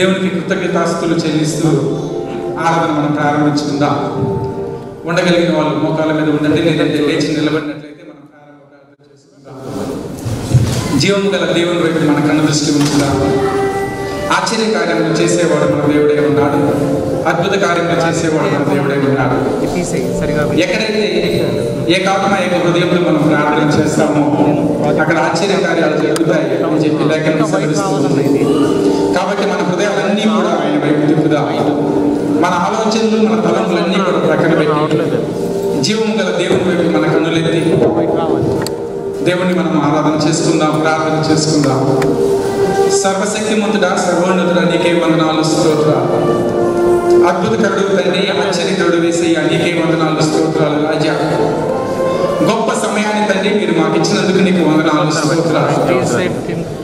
దేవునికి కృతజ్ఞతాస్తులు చెల్లిస్తూ ఆరాధన మనం ప్రారంభించుకుందాం. ఉండగలిగిన వాళ్ళు మోకాల మీద ఉండండి లేదంటే లేచి నిలబడినట్లయితే మనం ప్రారంభ ప్రార్థన చేసుకుందాం. జీవము గల దేవుని వైపు మన కన్ను దృష్టి ఉంచుదాం. ఆశ్చర్య కార్యములు చేసేవాడు మన దేవుడే ఉన్నాడు. అద్భుత కార్యములు చేసేవాడు మన దేవుడే ఉన్నాడు. ఎక్కడైతే ఏకాత్మ ఏక హృదయంలో మనం ప్రార్థన చేస్తామో అక్కడ ఆశ్చర్య కార్యాలు జరుగుతాయి అని చెప్పి లేఖనం. కాబట్టి మన హృదయాలన్నీ కూడా ఆయన వైపు తిప్పుదాం? మన ఆలోచనలు మన తలంపులన్నీ కూడా ప్రక్కన పెట్టి జీవము గల దేవుని వైపు మన కన్నులెత్తి దేవుణ్ణి మనం ఆరాధన చేసుకుందాం ప్రార్థన చేసుకుందాం. సర్వశక్తిమంతుడా సర్వోన్నతుడా నీకే వందనాలు స్తోత్ర అద్భుతకరుడు తండ్రి ఆశ్చర్యకరుడు వేసయ్య నీకే వందనాలు స్తోత్రాలు రాజా. గొప్ప సమయాన్ని తండ్రి మీరు మాకు ఇచ్చినందుకు నీకు వందనాలు స్తోత్రాలు.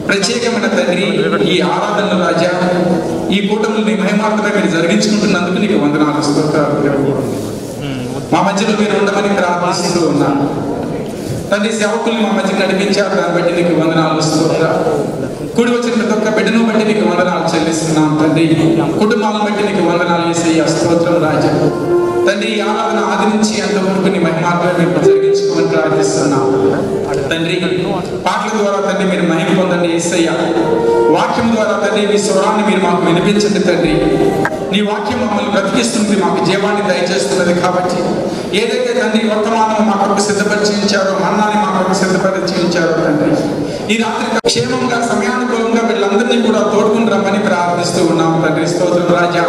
ప్రత్యేకమైన తండ్రి ఈ ఆరాధనలు రాజా. ఈ కూటములు నీ మహిమార్థంగా మీరు జరిగించుకుంటున్నందుకు నీకు వందనాలు స్తోత్రాలు. మా మధ్యలో మీరు ఉండమని ప్రార్థిస్తూ ఉన్నాను. తండ్రి సేవకుల్ని మా మధ్య నడిపించారు దాన్ని బట్టి నీకు వందనాలు స్తోత్రాలు వచ్చిన ప్రతి ఒక్క బిడ్డను బట్టి నీకు వందనాలు చెల్లిస్తున్నాం తండ్రి. కుటుంబాలను బట్టి నీకు వందనాలు వేసే స్తోత్రం రాజు తండ్రి ఆరాధన ఆది నుంచి అంతవరకు నీ మహిమార్థం మేము జరిగించుకోమని ప్రార్థిస్తున్నాం. తండ్రి పాటల ద్వారా తండ్రి మీరు మహిమ పొందండి ఏసయ్య. వాక్యం ద్వారా తండ్రి మీ స్వరాన్ని మీరు మాకు వినిపించండి తండ్రి. నీ వాక్యం మమ్మల్ని బ్రతికిస్తుంది మాకు జీవాన్ని దయచేస్తున్నది కాబట్టి. ఏదైతే తండ్రి వర్తమానం మా కొరకు సిద్ధపరిచి మరణాన్ని మన్నాన్ని మా కొరకు సిద్ధపరిచి తండ్రి ఈ రాత్రి క్షేమంగా సమయానుకూలంగా వీళ్ళందరినీ కూడా తోడుకుని రమ్మని ప్రార్థిస్తూ ఉన్నాం తండ్రి. స్తోత్రం రాజా.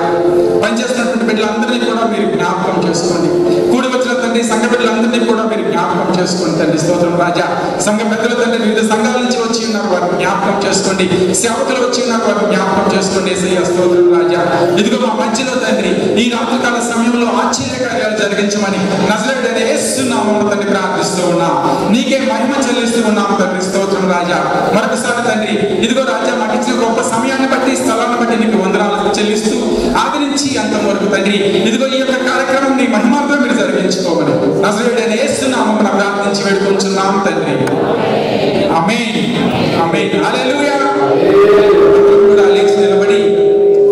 పనిచేస్తున్నటువంటి బిడ్డలందరినీ కూడా మీరు జ్ఞాపకం చేసుకోండి. కూడి వచ్చిన తండ్రి సంఘ బిడ్డలందరినీ కూడా మీరు జ్ఞాపకం చేసుకోండి తండ్రి. స్తోత్రం రాజా. సంఘ పెద్దల తండ్రి వివిధ సంఘాల నుంచి వచ్చి ఉన్నారు వారు జ్ఞాపకం చేసుకోండి. సేవకులు వచ్చి ఉన్నారు వారు జ్ఞాపకం చేసుకోండి. స్తోత్రం రాజా. ఇదిగో మా మధ్యలో తండ్రి ఈ రాత్రికాల సమయంలో ఆశ్చర్య కార్యాలు జరిగించమని నజలేడని వేస్తున్నాము తండ్రి ప్రార్థిస్తూ ఉన్నాం. నీకే మహిమ చెల్లిస్తూ ఉన్నాము తండ్రి స్తోత్రం రాజా. మరొకసారి తండ్రి ఇదిగో రాజా మాకు ఇచ్చిన గొప్ప సమయాన్ని బట్టి స్థలాన్ని బట్టి నీకు వందనాలు చెల్లిస్తూ ఆది నుంచి అంతం వరకు తండ్రి ఇదిగో ఈ యొక్క కార్యక్రమం నీ మహిమార్థం మీరు జరిగించుకోమని నజలేడని వేస్తున్నాము ప్రార్థించి వేడుకుంటున్నాం తండ్రి. ఆమేన్. ఆమేన్. అలెలుయా అందరూ కూడా లేచి నిలబడి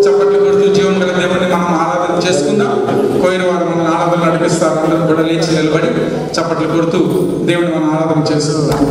చప్పట్లు కొడుతూ జీవన్ గల దేవుడిని మనం ఆరాధన చేసుకుందాం కోయిన వారు మన ఆరాధన నడిపిస్తారు అందరూ కూడా లేచి నిలబడి చప్పట్లు కొడుతూ దేవుడిని మనం ఆరాధన చేస్తున్నాం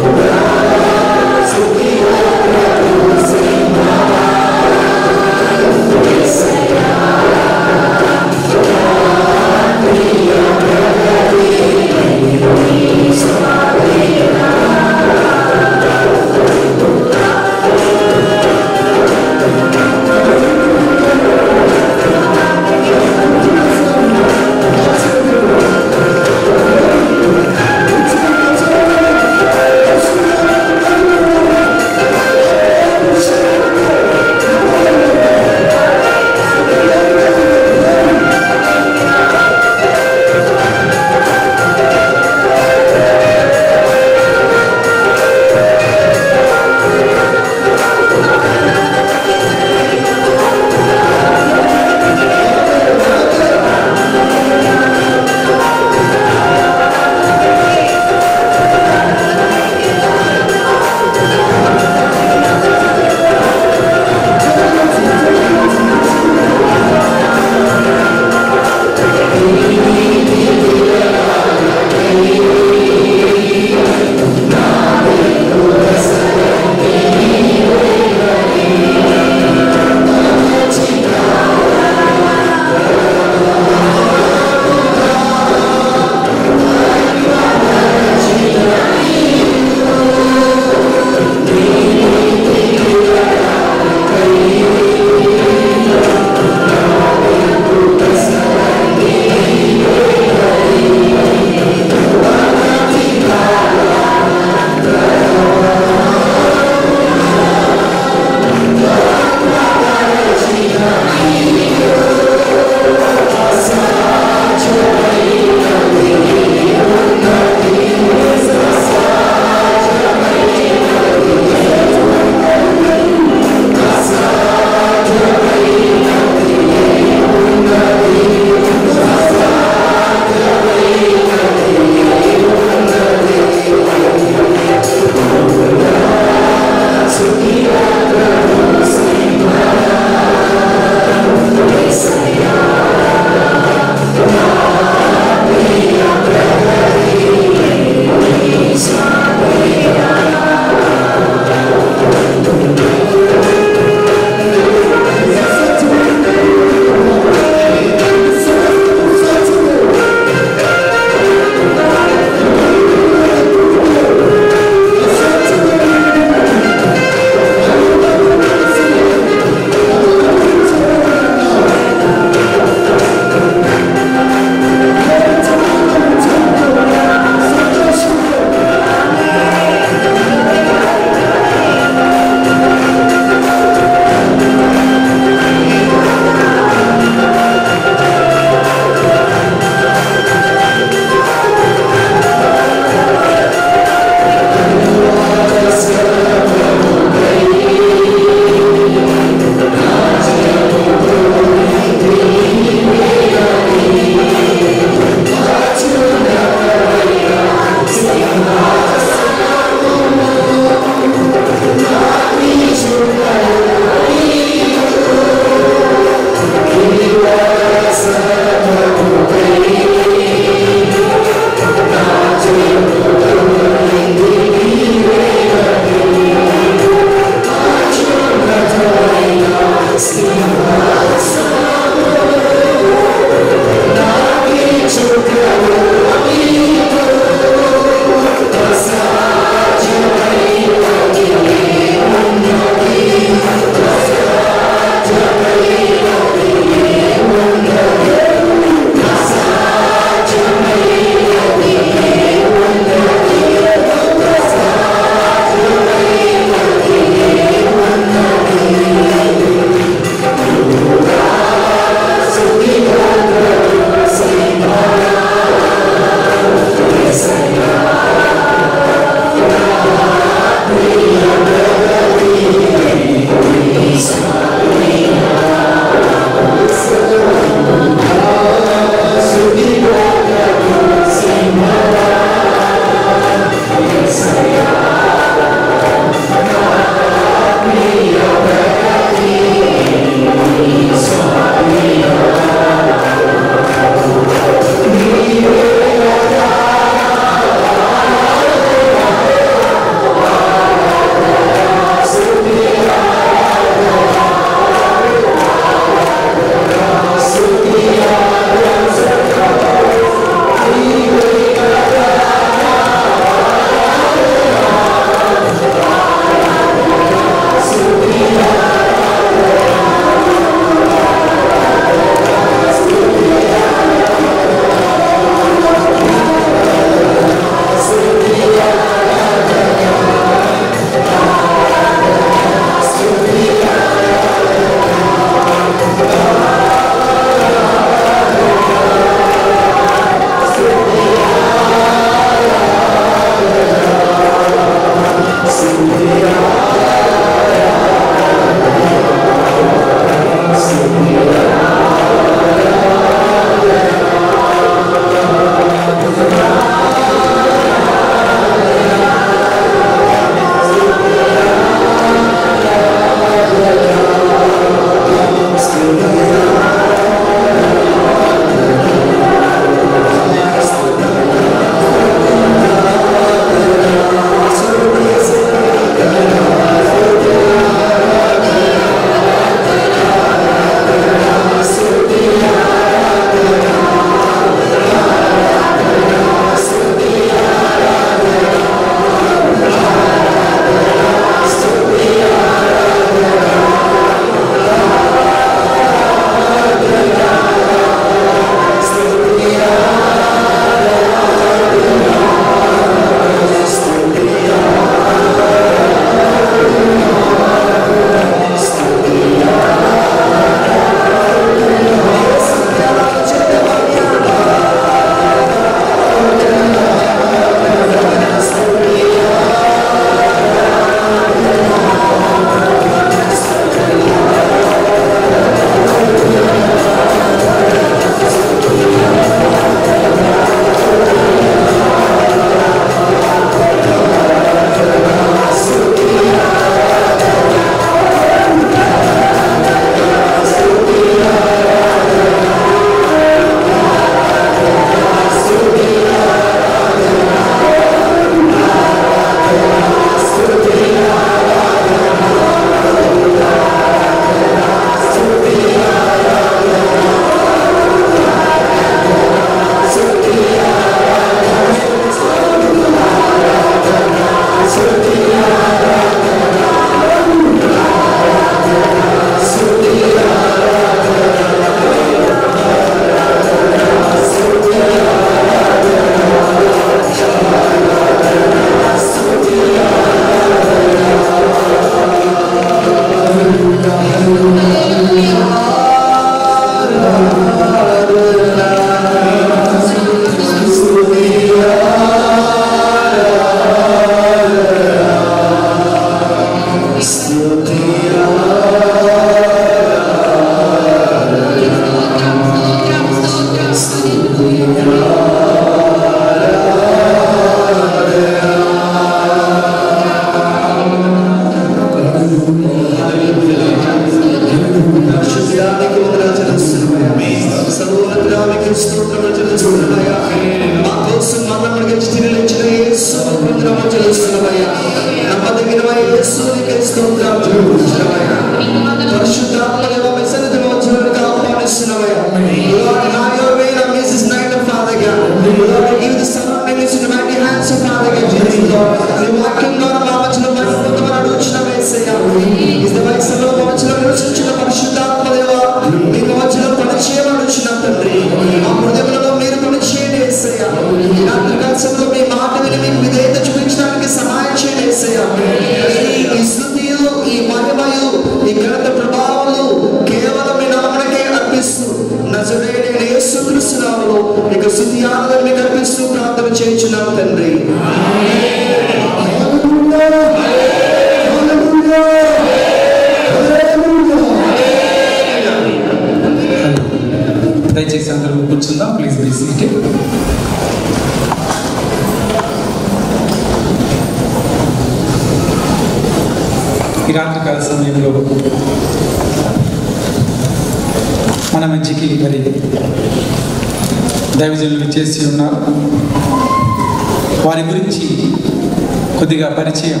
కొద్దిగా పరిచయం.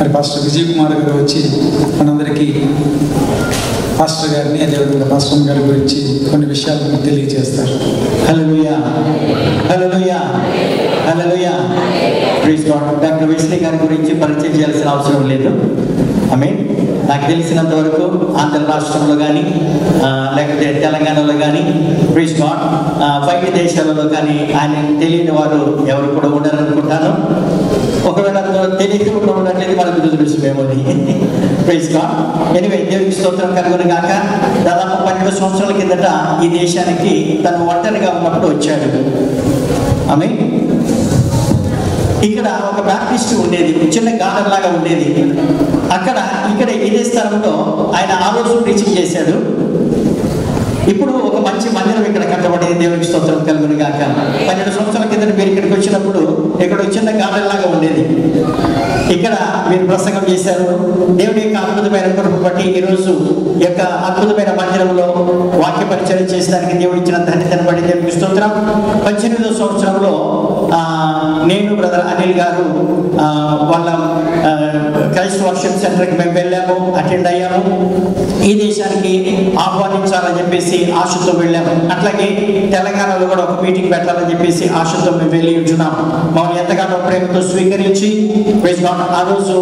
మరి పాస్టర్ విజయ్ కుమార్ గారు వచ్చి మనందరికీ పాస్టర్ గారిని అదేవిధంగా పాస్టర్ గారి గురించి కొన్ని విషయాలు తెలియజేస్తారు. Hallelujah. Hallelujah. Hallelujah. Please doctor Vishnu గారి గురించి పరిచయం చేయాల్సిన అవసరం లేదు. ఐ మీన్ నాకు తెలిసినంత వరకు ఆంధ్ర రాష్ట్రంలో కానీ లేకపోతే తెలంగాణలో కానీ ప్లీజ్ గాడ్ బయట దేశాలలో కానీ ఆయన తెలియని వారు ఎవరు కూడా ఉండరనుకుంటాను. నేను ఎక్కువ తెలియకుండా ఉన్నట్లయితే మనకు దురదృష్టమేమో ప్రైజ్గా ఎనివే దేవునికి స్తోత్రం కనుగొని గాక. దాదాపు పన్నెండు సంవత్సరాల కిందట ఈ దేశానికి తను ఒంటరిగా ఉన్నప్పుడు వచ్చాడు. ఆమె ఇక్కడ ఒక బ్యాప్టిస్ట్ ఉండేది చిన్న గార్డెన్ లాగా ఉండేది. అక్కడ ఇక్కడ ఇదే స్థలంలో ఆయన ఆ రోజు టీచింగ్ చేశాడు. ఇప్పుడు ఒక మంచి మందిరం ఇక్కడ కట్టబడి దేవునికి స్తోత్రం కలుగును గాక. పన్నెండు సంవత్సరాల కింద మీరు ఇక్కడికి వచ్చినప్పుడు ఇక్కడ చిన్న గార్డెన్ లాగా ఉండేది. ఇక్కడ మీరు ప్రసంగం చేశారు. దేవుడి యొక్క అద్భుతమైన కృప బట్టి ఈరోజు యొక్క అద్భుతమైన మందిరంలో వాక్య పరిచయం చేసడానికి దేవుడు ఇచ్చిన ధన్యతను బట్టి దేవునికి స్తోత్రం. పద్దెనిమిదో సంవత్సరంలో ఆ, నేను బ్రదర్ అనిల్ గారు వాళ్ళ క్రైస్ట్ వర్షిప్ సెంటర్కి మేము వెళ్ళాము అటెండ్ అయ్యాము. ఈ దేశానికి ఆహ్వానించాలని చెప్పేసి ఆశతో వెళ్ళాము. అట్లాగే తెలంగాణలో కూడా ఒక మీటింగ్ పెట్టాలని చెప్పేసి ఆశతో మేము వెళ్ళి ఉంటున్నాము మమ్మల్ని ఎంతగానో ప్రేమతో స్వీకరించి ఆ రోజు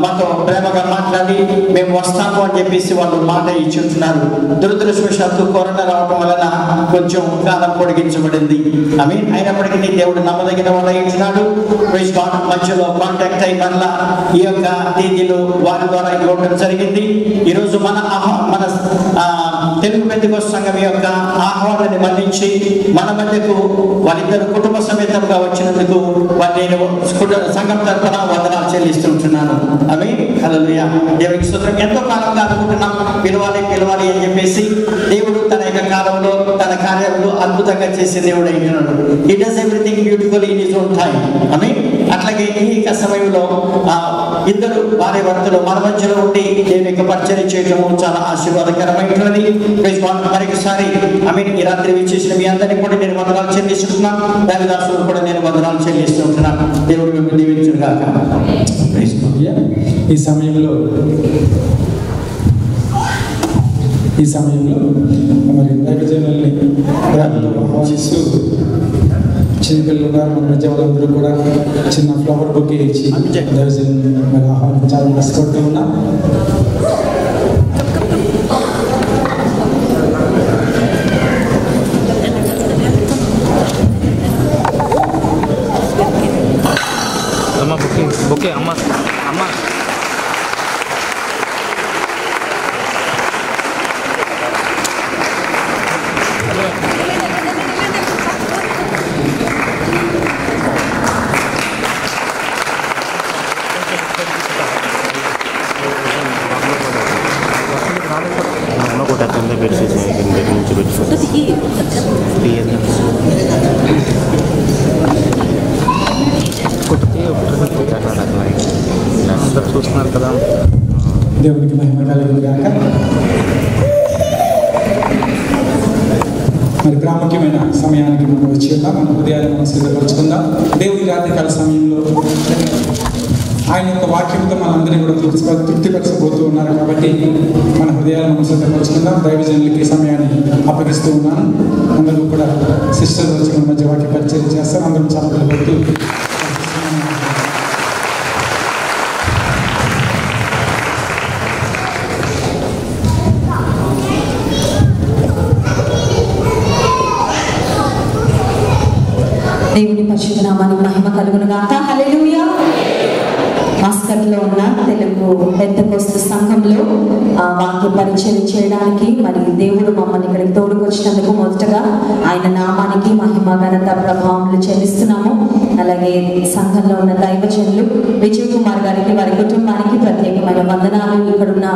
మాతో ప్రేమగా మాట్లాడి మేము వస్తాము అని చెప్పేసి వాళ్ళు మాట ఇచ్చి ఉంటున్నారు దురదృష్టవశాత్తు కరోనా రావడం వలన కొంచెం కాలం పొడిగించబడింది. అవి అయినప్పటికీ దేవుడు నమ్మదగిన వాళ్ళు ఇచ్చినాడు మధ్యలో కాంటాక్ట్ అయి మరలా ఈ యొక్క తేదీలు వారి ద్వారా ఇవ్వడం జరిగింది. ఈరోజు మన మన ఆ, తెలుగు పెద్దకోస్ సంఘం యొక్క ఆహ్వానాన్ని మన్నించి మన మధ్యకు వాళ్ళిద్దరు కుటుంబ సమేతంగా వచ్చినందుకు వారి నేను సంఘం తరఫున వందనాలు చెల్లిస్తుంటున్నాను. అవి హల్లెలూయా. దేవునికి సూత్రం ఎంతో కాలంగా అనుకుంటున్నాం పిలవాలి పిలవాలి అని చెప్పేసి దేవుడు తన యొక్క కాలంలో తన కార్యంలో అద్భుతంగా చేసే దేవుడు అయినాడు it does everything beautiful in its own time అని అట్లాగే ఈ యొక్క సమయంలో ఆ, ఇద్దరు భార్య భర్తలు మన మధ్యలో ఉండి నేను యొక్క పరిచయం చేయడము చాలా ఆశీర్వాదకరమైనది మరొకసారి ఐ మీన్ ఈ రాత్రి విచ్చేసిన మీ అందరినీ కూడా నేను వందనాలు చెల్లిస్తున్నాను దావిదాసులు కూడా నేను వందనాలు చెల్లిస్తుంటున్నాను దేవుడు మిమ్మల్ని దీవించును గాక ఈ సమయంలో ఈ సమయంలో మరి దైవజనుల్ని ప్రేమతో ఆహ్వానిస్తూ చిన్నపిల్లలు ఉన్నారు మన మధ్య వాళ్ళందరూ కూడా చిన్న ఫ్లవర్ బుక్ ఇచ్చి దైవజనుల్ని మరి ఆహ్వానించాలని ఆశపడుతూ ఉన్నా చెల్లిస్తున్నాము. అలాగే సంఘంలో ఉన్న దైవజనులు విజయ్ కుమార్ గారికి వారి కుటుంబానికి ప్రత్యేకమైన వందనాలు. ఇక్కడున్న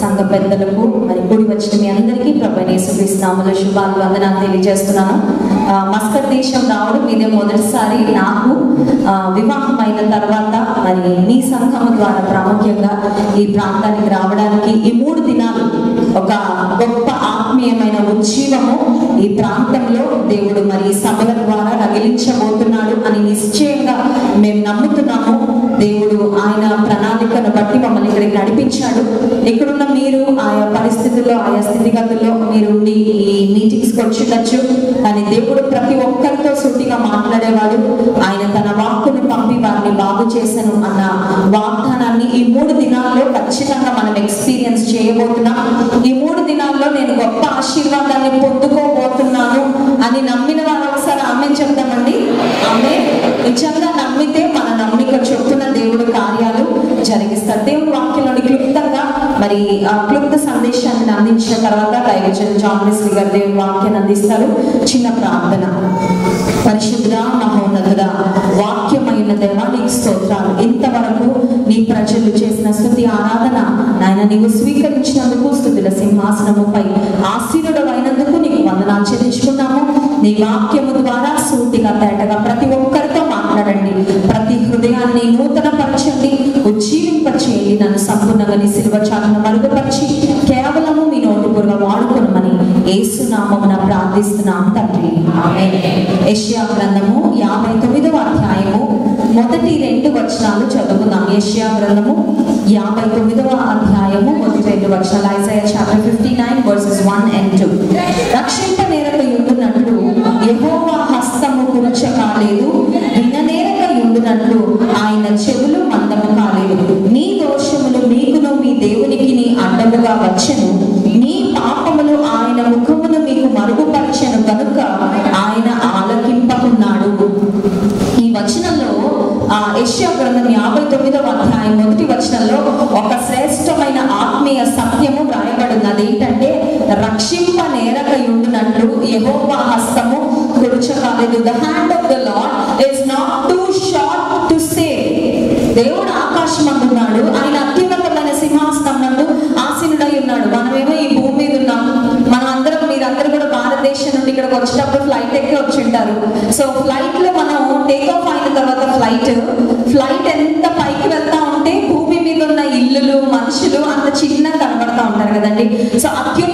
సంఘ పెద్దలకు మరి కూడి వచ్చిన మీ అందరికీ ప్రభనేశ్వరిస్తాముల శుభాలు వందనాలు తెలియజేస్తున్నాను. మస్కర్ దేశం రావడం ఇదే మొదటిసారి నాకు ఆ, వివాహమైన తర్వాత మరి మీ సంఘం ద్వారా ప్రాముఖ్యంగా ఈ ప్రాంతానికి రావడానికి ఈ మూడు దినాలు ఒక గొప్ప ఆత్మీయమైన ఉజ్జీవము ఈ ప్రాంతంలో దేవుడు మరి సభల ద్వారా రగిలించబోతున్నాడు అని నిశ్చయంగా మేము నమ్ముతున్నాము. దేవుడు ఆయన ప్రణాళికను బట్టి మమ్మల్ని ఇక్కడికి నడిపించాడు. ఇక్కడున్న మీరు ఆయా పరిస్థితుల్లో ఆయా స్థితిగతుల్లో మీరు ఉండి ఈ మీటింగ్స్కి వచ్చిండొచ్చు కానీ దేవుడు ప్రతి ఒక్కరితో సూటిగా మాట్లాడేవాడు. ఆయన తన వాక్కును పంపి వారిని బాగు చేశాను అన్న వాగ్దానాన్ని ఈ మూడు దినాల్లో ఖచ్చితంగా మనం ఎక్స్పీరియన్స్ చేయబోతున్నాం. ఈ మూడు దినాల్లో నేను గొప్ప ఆశీర్వాదాన్ని పొందుకోబోతున్నాను అని నమ్మిన వారు ఒకసారి ఆమె చెప్తామండి ఆమె? నిజంగా నమ్మితే మన నమ్మిక చొప్పున దేవుడు కార్యాలు జరిగిస్తారు. దేవుడు వాక్యంలోని క్లుప్తంగా మరి ఆ క్లుప్త సందేశాన్ని అందించిన తర్వాత దైవజన్ జాన్ గారు దేవుడు వాక్యాన్ని అందిస్తారు. చిన్న ప్రార్థన. పరిశుద్ధ మహోన్నతుడ వాక్యమైన నీకు స్తోత్రాలు. ఇంతవరకు నీ ప్రజలు చేసిన స్థుతి ఆరాధన నాయన నీవు స్వీకరించినందుకు స్థుతుల సింహాసనముపై ఆశీనుడు అయినందుకు నీకు వందనాలు చెల్లించుకున్నాము నీ వాక్యము ద్వారా సూటిగా తేటగా ప్రతి ఒక్కరితో మాట్లాడండి ప్రతి హృదయాన్ని నూతన పరచండి ఉజ్జీవింపచేయండి నన్ను సంపూర్ణంగా నీ చాటును మరుగుపరిచి కేవలము మీ నోటి పూర్వ వాడుకోనమని ఏసునామమున ప్రార్థిస్తున్నాం తండ్రి. ఆమేన్. యెషయా గ్రంథము యాభై తొమ్మిదవ అధ్యాయము మొదటి రెండు వచనాలు చదువుకుందాం. ఏషియా గ్రంథము యాభై తొమ్మిదవ అధ్యాయము మొదటి రెండు వచనాలు. ఐజయా వ్రాయబడింది అదేంటంటే రక్షింప నేరక యుండునట్లు హస్తము కుడుచకాలేదు the hand of the lord is not too short to save దేవుడు ఆకాశం అంటున్నాడు ఆయన అత్యున్నతమైన సింహాసనం నందు ఆసీనుడై ఉన్నాడు మనమేమో ఈ భూమి మీద ఉన్నాం. మనం అందరం మీరందరూ కూడా భారతదేశం నుండి ఇక్కడికి వచ్చేటప్పుడు ఫ్లైట్ ఎక్కి వచ్చి ఉంటారు. సో ఫ్లైట్లో మనం టేక్ ఆఫ్ అయిన తర్వాత ఫ్లైట్ ఫ్లైట్ ఉంటారు కదండి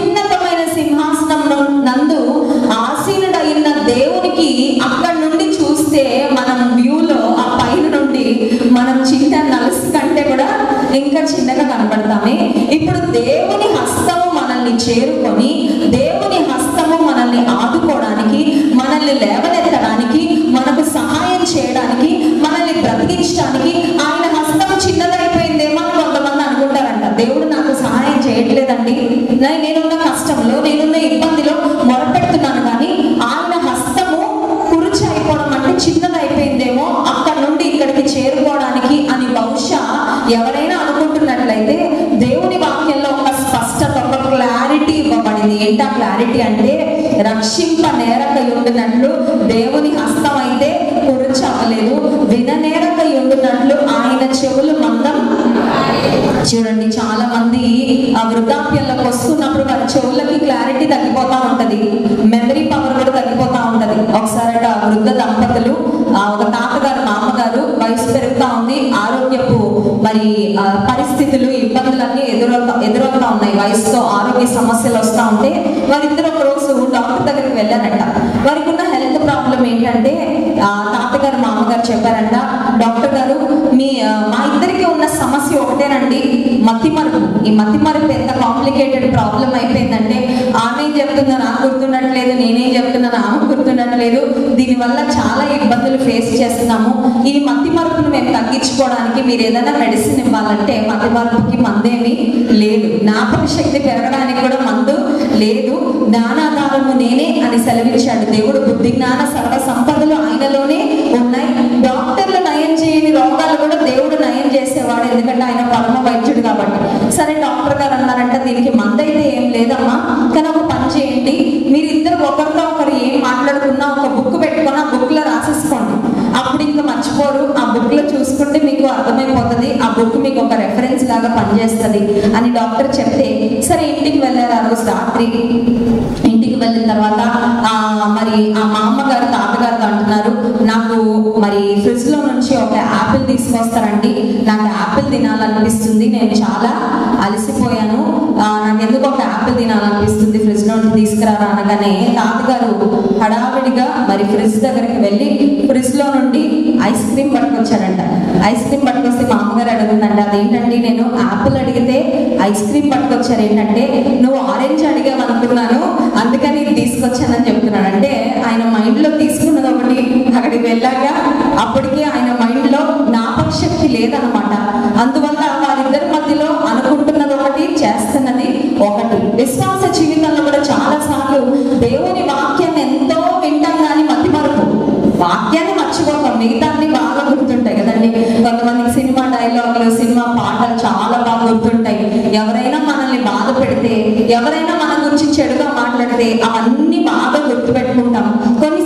చేయట్లేదండి నే- ప్రాబ్లం ఏంటంటే ఆ తాతగారు మామగారు చెప్పారంట డాక్టర్ గారు మీ మా ఇద్దరికి ఉన్న సమస్య ఒకటేనండి. మత్తి మరుపు. ఈ మత్తి మరుపు ఎంత కాంప్లికేటెడ్ ప్రాబ్లం అయిపోయిందంటే ఆమె ఏం నాకు గుర్తుండట్లేదు నేనేం చెప్తున్నా ఆమె గుర్తుండట్లేదు. దీనివల్ల చాలా ఇబ్బందులు ఫేస్ చేస్తున్నాము. ఈ మత్తి మరుపును మేము తగ్గించుకోవడానికి మీరు ఏదైనా మెడిసిన్ ఇవ్వాలంటే మతి మరుపుకి మందేమీ లేదు. జ్ఞాపక శక్తి పెరగడానికి కూడా మందు లేదు. జ్ఞానాధారము నేనే అని సెలవించాడు దేవుడు. బుద్ధి జ్ఞాన సర్వ సంపదలు ఆయనలోనే ఉన్నాయి. డాక్టర్లు నయం చేయని రోగాలు కూడా దేవుడు నయం చేసేవాడు. ఎందుకంటే ఆయన పరమ వైద్యుడు కాబట్టి. సరే డాక్టర్ గారు అన్నారంటే దీనికి మందైతే ఏం లేదమ్మా. కానీ ఒక చూసుకుంటే మీకు అర్థమైపోతుంది ఆ బుక్ మీకు ఒక రెఫరెన్స్ లాగా పనిచేస్తుంది అని డాక్టర్ చెప్తే సరే ఇంటికి వెళ్ళారు ఆ రోజు రాత్రి? ఇంటికి వెళ్ళిన తర్వాత మరి ఆ మా అమ్మగారు తాతగారు అంటున్నారు నాకు మరి ఫ్రిడ్జ్లో నుంచి ఒక యాపిల్ తీసుకొస్తారండి నాకు యాపిల్ తినాలనిపిస్తుంది నేను చాలా అలసిపోయాను ఆపిల్ తినాలనిపిస్తుంది ఫ్రిడ్జ్ నుండి తీసుకురారా అనగానే తాతగారు హడావిడిగా మరి ఫ్రిడ్జ్ దగ్గరికి వెళ్ళి ఫ్రిడ్జ్లో నుండి ఐస్ క్రీమ్ పట్టుకొచ్చారంట. ఐస్ క్రీమ్ పట్టుకొస్తే మా అమ్మగారు అడుగుందంట అదేంటండి నేను యాపిల్ అడిగితే ఐస్ క్రీమ్ పట్టుకొచ్చారు ఏంటంటే నువ్వు ఆరెంజ్ అడిగావు అనుకున్నాను అందుకని తీసుకొచ్చానని చెప్తున్నాను. అంటే ఆయన మైండ్లో తీసుకున్నది ఒకటి అక్కడికి వెళ్ళాక అన్ని బాగా గుర్తుపెట్టుకుంటాం. కొన్ని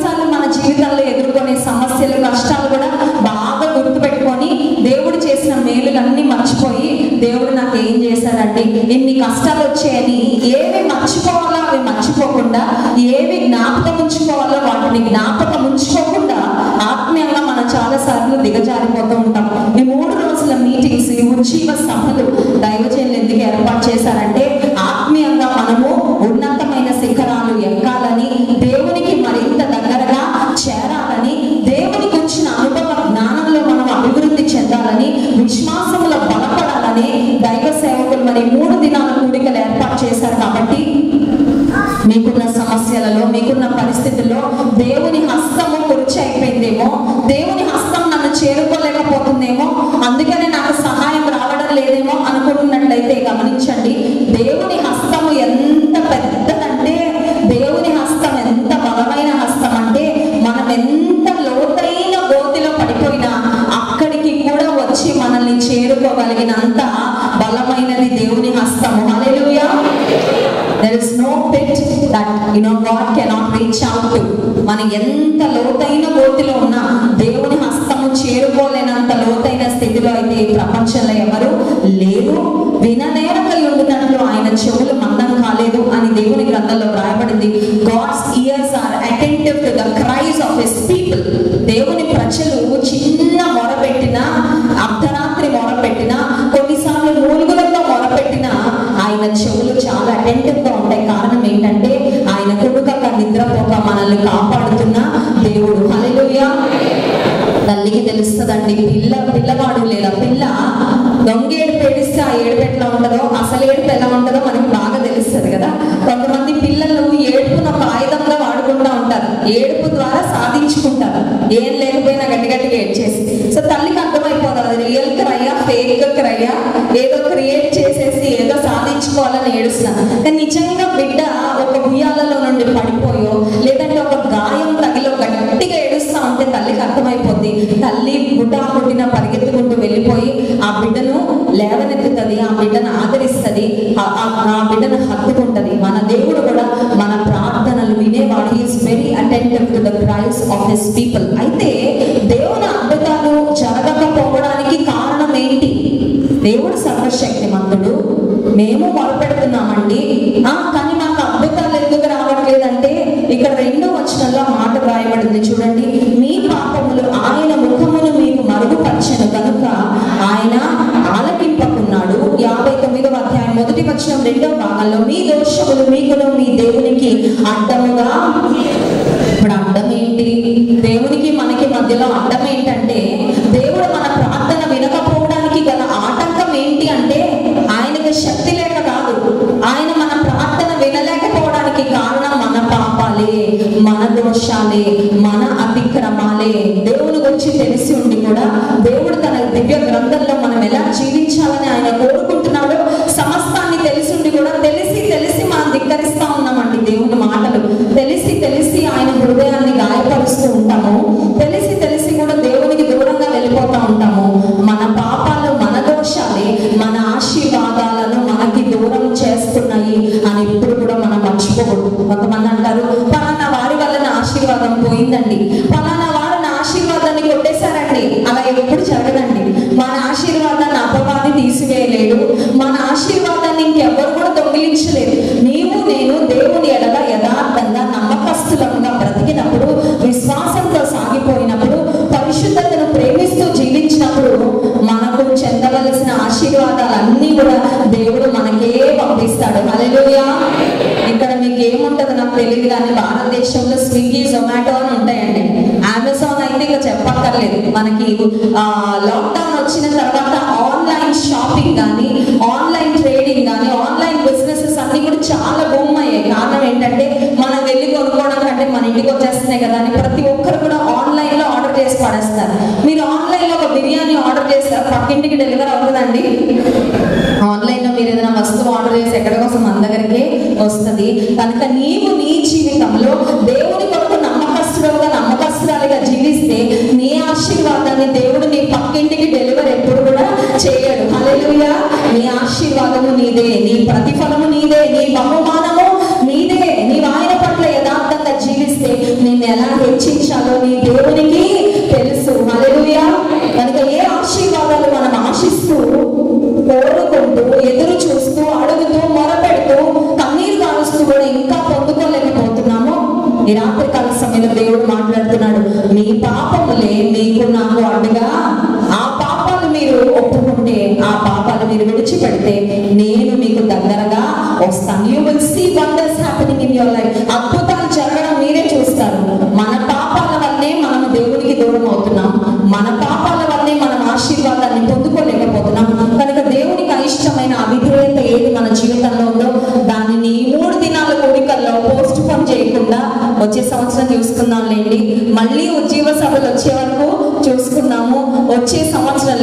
వచ్చే సంవత్సరం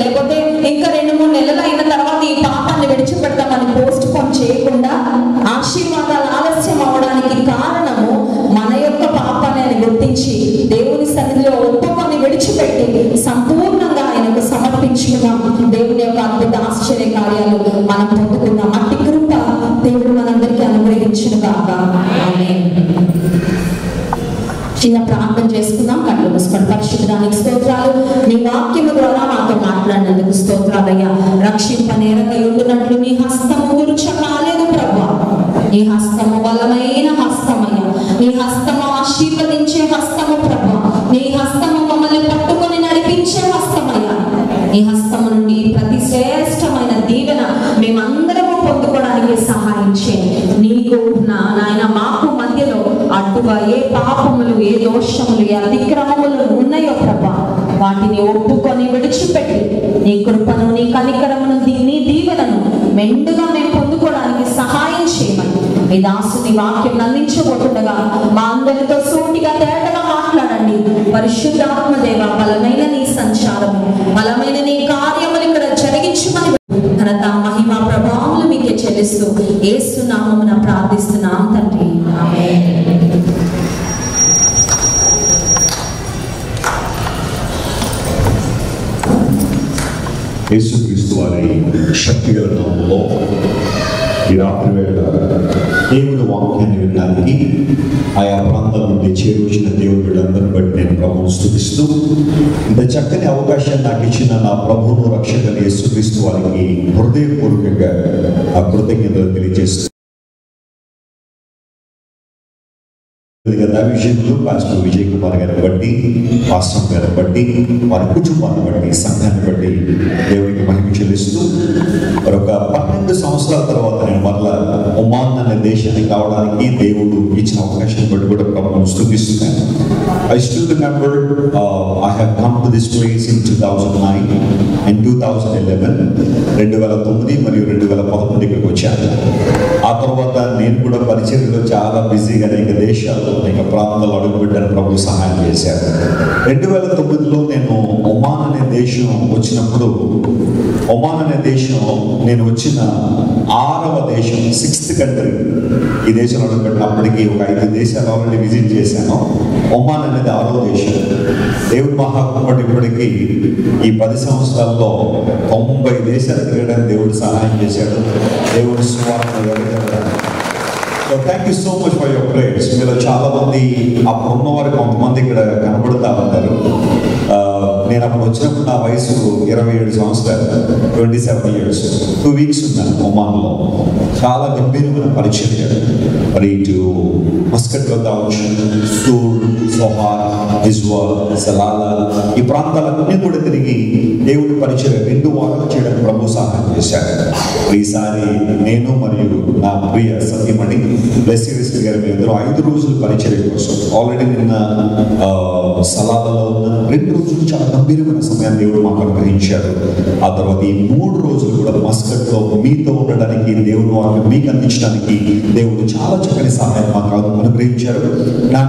దోషములు ఏ అతిక్రమములు ఉన్నాయో ప్రభా వాటిని ఒప్పుకొని విడిచిపెట్టి నీ కృపను నీ కనికరమును నీ దీవెనను మెండుగా మేము పొందుకోవడానికి సహాయం చేయమని మీ దాసుని వాక్యం అందించబోతుండగా మా అందరితో సూటిగా తేటగా మాట్లాడండి. పరిశుద్ధాత్మ దేవ బలమైన నీ సంచారము బలమైన యేసుక్రీస్తు వారి శక్తిగల నామంలో ఈ రాత్రి వేళ దేవుని వాక్యాన్ని వినడానికి ఆయా ప్రాంతాల నుండి చేరువచ్చిన దేవుని వీళ్ళందరిని బట్టి నేను ప్రభువును స్థుతిస్తూ ఇంత చక్కని అవకాశాన్ని నాకు ఇచ్చిన నా ప్రభువును రక్షకని యేసుక్రీస్తు వారికి హృదయపూర్వకంగా ఆ కృతజ్ఞతలు తెలియజేస్తూ విషయంలో పాస్టర్ విజయ్ కుమార్ గారిని బట్టి పాస్టర్ గారిని బట్టి వారి కుటుంబాన్ని బట్టి సంఘాన్ని బట్టి దేవునికి మహిమ చెల్లిస్తూ మరొక పన్నెండు సంవత్సరాల తర్వాత నేను మరలా ఒమాన్ అనే దేశానికి కావడానికి దేవుడు ఇచ్చిన అవకాశం బట్టి కూడా ప్రభుత్వం స్థుతిస్తున్నాను. I still remember I have come to this place in two thousand nine and two thousand eleven రెండు వేల తొమ్మిది మరియు రెండు వేల పదకొండు ఇక్కడికి వచ్చాను. తర్వాత నేను కూడా పరిచయంలో చాలా బిజీగా అనేక దేశాలు అనేక ప్రాంతాలు అడుగుపెట్టాను ప్రభు సహాయం చేశారు. రెండు వేల తొమ్మిదిలో నేను ఒమాన్ అనే దేశం వచ్చినప్పుడు ఒమాన్ అనే దేశం నేను వచ్చిన ఆరవ దేశం సిక్స్త్ కంట్రీ. ఈ దేశంలో అడుగుపెట్టినప్పటికీ ఒక ఐదు దేశాలు ఆల్రెడీ విజిట్ చేశాను. ఒమాన్ అనేది ఆరో దేశం. దేవుడు మహాకుమ్మటి ఇప్పటికీ ఈ పది సంవత్సరాల్లో తొంభై దేశాలు తిరగడానికి దేవుడు సహాయం చేశాడు. దేవుడు సువార్త so thank you so much for your prayers మీలో చాలా మంది అప్పుడు ఉన్నవారు కొంతమంది ఇక్కడ కనబడుతూ ఉంటారు uh, నేను అప్పుడు వచ్చినప్పుడు నా వయసు ఇరవై ఏడు సంవత్సరాలు twenty seven years. Two weeks ఉన్నాను ఒమాన్లో. చాలా గంభీరమైన పరిచయం మరి ఇటు మస్కట్ కావచ్చు టూర్ సోహార్ ఇజ్వా సలాలా ఈ ప్రాంతాలన్నీ కూడా తిరిగి దేవుడి పరిచయం రెండు వారాలు చేయడానికి ప్రభు సహాయం చేశాడు ఈసారి నేను మరియు నా ప్రియ సత్యమణి బ్లెస్సీ గారు ఇద్దరు ఐదు రోజులు పరిచయం కోసం ఆల్రెడీ నిన్న ఆ, సలాలలో ఉన్న రెండు రోజులు చాలా గంభీరమైన సమయాన్ని దేవుడు మాకు అనుగ్రహించాడు. ఆ తర్వాత ఈ మూడు రోజులు కూడా మస్కట్లో మీతో ఉండడానికి దేవుడు వారిని మీకు అందించడానికి దేవుడు చాలా చక్కని సహాయం మాకు అనుగ్రహించారు. నా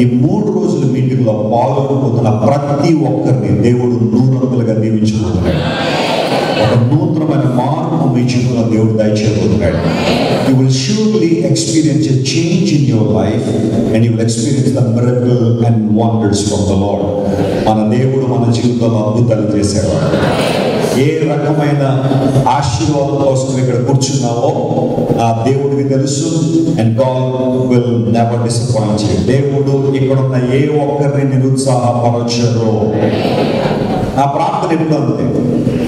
ఈ మూడు రోజుల మీటింగ్లో ప్రతి ఒక్కరిని దేవుడు నూరంతులుగా దీవించుకుంటున్నాడు ఒక నూతనమైన మార్పు మీ జీవితంలో దేవుడు దయచేయబోతున్నాడు. You will surely experience a change in your life and you will experience the miracle and wonders from the lord మన దేవుడు మన జీవితంలో అద్భుతాలు చేసేవాడు ఏ రకమైన ఆశీర్వాదం కోసం ఇక్కడ కూర్చున్నావో ఆ దేవుడికి తెలుసు. And God will never disappoint దేవుడు ఇక్కడ ఉన్న ఏ ఒక్కరిని నిరుత్సాహపరచరు నా ప్రార్థన ఎప్పుడు అంతే?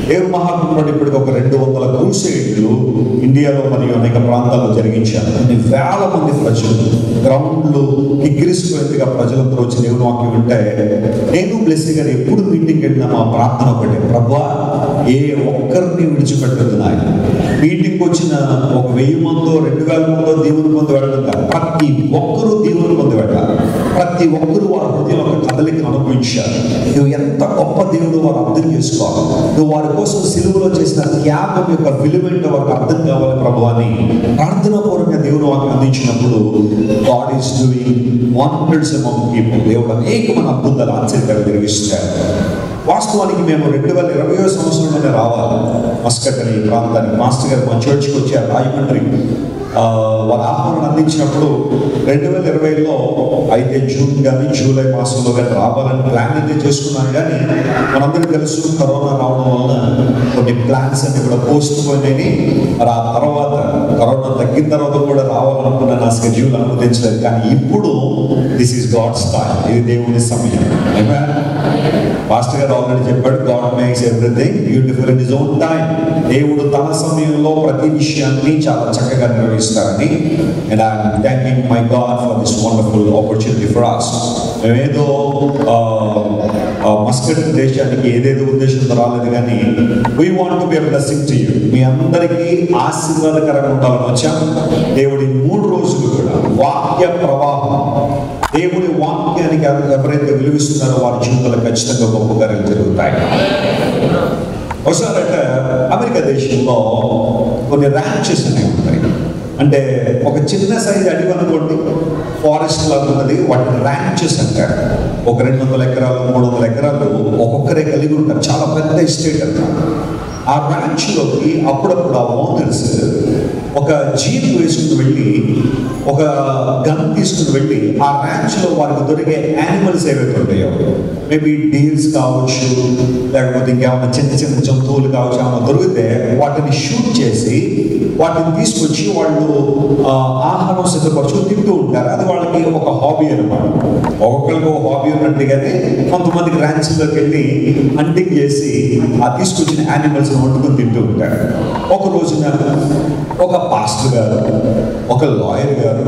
దేవుడు మహాత్ముడు ఇప్పటికి ఒక రెండు వందల క్రూసైడ్లు ఇండియాలో మరియు అనేక ప్రాంతాల్లో జరిగించారు. వేల మంది ప్రజలు గ్రౌండ్లు కిక్కిరిసిపోయేట్టుగా ప్రజలందరూ వచ్చి దేవుని వాక్యం ఉంటే నేను బ్లెస్సింగ్ గారు ఎప్పుడు మీటింగ్ వెళ్ళినా మా ప్రార్థన ఒకటే. ప్రభా ఏ ఒక్కరిని విడిచిపెట్టదు నాయన. మీటింగ్కి వచ్చిన ఒక వెయ్యి మందో రెండు వేల మందో దేవుని పొంది వెళ్ళడం ప్రతి ఒక్కరూ దేవుని పొంది వెళ్ళాలి. ప్రతి ఒక్కరూ వారి హృదయం ఒక కదలిక అనుభవించారు నువ్వు ఎంత గొప్ప దేవుడు వారు అర్థం చేసుకోవాలి. నువ్వు వారి కోసం సిలువలో చేసిన త్యాగం యొక్క విలువేంటో వారికి అర్థం కావాలి ప్రభు అని ప్రార్థన పూర్వక దేవుడు వారికి అందించినప్పుడు God is doing wonders amount people దేవుడు అనేకమైన అద్భుతాలు ఆశ్చర్యంగా జరిగిస్తారు వాస్తవానికి మేము రెండు వేల ఇరవయో సంవత్సరంలోనే రావాలి. మస్కట్ అనే ఈ ప్రాంతానికి మాస్టర్ గారు మా చర్చ్కి వచ్చారు రాజమండ్రి ఆ, ఆహ్వానం అందించినప్పుడు రెండు వేల ఇరవైలో అయితే జూన్ కానీ జూలై మాసంలో కానీ రావాలని ప్లాన్ అయితే చేసుకున్నాను. కానీ మనందరికీ తెలుసు కరోనా రావడం వలన కొన్ని ప్లాన్స్ అన్ని కూడా పోస్ట్ పోయినాయి మరి ఆ తర్వాత కరోనా తగ్గిన తర్వాత కూడా రావాలనుకున్న నా స్కెడ్యూల్ అనుమతించలేదు. కానీ ఇప్పుడు దిస్ ఈస్ గాడ్స్ టైం ఇది దేవుని సమయం. Amen? పాస్టర్ గారు ఆల్రెడీ చెప్పాడు God makes everything beautiful in his own time దేవుడు తన సమయంలో ప్రతి విషయాన్ని చాలా చక్కగా నిర్వహిస్తారని and I'm thanking my God for this wonderful opportunity for us మేమేదో మస్కట్ దేశానికి ఏదేదో ఉద్దేశంతో రాలేదు కానీ we want to be blessing to you మీ అందరికీ ఆశీర్వాదకరంగా ఉండాలని వచ్చాం. దేవుడి మూడు రోజులు కూడా వాక్య ప్రవాహం దేవుడి వాక్యానికి ఎవరైతే విలువిస్తున్నారో వారి జీవితంలో ఖచ్చితంగా గొప్ప కార్యాలు జరుగుతాయి. ఒకసారి అంటే అమెరికా దేశంలో కొన్ని ర్యాంచెస్ అనేవి ఉంటాయి అంటే ఒక చిన్న సైజ్ అడవి అనుకోండి. ఫారెస్ట్ లాగా ఉన్నది. వాటిని ర్యాంచెస్ అంటారు. ఒక రెండు వందల ఎకరాలు మూడు వందల ఎకరాలు ఒక్కొక్కరే కలిగి ఉంటారు. చాలా పెద్ద ఎస్టేట్ అంటారు ఆ ర్యాంచ్లోకి అప్పుడప్పుడు ఆ ఓనర్స్ ఒక జీప్ వేసుకుని వెళ్ళి ఒక గన్ తీసుకుని వెళ్ళి ఆ ర్యాంచ్లో వారికి దొరికే యానిమల్స్ ఏవైతే ఉంటాయో మేబీ డీల్స్ కావచ్చు లేకపోతే ఇంకేమైనా చిన్న చిన్న జంతువులు కావచ్చు ఏమైనా దొరికితే వాటిని షూట్ చేసి వాటిని తీసుకొచ్చి వాళ్ళు ఆహారం సిద్ధపరచు తింటూ ఉంటారు. అది వాళ్ళకి ఒక హాబీ అనమాట ఒక్కొక్కరికి ఒక హాబీ ఉన్నట్టుగానే కొంతమందికి ర్యాంచ్లోకి వెళ్ళి హంటింగ్ చేసి ఆ తీసుకొచ్చిన యానిమల్స్ వండుకొని తింటూ ఉంటారు. ఒక రోజున ఒక పాస్టర్ గారు ఒక లాయర్ గారు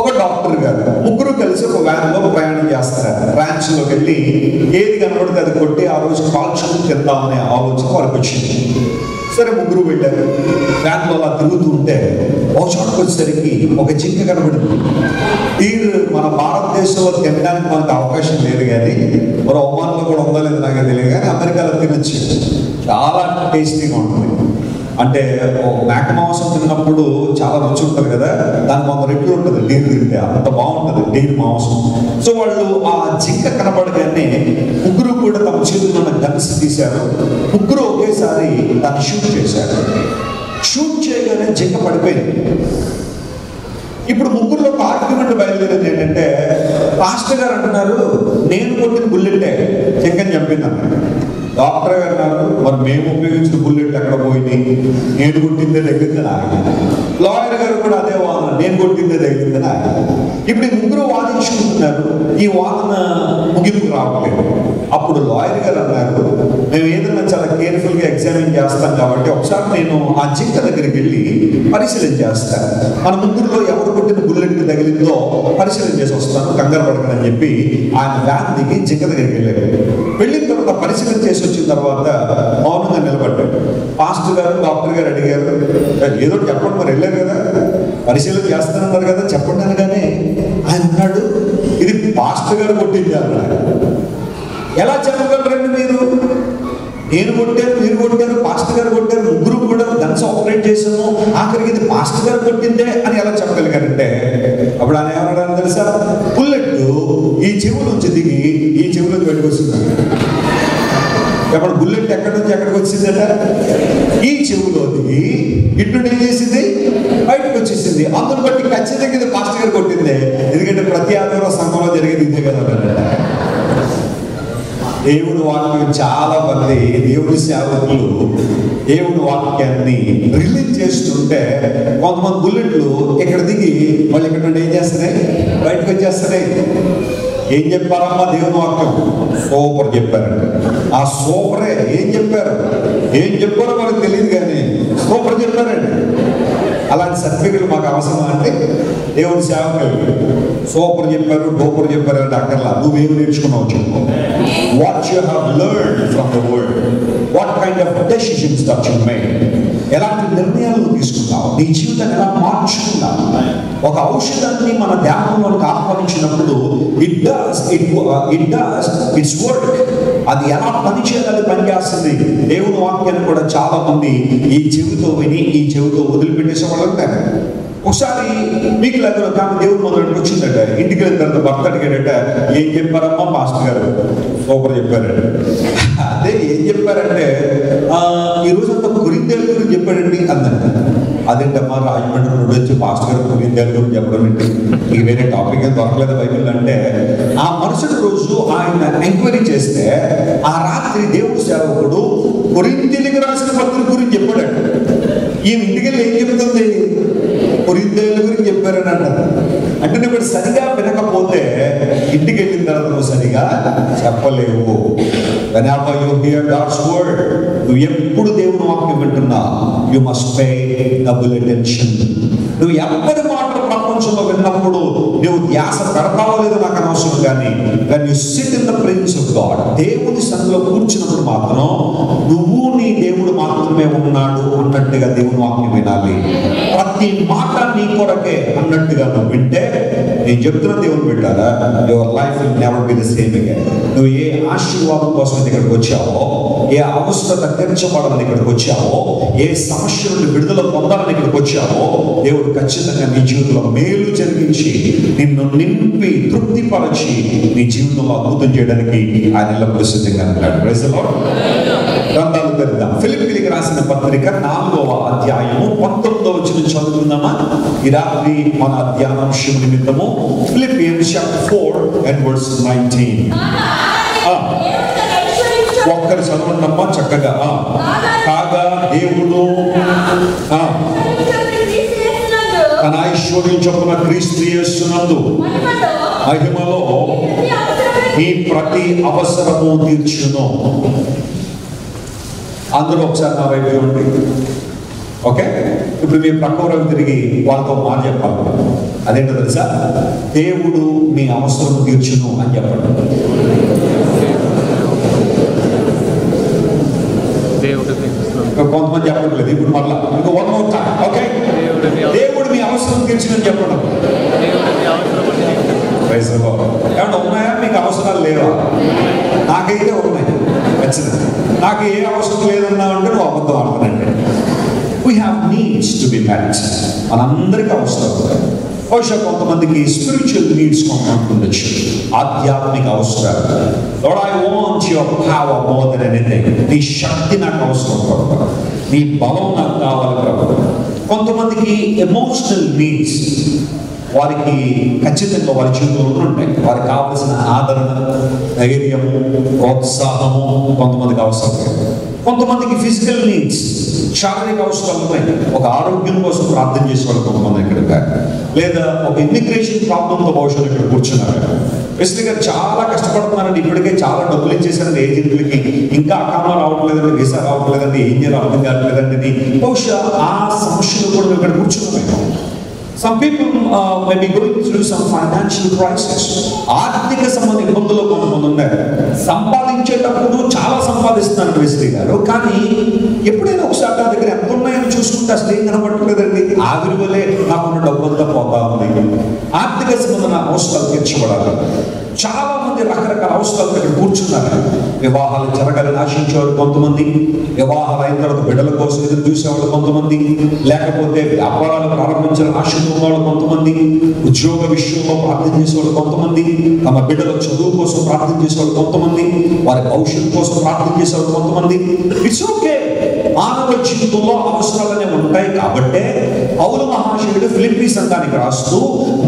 ఒక డాక్టర్ గారు ముగ్గురు కలిసి ఒక వ్యాన్లో ప్రయాణం చేస్తారు. ర్యాంచ్లోకి వెళ్ళి ఏది కనబడితే అది కొట్టి ఆ రోజు కాల్చుకుని తిందామనే ఆలోచన వారికి వచ్చింది. సరే ముగ్గురు వెళ్ళారు. వ్యాన్లో అలా తిరుగుతూ ఉంటే ఒక చోటకు వచ్చేసరికి ఒక జింక కనబడింది. తీరు మన భారతదేశంలో తినడానికి మనకు అవకాశం లేదు కానీ మరి ఒమాన్లో కూడా ఉందో లేదో నాకు తెలియదు కానీ అమెరికాలో తినొచ్చు చాలా టేస్టీగా ఉంటుంది. అంటే మేక మాంసం తిన్నప్పుడు చాలా రుచి ఉంటుంది కదా దాని వంద రెట్లు ఉంటుంది? నీరు తింటే అంత బాగుంటుంది నీరు మాంసం. సో వాళ్ళు ఆ జింక కనపడగానే ముగ్గురు కూడా తమ చేతుల్లో ఉన్న గన్స్ తీశారు. ముగ్గురు ఒకేసారి దాన్ని షూట్ చేశారు. షూట్ చేయగానే జింక పడిపోయింది. ఇప్పుడు ముగ్గురులో ఒక ఆర్గ్యుమెంట్ బయలుదేరింది ఏంటంటే పాస్టర్ గారు అంటున్నారు నేను కొట్టిన బుల్లెట్టే. జింకని చంపింది డాక్టర్ గారు అన్నారు మరి మేము ఉపయోగించిన బుల్లెట్ ఎక్కడ పోయింది? నేను కొట్టిందే తగిలిందని ఆయన లాయర్ గారు కూడా అదే వాదన నేను కొట్టిందే తగిలిందని ఇప్పుడు ముగ్గురు వాదించుకుంటున్నారు. ఈ వాదన ముగింపు రావట్లేదు. అప్పుడు లాయర్ గారు అన్నారు మేము ఏదైనా చాలా కేర్ఫుల్గా ఎగ్జామిన్ చేస్తాం కాబట్టి ఒకసారి నేను ఆ జింక దగ్గరికి వెళ్ళి పరిశీలన చేస్తాను. మన ముగ్గురులో ఎవరు కొట్టిన బుల్లెట్ తగిలిందో పరిశీలన చేసి వస్తాను కంగారు పడకనని చెప్పి ఆయన వ్యాన్ దిగి జింక దగ్గరికి వెళ్ళాడు. వెళ్ళిన తర్వాత పరిశీలన చేసి వచ్చిన తర్వాత మౌనంగా నిలబడ్డాడు. పాస్టర్ గారు డాక్టర్ గారు అడిగారు ఏదో చెప్పండి మరి వెళ్ళారు కదా. పరిశీలన చేస్తానన్నారు కదా చెప్పండి అనగానే ఆయన అన్నాడు ఇది పాస్టర్ గారు కొట్టింది అన్నాడు. ఎలా చెప్పగలరండి మీరు? నేను కొట్టాను మీరు కొట్టారు పాస్టర్ గారు కొట్టారు ముగ్గురు కూడా గన్స్ ఆపరేట్ చేశాము. ఆఖరికి ఇది పాస్టర్ గారు కొట్టిందే అని ఎలా చెప్పగలిగారంటే అప్పుడు ఆయన ఏమన్నాడు తెలుసా? బుల్లెట్ ఈ చెవు నుంచి దిగి ఈ చెవులోకి బయటకు వస్తుంది అప్పుడు బుల్లెట్ ఎక్కడి నుంచి ఎక్కడికి వచ్చిందట ఈ చెవులో దిగి ఇటు ఏం చేసింది? బయటకు వచ్చేసింది. అందును బట్టి ఖచ్చితంగా ఇది పాస్టర్ గారు కొట్టిందే. ఎందుకంటే ప్రతి ఆదివారం సంఘంలో జరిగేది ఇదే కదా దేవుడు వాక్యం చాలా మంది దేవుడి సేవకులు దేవుడి వాక్యాన్ని రిలీజ్ చేస్తుంటే కొంతమంది బుల్లెట్లు ఇక్కడ దిగి వాళ్ళు ఇక్కడ నుండి ఏం చేస్తున్నాయి? బయటకు వచ్చేస్తున్నాయి. ఏం చెప్పారమ్మా దేవుని వాక్యం? సూపర్ చెప్పారండి ఆ సూపరే ఏం చెప్పారు? ఏం చెప్పారో మనకు తెలియదు కానీ సూపర్ చెప్పారండి. అలాంటి సర్టిఫికెట్లు మాకు అవసరమా అంటే దేవుడి సేవకులు సూపర్ చెప్పారు డోపర్ చెప్పారు అంటే అక్కర్లా నువ్వేమి నేర్చుకున్నావు చెప్పు. What you have learn from the world what kind of decisions that you made ఎలాంటి నిర్ణయాలు తీసుకున్నావు నీ జీవితాన్ని ఎలా మార్చుకున్నావు? ఒక ఔషధాన్ని మన దేహంలోకి ఆహ్వానించినప్పుడు it does it it does its work అది ఎలా పనిచేయాలని పనిచేస్తుంది దేవుని వాక్యాన్ని కూడా చాలా మంది ఈ చెవితో విని ఈ చెవితో వదిలిపెట్టేసే వాళ్ళు ఉంటారు. ఒకసారి మీకు దగ్గర ఒక ఆమె దేవుడు మొదలు వచ్చిందట. ఇంటికి వెళ్ళిన తర్వాత భర్త అడిగాడట ఏం చెప్పారమ్మా మాస్టర్ గారు? ఒకరు చెప్పారంట అదే ఏం చెప్పారంటే "ఆ, ఈ రోజు అంతా కురిందేల గురించి చెప్పాడండి అందంట అదేంటమ్మా రాజమండ్రి నుండి వచ్చి మాస్టర్ గారు కురిందేల గురించి చెప్పడం ఏంటి? ఇక వేరే టాపిక్ ఏం దొరకలేదు బైబిల్ అంటే ఆ మరుసటి రోజు ఆయన ఎంక్వైరీ చేస్తే ఆ రాత్రి దేవుడు సేవకుడు కొరింతీలకు రాసిన పత్రిక గురించి చెప్పాడట. ఈ ఇంటికి వెళ్ళి ఏం చెప్తుంది? కొరిందేల గురించి చెప్పారని అంటారు అంటే నువ్వు సరిగా వినకపోతే ఇంటికి వెళ్ళిన తర్వాత నువ్వు సరిగా చెప్పలేవు. నువ్వు ఎప్పుడు దేవుని వాక్యం వింటున్నా you must pay double attention నువ్వు ఎవరి మాటలు ప్రపంచంలో విన్నప్పుడు నువ్వు ధ్యాస పెడతావో లేదో నాకు అనవసరం కానీ when you sit in the presence of God దేవుని సన్నిధిలో కూర్చున్నప్పుడు మాత్రం నువ్వు నీ దేవుడు మాత్రమే ఉన్నాడు అన్నట్టుగా దేవుని వాక్యం వినాలి. ప్రతి మాట నీ కొరకే అన్నట్టుగా నువ్వు వింటే నేను చెప్తున్నా దేవుని బిడ్డారా your life will never be the same again నువ్వు ఏ ఆశీర్వాదం కోసం ఇక్కడికి వచ్చావో ఏ అవసరత తీర్చబడాలని ఇక్కడికి వచ్చావో ఏ సమస్య నుండి విడుదల పొందాలని ఇక్కడికి వచ్చావో దేవుడు ఖచ్చితంగా నీ జీవితంలో మేలు జరిగించి నిన్ను నింపి తృప్తిపరచి నీ జీవితంలో అద్భుతం చేయడానికి ఆయన ఎల్లప్పుడూ సిద్ధంగా ఉన్నాడు ప్రజలు the Lord. ఫిలిపిలికి రాసిన పత్రిక నాలుగవ అధ్యాయము పంతొమ్మిదవ వచ్చిన చదువుకుందామా? ఈ రాత్రి మన ధ్యానాంశం నిమిత్తము. Philippian chapter four and words nineteen. ఒక్కరు చదవండమ్మా చక్కగా. కాగా దేవుడు తన ఐశ్వర్యం చొప్పున క్రీస్తు యేసునందు మహిమలో ఈ ప్రతి అవసరము తీర్చును. అందరూ ఒకసారి నా వైపు చూడండి. ఓకే? ఇప్పుడు మీ ప్రక్క వైపు తిరిగి వాళ్ళతో మాట చెప్పాలి. అదేంటో తెలుసా? దేవుడు మీ అవసరం తీర్చును అని చెప్పండి. కొంతమంది చెప్పట్లేదు. ఇప్పుడు మళ్ళా. ఇంకో వన్ మోర్ టైం ఓకే? దేవుడు మీ అవసరం తీర్చునని చెప్పండి. ఏమన్నా ఉన్నాయా? మీకు అవసరాలు లేవా? నాకైతే ఉన్నాయి. ఖచ్చితంగా నాకు ఏ అవసరం లేదన్నా అంటే నువ్వు అబద్ధం ఆడుతున్నట్టే we have needs to be match మనందరికీ అవసరం బహుశా కొంతమందికి స్పిరిచువల్ నీడ్స్ కొంతమంది ఉండొచ్చు ఆధ్యాత్మిక అవసరాలు Lord I want your power more than anything నీ శక్తి నాకు అవసరం ప్రభు నీ బలం నాకు కావాలి ప్రభు కొంతమందికి ఎమోషనల్ నీడ్స్ వారికి ఖచ్చితంగా వారి జీవితంలో ఉంటాయి. వారికి కావలసిన ఆదరణ ధైర్యము ప్రోత్సాహము కొంతమందికి అవసరం కొంతమందికి ఫిజికల్ నీడ్స్ శారీరక అవసరాలు ఉన్నాయి. ఒక ఆరోగ్యం కోసం ప్రార్థన చేసేవాళ్ళు కొంతమంది ఇక్కడ లేదా ఒక ఇమిగ్రేషన్ ప్రాబ్లంతో బహుశా ఇక్కడ కూర్చున్నారు. ఎస్టీ గారు చాలా కష్టపడుతున్నారండి. ఇప్పటికే చాలా డబ్బులు ఇచ్చేసారండి ఏజెంట్లకి ఇంకా అకామా రావట్లేదండి వీసా రావట్లేదండి ఏం చేయాలి అర్థం కావట్లేదండి బహుశా ఆ సమస్యలు కూడా మేము ఇక్కడ కూర్చున్నాం Some people uh, may be going through some financial crisis. ఆర్థిక సంబంధ ఇబ్బందులు కొంతమంది ఉన్నారు సంపాదించేటప్పుడు చాలా సంపాదిస్తున్నారు వేస్త్రి గారు కానీ ఎప్పుడైనా ఒకసారి నా దగ్గర ఎంత ఉన్నాయని చూసుకుంటే అసలు ఏం కనబడట్లేదండి ఆవిరి వలే నాకున్న డబ్బంతా పోతా ఉంది. ఆర్థిక సంబంధం నా అవసరాలు తీర్చుకోవడానికి. చాలా మంది రకరకాల అవసరాలు దగ్గర కూర్చున్నారు. వివాహాలు జరగాలని ఆశించేవాళ్ళు కొంతమంది వివాహాలు అయిన తర్వాత బిడ్డల కోసం ఎదురు చూసేవాళ్ళు కొంతమంది లేకపోతే వ్యాపారాలు ప్రారంభించాలని ఆశతో కొంతమంది ఉద్యోగ విషయంలో ప్రార్థన చేసేవాళ్ళు కొంతమంది తమ బిడ్డల చదువు కోసం ప్రార్థన చేసేవాళ్ళు కొంతమంది వారి భవిష్యత్తు కోసం ప్రార్థన చేసేవాళ్ళు కొంతమంది. ఇట్స్ ఓకే మానవ జీవితంలో అవసరాలనే ఉంటాయి. కాబట్టే పౌరు మహాశయుడు ఫిలిప్పీ సంఘానికి రాస్తూ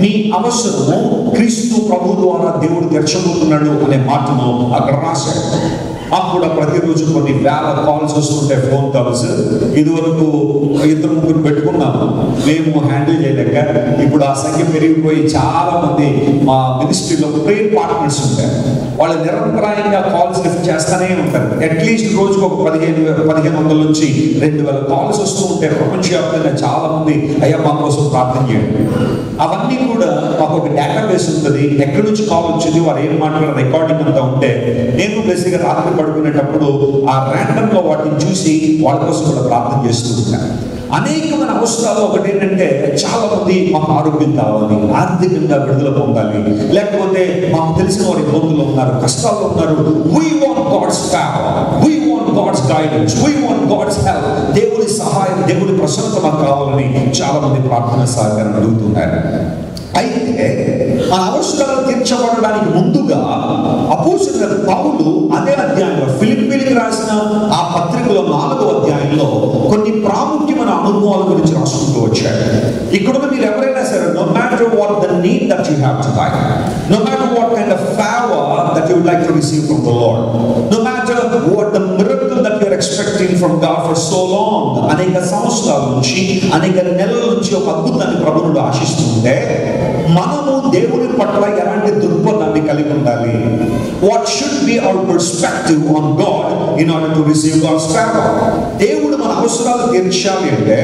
మీ అవసరము క్రీస్తు ప్రభు ద్వారా దేవుడు తెరచబోతున్నాడు అనే మాటను అక్కడ రాశాడు. అప్పుడు ప్రతిరోజు కొన్ని వేల కాల్స్ వస్తుంటే ఫోన్ కాల్స్ ఇదివరకు ఇద్దరు ముగ్గురు పెట్టుకున్నాము మేము హ్యాండిల్ చేయలేక ఇప్పుడు ఆ సంఖ్య పెరిగిపోయి చాలా మంది మా మినిస్ట్రీలో ప్రేయర్ పార్ట్నర్స్ ఉంటారు. వాళ్ళు నిరంతరాయంగా కాల్స్ లిఫ్ట్ చేస్తూనే ఉంటారు. అట్లీస్ట్ రోజుకు ఒక పదిహేను వేల పదిహేను వందల నుంచి రెండు వేల కాల్స్ వస్తూ ఉంటే ప్రపంచవ్యాప్తంగా చాలా మంది అయ్యా మా కోసం ప్రార్థన చేయండి. అవన్నీ కూడా మాకు ఒక డేటాబేస్ ఉంటుంది. ఎక్కడి నుంచి కాల్ వచ్చింది వారు ఏం మాట్లాడారు రికార్డింగ్ అంతా ఉంటే నేను బేసిక్గా రాత్రి పడుకునేటప్పుడు ఆ ర్యాండమ్లో వాటిని చూసి వాళ్ళ కోసం కూడా ప్రార్థన చేస్తూ అనేకమైన అవసరాలు ఒకటి ఏంటంటే చాలా మంది మాకు ఆరోగ్యం కావాలి ఆర్థికంగా విడుదల పొందాలి లేకపోతే మాకు తెలిసిన వారి ఇబ్బందులు ఉన్నారు కష్టాలు ఉన్నారు. We want God's we want God's guidance we want God's help దేవుని సహాయం దేవుని ప్రసన్నత మాకు కావాలని చాలా మంది ప్రార్థన సహకారం అడుగుతున్నారు అయితే మన అవసరాలు తీర్చబడడానికి ముందుగా అపోసిన పౌలు అదే అధ్యాయంలో ఫిలిప్పీలకు రాసిన ఆ పత్రికలో నాలుగో అధ్యాయంలో కొన్ని ప్రాముఖ్యమైన అనుభవాల గురించి రాసుకుంటూ వచ్చాడు. ఇక్కడ మీరు ఎవరైనా సరే no matter what the need that you have to buy no matter what kind of favour that you would like to receive from the Lord no matter what the miracle that you are expecting from God for so long అనేక సంవత్సరాల నుంచి అనేక నెలల నుంచి ఒక అద్భుతాన్ని ప్రభువుడు ఆశిస్తుంటే మనము దేవుని పట్ల ఎలాంటి దృక్పథాన్ని కలిగి ఉండాలి? What should be our perspective on God in order to receive God's favour దేవుడు మన అవసరాలు తీర్చాలి అంటే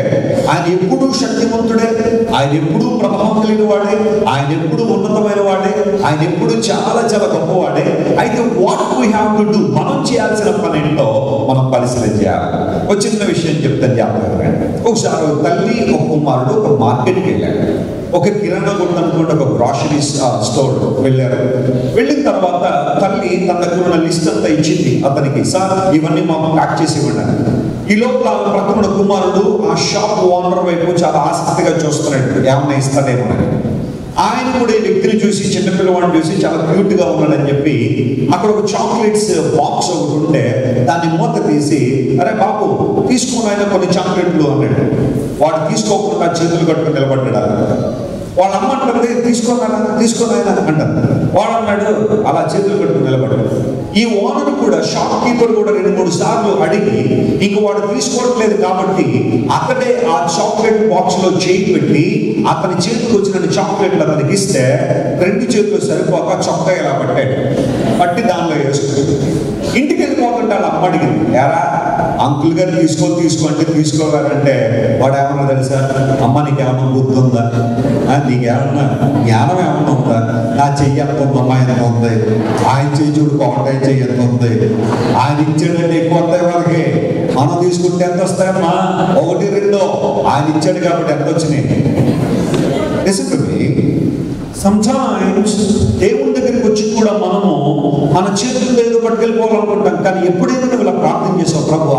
ఆయన ఎప్పుడూ శక్తివంతుడే ఆయన ఎప్పుడూ ప్రభావం కలిగిన వాడే ఆయన ఎప్పుడూ ఉన్నతమైన వాడే ఆయన ఎప్పుడూ చాలా చాలా గొప్పవాడే. అయితే what we have to do మనం చేయాల్సిన పని ఏంటో మనం పరిశీలన చేయాలి ఒక చిన్న విషయం చెప్తాను జాగ్రత్తగా ఒకసారి ఒక తల్లి ఒక కుమారుడు ఒక మార్కెట్కి వెళ్ళాడు ఒక కిరాణా కొట్టు అనుకుంటే ఒక గ్రాసరీ స్టోర్ వెళ్ళారు. వెళ్ళిన తర్వాత తల్లి తన దగ్గర ఉన్న లిస్ట్ అంతా ఇచ్చింది. అతనికి సార్ ఇవన్నీ మాకు ప్యాక్ చేసి ఇవ్వండి ఈ లోపల ప్రక్కన కుమారుడు ఆ షాప్ ఓనర్ వైపు చాలా ఆసక్తిగా చూస్తున్నాడు. ఏమన్నా ఇస్తాడేమో ఆయన కూడా ఈ వ్యక్తిని చూసి చిన్నపిల్లవాడిని చూసి చాలా క్యూట్గా ఉన్నాడని చెప్పి అక్కడ ఒక చాక్లెట్స్ బాక్స్ ఒకటి ఉంటే దాన్ని మూత తీసి అరే బాబు తీసుకుని ఆయన కొన్ని చాక్లెట్లు అన్నాడు. వాడు తీసుకోకుండా చేతులు కట్టుకుని నిలబడ్డాడు వాళ్ళ అమ్మ అంటుంది తీసుకున్నారా తీసుకున్నాయన అంటారు వాడు అన్నాడు అలా చేతులు కట్టుకుని నిలబడ్డాడు. ఈ ఓనర్ కూడా షాప్ కీపర్ కూడా రెండు మూడు సార్లు అడిగి ఇంక వాడు తీసుకోవట్లేదు కాబట్టి అతడే ఆ చాక్లెట్ బాక్స్లో చేయి పెట్టి అతని చేతికి వచ్చిన చాక్లెట్లు అతనికి ఇస్తే రెండు చేతులు సరిపోక చొక్కా ఇలా పట్టాడు. పట్టి దానిలో వేసుకున్నాడు ఇంటికి వెళ్ళిపోతుంటే వాళ్ళ అమ్మ ఎరా అంకుల్ గారు తీసుకో తీసుకో అంటే తీసుకోవాలంటే వాడు ఏమన్నా తెలుసా? అమ్మ నీకేమన్నా బుద్ధి ఉందా ఆ, నీకేమన్నా జ్ఞానం ఏమన్నా ఉందా? నా చెయ్యి ఎంత ఉందమ్మా? ఎంత ఉంది? ఆయన చెయ్యి చూడు కోటాయి చెయ్యి ఎంత ఉంది? ఆయన ఇచ్చాడంటే ఎక్కువ వస్తాయి వాళ్ళకి. మనం తీసుకుంటే ఎంత వస్తాయమ్మా ఒకటి రెండో. ఆయన ఇచ్చాడు కాబట్టి ఎంత వచ్చినాయి? Listen to దేవుని దగ్గరికి వచ్చి కూడా మనము మన చేతులు ఏదో పట్టుకెళ్ళిపోవాలనుకుంటాం. కానీ ఎప్పుడైనా నువ్వు ఇలా ప్రార్థన చేసావు ప్రభు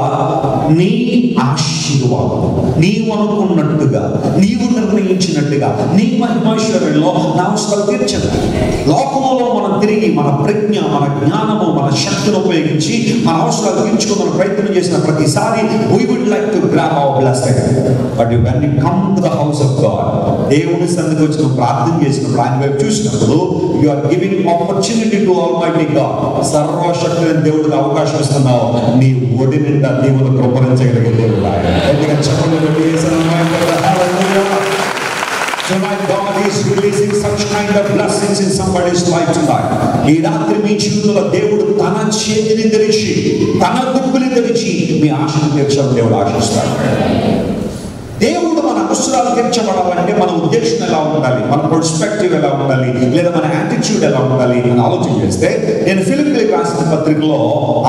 నీ ఆశీర్వాదం నీవు అనుకున్నట్టుగా నీవు నిర్ణయించినట్టుగా నీ మహిమేశ్వరుల్లో నా అవసరాలు తీర్చదు లోకంలో తిరిగి మన ప్రజ్ఞ మన జ్ఞానము మన శక్తిని ఉపయోగించి మన అవసరాలు తీర్చుకోమని ప్రయత్నం చేసిన ప్రతిసారి we would like to grab our blessing but you when you come to the house of God దేవుని సన్నిధికి వచ్చిన ప్రార్థన చేసినప్పుడు ఆయన వైపు చూసినప్పుడు you are giving opportunity to almighty God సర్వశక్తి దేవుడికి అవకాశం ఇస్తున్నావు. నీ ఒడి నిండా దేవుని కృపరించగలిగే దేవుడు ఆయన. గట్టిగా చెప్పండి, గట్టిగా వేసిన అమ్మాయి కదా, hallelujah. Tonight God is releasing such kind of blessings in somebody's life tonight. ఈ రాత్రి మీ జీవితంలో దేవుడు తన చేతిని తెరిచి తన గుప్పుని తెరిచి మీ ఆశను తీర్చడం దేవుడు ఆశిస్తాడు దేవుడు అంటే మన ఉద్దేశం ఎలా ఉండాలి? మన పర్స్పెక్టివ్ ఎలా ఉండాలి? లేదా మన యాటిట్యూడ్ ఎలా ఉండాలి? అని ఆలోచన చేస్తే నేను ఫిలిపిలకు రాసిన పత్రికలో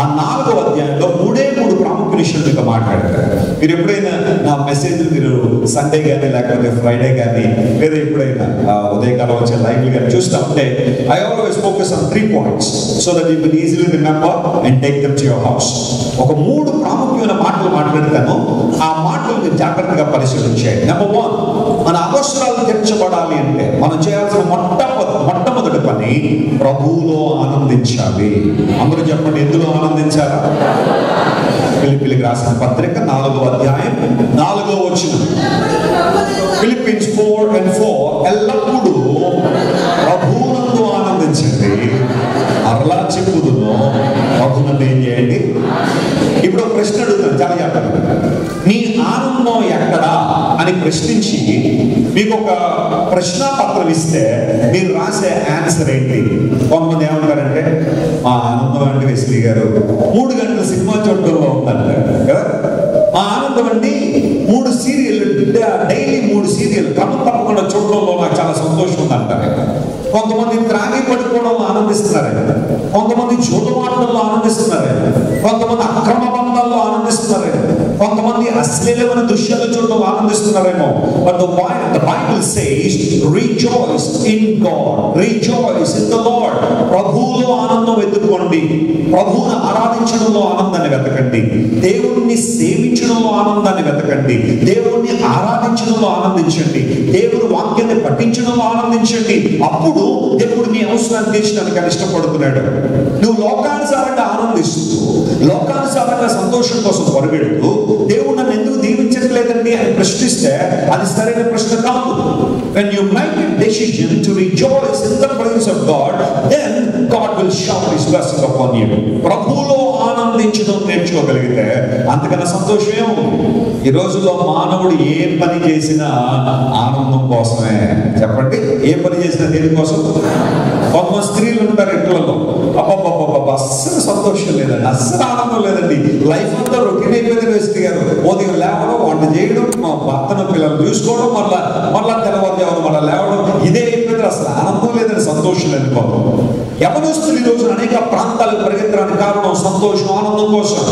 ఆ నాలుగో అధ్యాయంలో మూడే మూడు ప్రాముఖ్య విషయాలు మాట్లాడతారు మీరు ఎప్పుడైనా నా మెసేజ్ మీరు సండే కానీ లేకపోతే ఫ్రైడే కానీ లేదా ఎప్పుడైనా ఉదయం ఉదయకాలం వచ్చే లైవ్ కానీ చూస్తూ ఉంటే I always focus on three points so that you can easily remember and take them to your house ఒక మూడు ప్రాముఖ్యమైన మాటలు మాట్లాడతాను ఆ మాటలు మీరు జాగ్రత్తగా పరిశీలించేయండి. నెంబర్ వన్ మన అవసరాలు తీర్చబడాలి అంటే మనం చేయాల్సిన మొట్టమొదటి మొట్టమొదటి పని ప్రభువులో ఆనందించాలి. అందరూ చెప్పండి ఎందులో ఆనందించాలా? పిలిపిలికి రాసిన పత్రిక నాలుగో అధ్యాయం నాలుగో వచ్చిన ఫిలిపిన్స్ ఫోర్ అండ్ ఫోర్ ఎల్లప్పుడూ ప్రభువునందు ఆనందించండి అరలా చెప్పుదును అవుతున్నది ఏం చేయండి. ఇప్పుడు ప్రశ్న అడుగుతాను చాలా చెప్పండి మీ ఆనందం ఎక్కడా అని ప్రశ్నించి మీకు ఒక ప్రశ్న పత్రం ఇస్తే మీరు రాసే ఆన్సర్ ఏంటి? కొంతమంది ఏమంటారంటే మా ఆనందం అంటే వెస్లీ గారు మూడు గంటల సినిమా చూడటంలో ఉందంటారు కదా మా ఆనందం అండి మూడు సీరియల్ డైలీ మూడు సీరియల్ క్రమం తప్పకుండా చూడడంలో నాకు చాలా సంతోషం ఉందంటారు కొంతమంది త్రాగి పడుకోవడంలో ఆనందిస్తున్నారు. కొంతమంది జూదమాటంలో ఆనందిస్తున్నారు. కొంతమంది అక్రమ బంధాల్లో ఆనందిస్తున్నారు. కొంతమంది అశ్లీలమైన దృశ్యాలు చూడడం ఆనందిస్తున్నారేమో but the the Bible says rejoice in God rejoice in the Lord ప్రభువులో ఆనందం వెతుక్కోండి. ప్రభువును ఆరాధించడంలో ఆనందాన్ని వెతకండి. దేవుణ్ణి సేవించడంలో ఆనందాన్ని వెతకండి. దేవుణ్ణి ఆరాధించడంలో ఆనందించండి. దేవుని వాక్యాన్ని పఠించడంలో ఆనందించండి. అప్పుడు దేవుడు నీ అవసరాన్ని తీర్చడానికి ఆయన ఇష్టపడుతున్నాడు. నువ్వు లోకానుసారంగా ఆనందిస్తూ లోకానుసారంగా సంతోషం కోసం పరిగెడుతూ దేవుడు నన్ను ఎందుకు దీవించట్లేదండి అని ప్రశ్నిస్తే అది సరైన ప్రశ్న కాదు. When you make a decision to rejoice in the presence of God then God will shower his blessing upon you. ప్రభువులో ఆనందించడం నేర్చుకోగలిగితే అంతకన్నా సంతోషం ఏముంది? ఈ రోజుల్లో మానవుడు ఏ పని చేసినా ఆనందం కోసమే. చెప్పండి ఏ పని చేసినా దేనికోసం? కొంతమంది స్త్రీలు ఉంటారు ఇంట్లలో. అబ్బబ్బబ్బబ్బ అస్సలు సంతోషం లేదండి అస్సలు ఆనందం లేదండి. లైఫ్ అంతా రొటీన్ అయిపోయింది వేస్ట్ గారు. ఉదయం లేవడం వంట చేయడం మా భర్తను పిల్లలు చూసుకోవడం మళ్ళా మళ్ళా తెల్లవారు మళ్ళీ లేవడం ఇదే అయిపోయింది అసలు ఆనందం లేదని సంతోషం లేదు పాపం. యవనస్తులు ఈరోజు అనేక ప్రాంతాలకు పరిగెత్తడానికి కారణం సంతోషం ఆనందం కోసం.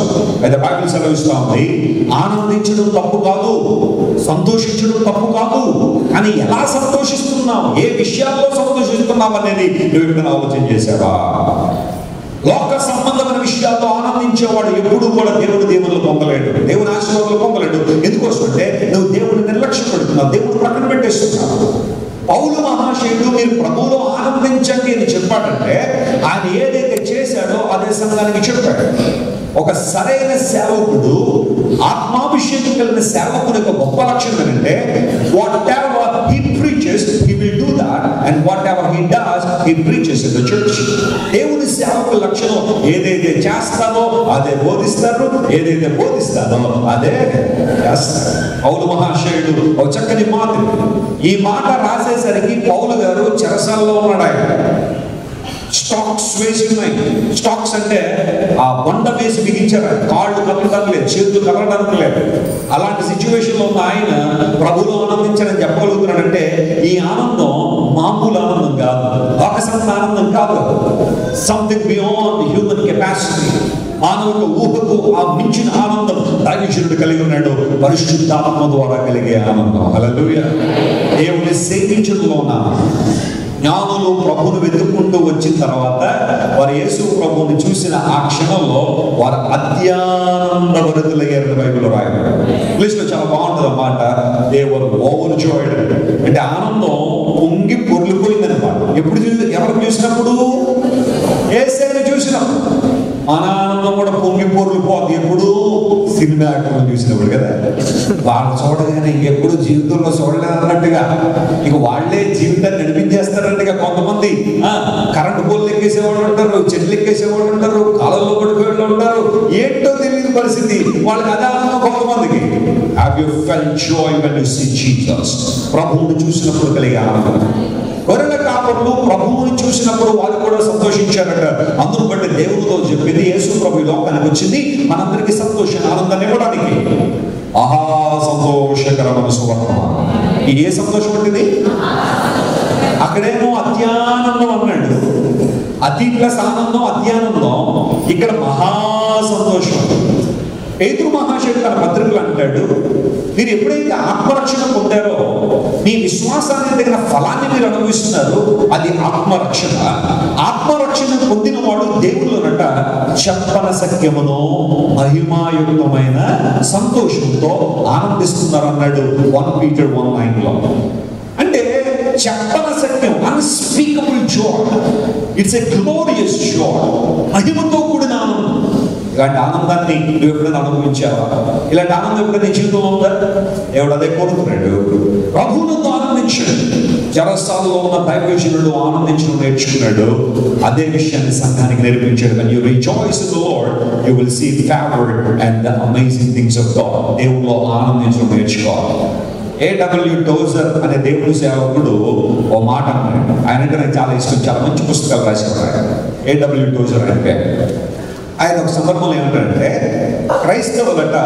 అయితే బైబిల్ సెలవిస్తా ఉంది ఆనందించడం తప్పు కాదు సంతోషించడం తప్పు కాదు కానీ ఎలా సంతోషిస్తున్నాం ఏ విషయాల్లో సంతోషిస్తున్నాం అనేది నువ్వు ఎప్పుడైనా ఆలోచన చేశావా? లోక సంబంధమైన విషయాల్లో ఆనందించేవాడు ఎప్పుడు కూడా దేవుడి దేవుళ్ళు పొందలేడు. దేవుని ఆశీర్వాదాలు పొందలేడు. ఎందుకోసం అంటే నువ్వు దేవుడిని నిర్లక్ష్యం పెడుతున్నావు దేవుడు ప్రక్కన పెట్టేస్తున్నావు పౌలు మహాశయుడు మీరు ప్రభువులో ఆనందించండి అని చెప్పాడంటే ఆయన ఏదైతే చేశాడో అదే సంఘానికి చెప్పాడు. ఒక సరైన సేవకుడు ఆత్మాభిషేకం కలిగిన సేవకుడు యొక్క గొప్ప లక్షణం ఏంటంటే whatever he preaches he will do that and whatever he does he preaches in the church దేవుని సేవకు లక్షణం ఏదైతే చేస్తానో అదే బోధిస్తారు ఏదైతే బోధిస్తారో అదే చేస్తారు. పౌలు మహాశయుడు ఒక చక్కని మాట ఈ మాట రాసేసరికి పౌలు గారు చెరసాల్లో ఉన్నాడు ఆయన స్టాక్స్ వేసి ఉన్నాయి స్టాక్స్ అంటే ఆ బండ వేసి బిగించారు. కాళ్ళు కదలడానికి లేదు చేతులు కదలడానికి లేదు అలాంటి సిచ్యువేషన్లో ఉన్న ఆయన ప్రభులో ఆనందించారని చెప్పగలుగుతున్నాడంటే ఈ ఆనందం మామూలు ఆనందం కాదు. లోకసంత ఆనందం కాదు. సంథింగ్ బియాండ్ హ్యూమన్ కెపాసిటీ మానవుల ఊహకు ఆ మించిన ఆనందం దైవజనుడు కలిగి ఉన్నాడు. పరిశుద్ధాత్మ ద్వారా కలిగే ఆనందం. అలా దేవుని సేవించడంలో ఉన్న జ్ఞానులు ప్రభును వెతుక్కుంటూ వచ్చిన తర్వాత వారు యేసు ప్రభుని చూసిన ఆ క్షణంలో వారు అత్యానందభరితులయ్యారు బైబిల్ రాయబడి ఇంగ్లీష్లో చాలా బాగుంటుంది అన్నమాట దేవర్ ఓవర్ జాయిడ్ అంటే ఆనందం పొంగి పొర్లిపోయిందనమాట ఎప్పుడు చూ ఎవరు చూసినప్పుడు? ఏసైని చూసినప్పుడు. మన ఆనందం కూడా పొంగి పొర్లిపోతుంది ఎప్పుడు సినిమా యాక్టర్లు చూసినప్పుడు కదా. వాళ్ళు చూడగానే ఇంకెప్పుడు జీవితంలో చూడలేదు అన్నట్టుగా. ఇక వాళ్ళే జీవితాన్ని నడిపించేస్తారంటే కొంతమంది. ఆ, కరెంటు పోల్లు ఎక్కేసేవాళ్ళు ఉంటారు చెట్లు ఎక్కేసేవాళ్ళు ఉంటారు కాలంలో పడిపోయే వాళ్ళు ఉంటారు. ఏంటో తెలియని పరిస్థితి. వాళ్ళకి అదే ఆనందం కొంతమందికి. Have you fell joy when you see Jesus ప్రభువుని చూసినప్పుడు కలిగే ఆనందం. గొర్రెల ప్రభువుని చూసినప్పుడు వాళ్ళు కూడా సంతోషించారట. అందును బట్టి దేవుడితో చెప్పింది యేసు ప్రభు లోకానికి వచ్చింది. మనందరికీ సంతోషం ఆనందాన్ని ఇవ్వడానికి. ఆహా సంతోషకరమైన సువర్తమానం ఇది ఏ సంతోషం ఉంటుంది అక్కడేమో అత్యానందం అన్నాడు. అతి ప్లస్ ఆనందం అత్యానందం ఇక్కడ మహా సంతోషం. పేతురు మహాశయుడు తన పత్రికలు అంటాడు మీరు ఎప్పుడైతే ఆత్మరక్షణ పొందారో మీ విశ్వాసానికి తగిన ఫలాన్ని మీరు అనుభవిస్తున్నారు అది ఆత్మరక్షణ. ఆత్మరక్షణ పొందిన వాడు దేవుళ్ళనట చెప్పన సఖ్యమును మహిమాయుక్తమైన సంతోషంతో ఆనందిస్తున్నారు అన్నాడు వన్ పీటర్ వన్ నైన్లో అంటే చెప్పన సత్యం unspeakable joy it's a glorious joy మహిమతో ఇలాంటి ఆనందాన్ని నువ్వు ఎప్పుడైనా అనుభవించావా? ఇలాంటి ఆనందం ఎప్పుడైనా నీ జీవితంలో ఉందా? ఎవడు అదే కోరుకున్నాడు ప్రభువునందు ఆనందించాడు. జలస్థానంలో ఉన్న దైవజనుడు ఆనందించడం నేర్చుకున్నాడు. అదే విషయాన్ని సంఘానికి నేర్పించాడు. When you rejoice in the Lord you will see favor and the amazing things of God. దేవుల్లో ఆనందించడం నేర్చుకోవాలి. ఏడబ్ల్యూ టోజర్ అనే దేవుని సేవకుడు ఓ మాట అన్నాడు. ఆయన అంటే నాకు చాలా ఇష్టం. చాలా మంచి పుస్తకాలు రాసేవాడు ఏడబ్ల్యూ టోజర్ అంటే ఆయన ఒక సందర్భంలో ఏమంటాడంటే క్రైస్తవులట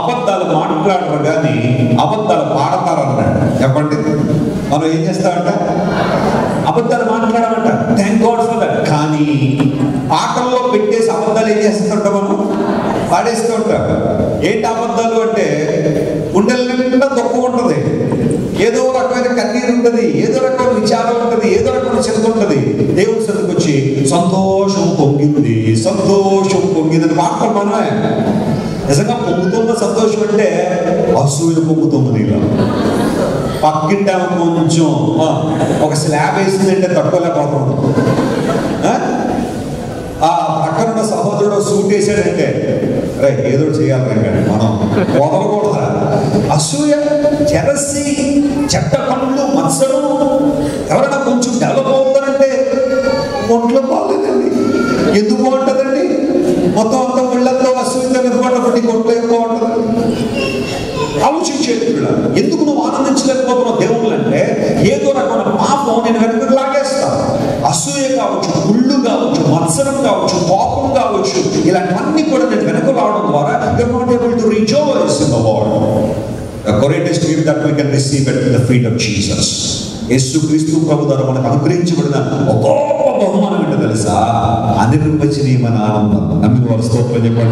అబద్ధాలు మాట్లాడరు కానీ అబద్ధాలు పాడతారు అన్నాడు చెప్పండి. మనం ఏం చేస్తామంట? అబద్ధాలు మాట్లాడమంట. థ్యాంక్ గాడ్ ఫర్ దట్ కానీ పాటల్లో పెట్టేసి అబద్ధాలు ఏం చేస్తుంటాం మనం? పాడేస్తూ ఉంటాం ఏంటి అబద్ధాలు అంటే గుండెల నిండా తక్కువ ఉంటుంది. ఏదో రకమైన కన్నీరు ఉంటుంది ఏదో రకమైన విచారం ఉంటుంది ఏదో రకమైన చింత ఉంటుంది. దేవుడి సరికి వచ్చి సంతోషం సంతోషం పొంగిందని అని మనమే నిజంగా పొంగుతున్న సంతోషం అంటే అసూయ పొంగుతుంది ఇలా పక్కింటే కొంచెం ఒక స్లాబ్ వేసిందంటే తట్టుకోలేకపోతున్నాం. ఆ? ఆ పక్కనున్న సహోదరుడు సూట్ వేసాడంటే రే ఏదో చేయాలి రంగండి మనం వదలకూడదా అసూయ జలసి చెట్ట పనులు మత్సరం ఎవరైనా కొంచెం డెవలప్ అవుతారంటే ఒంట్లో బాగలేదండి. ఎందుకు అంటే మొత్తం అంతా ఒళ్ళంతా అసూయతో నిలబడబట్టి ఒంట్లో ఏం బాగుంటుంది ఆలోచించేది కూడా ఎందుకు నువ్వు ఆనందించలేకపోతున్నావు దేవుళ్ళు అంటే ఏదో రకమైన పాపం నేను వెనక్కి లాగేస్తాను అసూయ కావచ్చు గుళ్ళు కావచ్చు మత్సరం కావచ్చు కోపం కావచ్చు ఇలాంటివన్నీ కూడా నేను వెనక రావడం ద్వారా you're not able to rejoice in the Lord. The greatest gift that we can receive at the feet of Jesus. Yesu Kristu ప్రభు ద్వారా మనకు అనుగ్రహించబడిన ఒక గొప్ప బహుమానం ఏంటో తెలుసా? అనిర్వచనీయమైన ఆనందం. నమ్మిన వారు స్తోత్రం చెప్పారు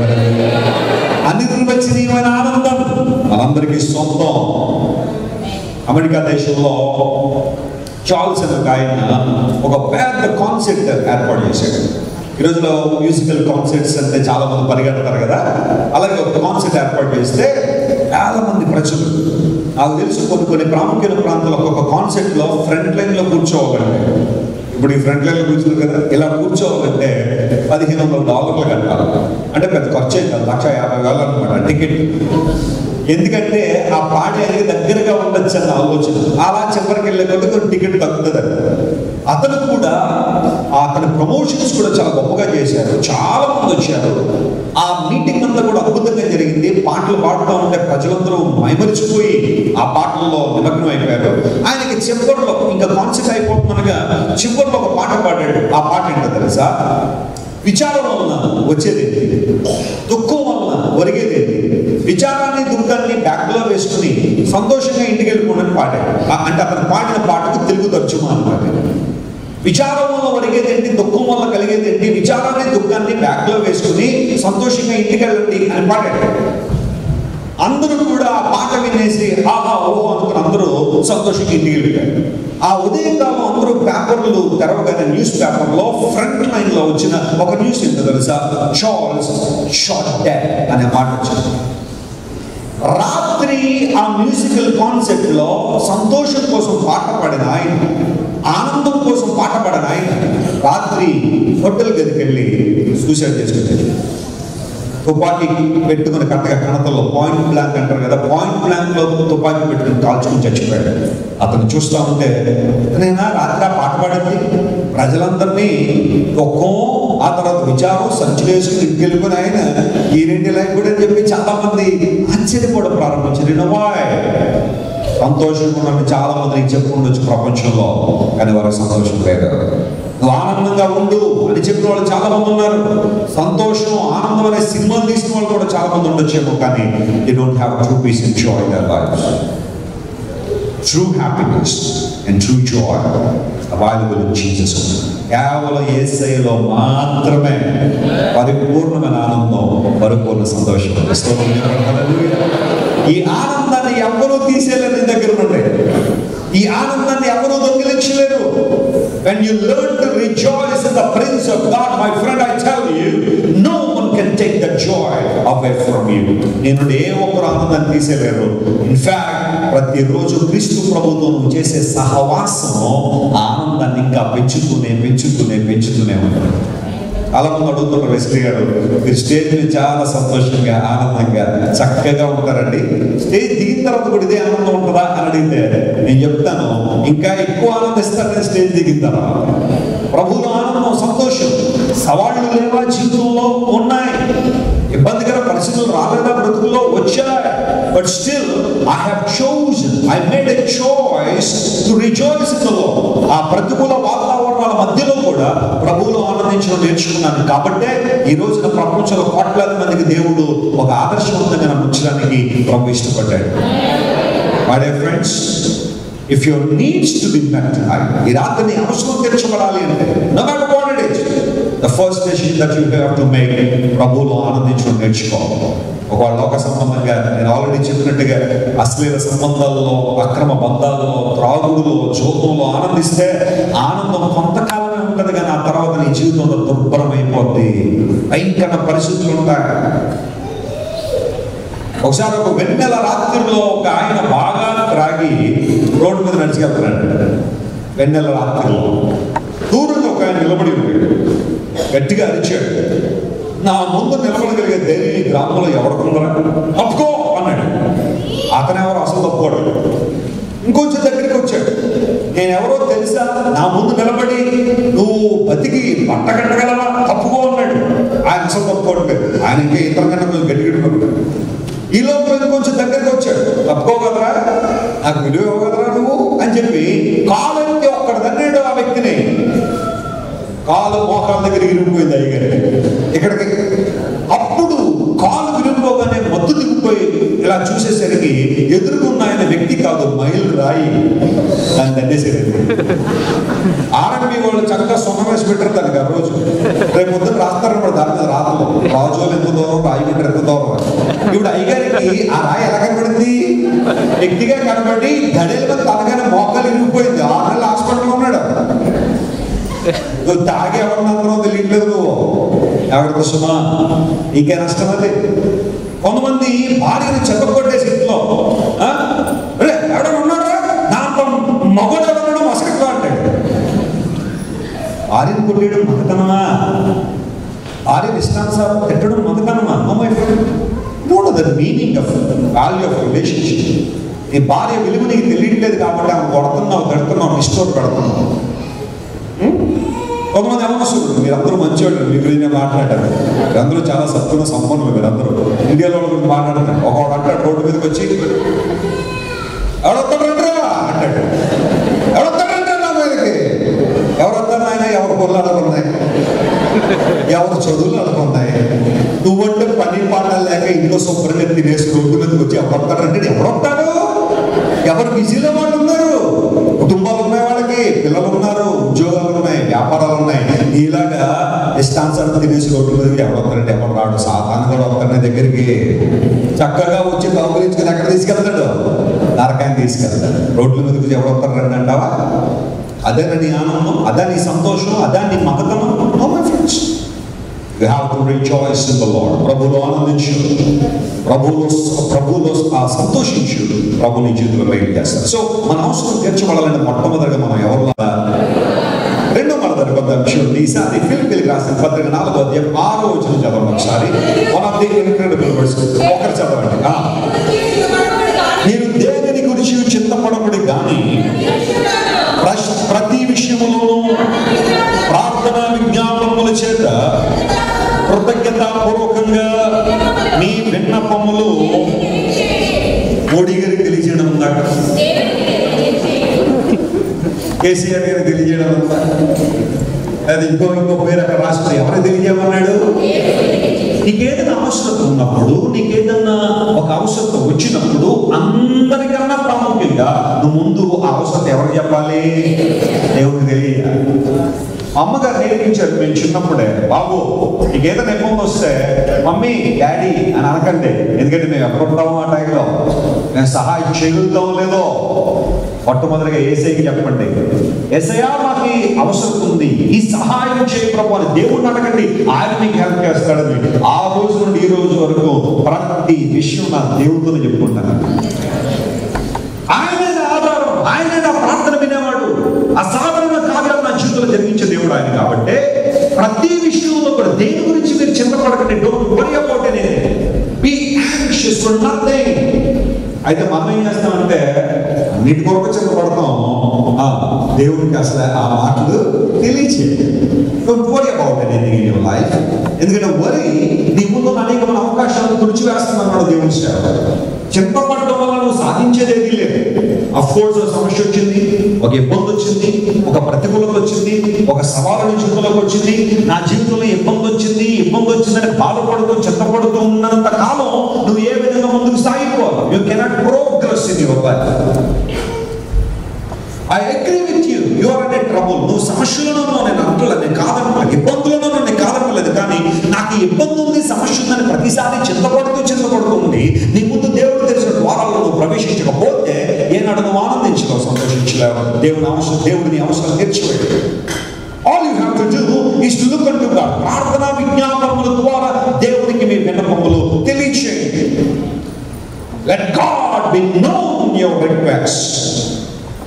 అనిర్వచనీయమైన ఆనందం. మనందరికీ సొంతం. అమెరికా దేశంలో చార్ల్స్ అనే ఒక ఆయన ఒక పెద్ద కాన్సెప్ట్ ఏర్పాటు చేశాడు. ఈ రోజులో మ్యూజికల్ కాన్సర్ట్స్ అంటే చాలా మంది పరిగెడతారు కదా. అలాగే ఒక కాన్సర్ట్ ఏర్పాటు చేస్తే చాలా మంది ప్రజలు నాకు తెలుసు కొన్ని కొన్ని ప్రాముఖ్యత ప్రాంతాలు ఒక్కొక్క కాన్సెప్ట్లో ఫ్రంట్ లైన్లో కూర్చోవాలంటే ఇప్పుడు ఈ ఫ్రంట్ లైన్లో కూర్చున్నారు కదా ఇలా కూర్చోవాలంటే పదిహేను వందల డాలర్లు కట్టాలి. అంటే పెద్ద ఖర్చు అయింది లక్ష యాభై వేలు అనమాట టికెట్ ఎందుకంటే ఆ పాట అనేది దగ్గరగా ఉండొచ్చు అన్న ఆలోచన. అలా చివరికి వెళ్ళే కొద్ది టికెట్ తగ్గుతుంది. అతను కూడా అతని ప్రమోషన్స్ కూడా చాలా గొప్పగా చేశారు. చాలా మంది వచ్చారు. ఆ మీటింగ్ అంతా కూడా అద్భుతంగా జరిగింది. పాటలు పాడుతూ ఉంటే ప్రజలందరూ మైమరిచిపోయి ఆ పాటల్లో నిమగ్నం అయిపోయారు. ఆయనకి చివరిలో ఇంకా కాన్సెప్ట్ అయిపోతుందనగా చివరిలో ఒక పాట పాడాడు. ఆ పాట ఏంటో తెలుసా? విచారం వలన వచ్చేది దుఃఖం వలన ఒరిగేది విచారాన్ని దుఃఖాన్ని బ్యాగ్లో వేసుకుని సంతోషంగా ఇంటికి వెళ్ళిపోవడానికి పాడాడు. అంటే అతను పాడిన పాటకు తెలుగు తర్జుమా అనమాట విచారం వల్ల ఒరిగేదేంటి దుఃఖం వల్ల కలిగేదేంటి విచారాన్ని దుఃఖాన్ని బ్యాగ్లో వేసుకుని సంతోషంగా ఇంటికి వెళ్ళండి అని పాడాడు అందరూ కూడా ఆ పాట వినేసి ఆహా ఓహో అనుకుని అందరూ సంతోషంగా ఇంటికి వెళ్ళారు ఆ ఉదయకాలం అందరూ పేపర్లు తెరవగానే న్యూస్ పేపర్లో ఫ్రంట్ లైన్లో వచ్చిన ఒక న్యూస్ ఏంటో తెలుసా? చార్ల్స్ షార్ట్ డాడ్ అనే మాట వచ్చింది. రాత్రి ఆ మ్యూజికల్ కాన్సెప్ట్లో సంతోషం కోసం పాట పాడిన ఆయన. ఆనందం కోసం పాట పాడిన ఆయన? రాత్రి హోటల్ గదికి వెళ్ళి సూసైడ్ చేసుకుంటాడు తుపాకీ పెట్టుకుని కరెక్ట్గా కణతల్లో పాయింట్ బ్లాంక్ అంటారు కదా పాయింట్ బ్లాంక్లో తుపాకీ పెట్టుకుని కాల్చుకుని చచ్చిపోయాడు. అతను చూస్తా ఉంటే నేనా రాత్రి ఆ పాట పాడింది? ప్రజలందరినీ దుఃఖం ఆ తర్వాత విచారం సంచులేసుకుని ఇంటికి వెళ్ళిపోయిన ఆయన ఈ రెండు లైఫ్ కూడా అని చెప్పి చాలామంది ఆశ్చర్యపోవడం ప్రారంభించారు. నవాయ్? సంతోషంగా చాలా మందికి చెప్పుకుండొచ్చు ప్రపంచంలో కానీ వారికి సంతోషం లేదు. నువ్వు ఆనందంగా ఉండు అని చెప్పిన వాళ్ళు చాలా మంది ఉన్నారు. సంతోషం ఆనందం అనే సినిమాలు తీసిన వాళ్ళు కూడా చాలా మంది ఉండొచ్చేమో కానీ they don't have true peace in joy their life true happiness and true joy available in Jesus కేవలం ఏసైలో మాత్రమే పరిపూర్ణమైన ఆనందం పరిపూర్ణ సంతోషం. ఈ ఆనందాన్ని ఎవరూ తీసేయలేరు నీ దగ్గర నుండి. ఈ ఆనందాన్ని ఎవరూ దొంగిలించలేరు when you learn to rejoice in the prince of god my friend i tell you no joy away from you. నేను ఏ ఒక్కరు ఆనందాన్ని తీసేయలేరు ఇన్ఫాక్ట్ ప్రతిరోజు క్రీస్తు ప్రభుతో నువ్వు చేసే సహవాసం ఆనందాన్ని ఇంకా పెంచుతూనే పెంచుతూనే పెంచుతూనే ఉంటుంది అలా మంది అడుగుతున్న వెస్ట్రీ గారు మీరు స్టేజ్ మీద చాలా సంతోషంగా ఆనందంగా చక్కగా ఉంటారండి. స్టేజ్ దిగిన తర్వాత కూడా ఇదే ఆనందం ఉంటుందా అని అడిగితే నేను చెప్తాను ఇంకా ఎక్కువ ఆనందిస్తారని స్టేజ్ దిగిన తర్వాత. ప్రభువుల ఆనందం సంతోషం. సవాళ్ళు లేవా? జీవితంలో ఉన్నాయి. ఇబ్బందికర పరిస్థితులు రాలేదా బ్రతుకుల్లో వచ్చాయి. But still I have chosen I made a choice to rejoice in ఆ ప్రతికూల వాతావరణాల మధ్యలో కూడా ప్రభువులో ఆనందించడం నేర్చుకున్నాను. కాబట్టే ఈ రోజున ప్రపంచంలో కోట్లాది మందికి దేవుడు ఒక ఆదర్శవంతంగా నన్ను ఉంచడానికి ప్రభు ఇష్టపడ్డాడు. My dear friends if your needs to be met ఈ రాత్రి అవసరం తీర్చబడాలి అంటే no matter what it is the first decision that you have to make ప్రభువులో ఆనందించడం నేర్చుకోవాలి ఒకవేళ లోక సంబంధంగా నేను ఆల్రెడీ చెప్పినట్టుగా అశ్లీల సంబంధాల్లో అక్రమ బంధాల్లో త్రాగుడులో జోతంలో ఆనందిస్తే ఆనందం కొంతకాలమే ఉంటుంది కానీ ఆ తర్వాత నీ జీవితంలో దుర్భరం అయిపోద్ది భయంకర పరిస్థితులు ఉంటాయి. ఒకసారి ఒక వెన్నెల రాత్రిలో ఒక ఆయన బాగా త్రాగి రోడ్డు మీద నడిచికెళ్తున్నాడు. వెన్నెల రాత్రిలో. దూరంగా ఒక ఆయన నిలబడి ఉన్నాడు. గట్టిగా అరిచాడు. నా ముందు నిలబడగలిగే ధైర్యం ఈ గ్రామంలో ఎవడుకుందరా తప్పుకో అన్నాడు. అతను ఎవరు అసలు తప్పుకోడు. ఇంకొంచెం దగ్గరికి వచ్చాడు. నేను ఎవరో తెలుసా? నా ముందు నిలబడి నువ్వు బతికి పట్టగట్టగలవా తప్పుకో అన్నాడు. ఆయన అసలు తప్పుకోడు. ఆయన ఇంకా ఇతర కన్నా కొంచెం గట్టిగా ఈ లోపల కొంచెం దగ్గరికి వచ్చాడు. తప్పుకోగలరా నాకు విలువ ఇవ్వగలరా నువ్వు? అని చెప్పి కాలెత్తి ఒక్కడు తన్నాడు ఆ వ్యక్తిని కాలు మోకాల దగ్గర ఇరిగిపోయింది అయ్యగారు ఇక్కడికి అప్పుడు కాలు విరిగిపోగానే మత్తు దిగిపోయి ఇలా చూసేసరికి ఎదురుకున్న ఆయన వ్యక్తి కాదు మైలు రాయి దాన్ని దండేసేది ఆర్ఎంపీ వాళ్ళు చక్కగా సొమ్మ వేసి పెట్టారు దానికి ఆ రోజు. రేపు పొద్దున్న రాస్తారు కూడా దాని మీద రాతలు. రాజోలు ఎంత దూరం రాయి మీటర్ ఎంత దూరం ఇప్పుడు అయ్యగారికి ఆ రాయి ఎలా కనబడింది వ్యక్తిగా కనబడి గడేల మీద తనగానే మోకాలు ఇరిగిపోయింది ఆరు నెలలు హాస్పిటల్లో ఉన్నాడు. నువ్వు తాగి ఎవరినందరూ తెలియట్లేదు నువ్వు. ఎవరి సుమా నీకే నష్టం అది. కొంతమంది భార్యను చెప్పకొట్టే స్థితిలో ఆ? ఎవడో ఉన్నాడా? నాతో మగోడు ఎవడో మసకట్లో అంటాడు భార్యను కొట్టేయడం మగతనమా? భార్యను ఇష్టానుసారం పెట్టడం మగతనమా? No my friend note the meaning of value of relationship నీ భార్య విలువ నీకు తెలియట్లేదు కాబట్టి ఆమె కొడుతున్నావు పెడుతున్నావు నిష్ఠూరు పెడుతున్నావు. కొంతమంది అవసరం మీరందరూ మంచివాళ్ళు మీ గురించి మాట్లాడారు మీరందరూ చాలా సత్తున సంపన్నులు మీరందరూ. ఇండియాలో గురించి మాట్లాడతారు ఒకవాడు అంటాడు రోడ్డు మీదకి వచ్చి ఎవడొస్తాడంటారా అంటాడు. ఎవడొస్తాడంటారా నా మీదకి? ఎవరొస్తారు ఆయన ఎవరు పొల్లు అనుకున్నాయి ఎవరు చదువులు అనుకున్నాయి నువ్వంటే పని పాటలు లేక ఇంట్లో శుభ్రంగా తినేసి రోడ్డు మీదకి వచ్చి ఎవరొస్తాడంటే ఎవరొస్తాడు ఎవరు బిజీలో వాళ్ళు ఉన్నారు? కుటుంబాలు ఉన్నాయి వాళ్ళకి పిల్లలు నీలాగా ఇలాగా ఇష్టానుసారం తినేసి రోడ్డు మీదకి ఎవరు వస్తారంటే ఎవరు రాడు? సాధారణ కూడా వస్తాడు దగ్గరికి చక్కగా వచ్చి కౌగులించుకుని ఎక్కడ తీసుకెళ్తాడు. నరకాన్ని తీసుకెళ్తాడు. రోడ్ల మీదకి ఎవరు వస్తారండి అంటావా? అదే నీ ఆనందం అదే నీ సంతోషం అదే నీ మగతనం no have to rejoice in the ప్రభువులో ఆనందించు. ప్రభువులో ప్రభువులో సంతోషించు. ప్రభుని జీవితంలో వెయిట్ చేస్తారు సో మన అవసరం తీర్చబడాలంటే మొట్టమొదటిగా మనం ఎవరు విషయం ఈసారి ఫిలిపిల్ రాసిన పత్రిక నాలుగో అధ్యాయం ఆరో వచ్చిన చదవండి ఒకసారి one of the incredible words ఒకరు చదవండి నేను దేవుని గురించి చింతపడబడి కానీ ప్రతి విషయంలోనూ ప్రార్థన విజ్ఞాపనముల చేత కృతజ్ఞతాపూర్వకంగా మీ విన్నపములు మోడీ తెలియజేయడం ఉందాక కేసీఆర్ గారికి తెలియజేయడం ఉందాక అది ఇంకో ఇంకో వేరొక రాష్ట్రం ఎవరికి తెలియజేయమన్నాడు నీకేదైనా అవసరం ఉన్నప్పుడు నీకేదన్నా ఒక అవసరం వచ్చినప్పుడు అందరికన్నా ప్రాముఖ్యంగా నువ్వు ముందు ఆ అవసరత ఎవరికి చెప్పాలి? దేవుడికి తెలియాలి. అమ్మగారు నేర్పించారు మేము చిన్నప్పుడే బాబు నీకు ఏదైనా ఇబ్బంది వస్తే మమ్మీ డాడీ అని అనకండి. ఎందుకంటే మేము ఎక్కడ ఉంటామో ఆ టైంలో. నేను సహాయం చేయగలుగుతాం లేదో మొట్టమొదటిగా ఏసైకి చెప్పండి ఏసయ్యా మాకు అవసరం ఉంది. ఈ సహాయం చేయ ప్రభు అని దేవుడిని అడగండి. ఆయన మీకు హెల్ప్ చేస్తాడని. ఆ రోజు నుండి ఈ రోజు వరకు ప్రతి విషయం నా దేవుడితో చెప్పుకుంటాను. ఆయన ఆధారం ఆయన నా ప్రార్థన వినేవాడు. అసాధారణ కార్యాలు నా జీవితంలో జరిగించే దేవుడు ఆయన కాబట్టి ప్రతి విషయంలో కూడా దేని గురించి మీరు చింతపడకండి don't worry about anything be anxious for nothing అయితే మనం ఏం చేస్తాం? అన్నిటి కొరకు చింతపడతాం ఆ, దేవుడికి అసలు ఆ మాటలు తెలియచేయండి worry about anything in life ఎందుకంటే వరి నీ ముందు అనేకమైన అవకాశాలను తుడిచివేస్తున్నాడు దేవుని సేవ చింతపడటం వల్ల నువ్వు సాధించేది ఏదీ లేదు. అఫ్కోర్స్ ఒక సమస్య వచ్చింది ఒక ఇబ్బంది వచ్చింది ఒక ప్రతికూలత వచ్చింది ఒక సవాలు నీ జీవితంలోకి వచ్చింది నా జీవితంలో ఇబ్బంది వచ్చింది ఇబ్బంది వచ్చిందని బాధపడుతూ చింతపడుతూ ఉన్నంత కాలం నువ్వు ఏ విధంగా ముందుకు సాగిపోవాలి? You cannot grow in your life I agree with you your అనే ట్రబుల్ నువ్వు సమస్యలను నేను అంటలేదు. నేను కాదనలేదు ఇబ్బందులను నేను కాదనలేదు కానీ నాకు ఇబ్బంది ఉంది సమస్య ఉందని ప్రతిసారి చింతపడుతూ చింతపడుతూ ఉండి నీ ముందు దేవుడు తెలిసిన ద్వారాలను నువ్వు ప్రవేశించకపోతే ఏనాడు నువ్వు ఆనందించలేవు సంతోషించలేవు. దేవుని అవసరం దేవుడిని అవసరం తీర్చివేయడు all you have to do is to look unto God ప్రార్థన విజ్ఞాపనముల ద్వారా దేవునికి మీ విన్నపములు తెలియచేయండి. Let God be known your request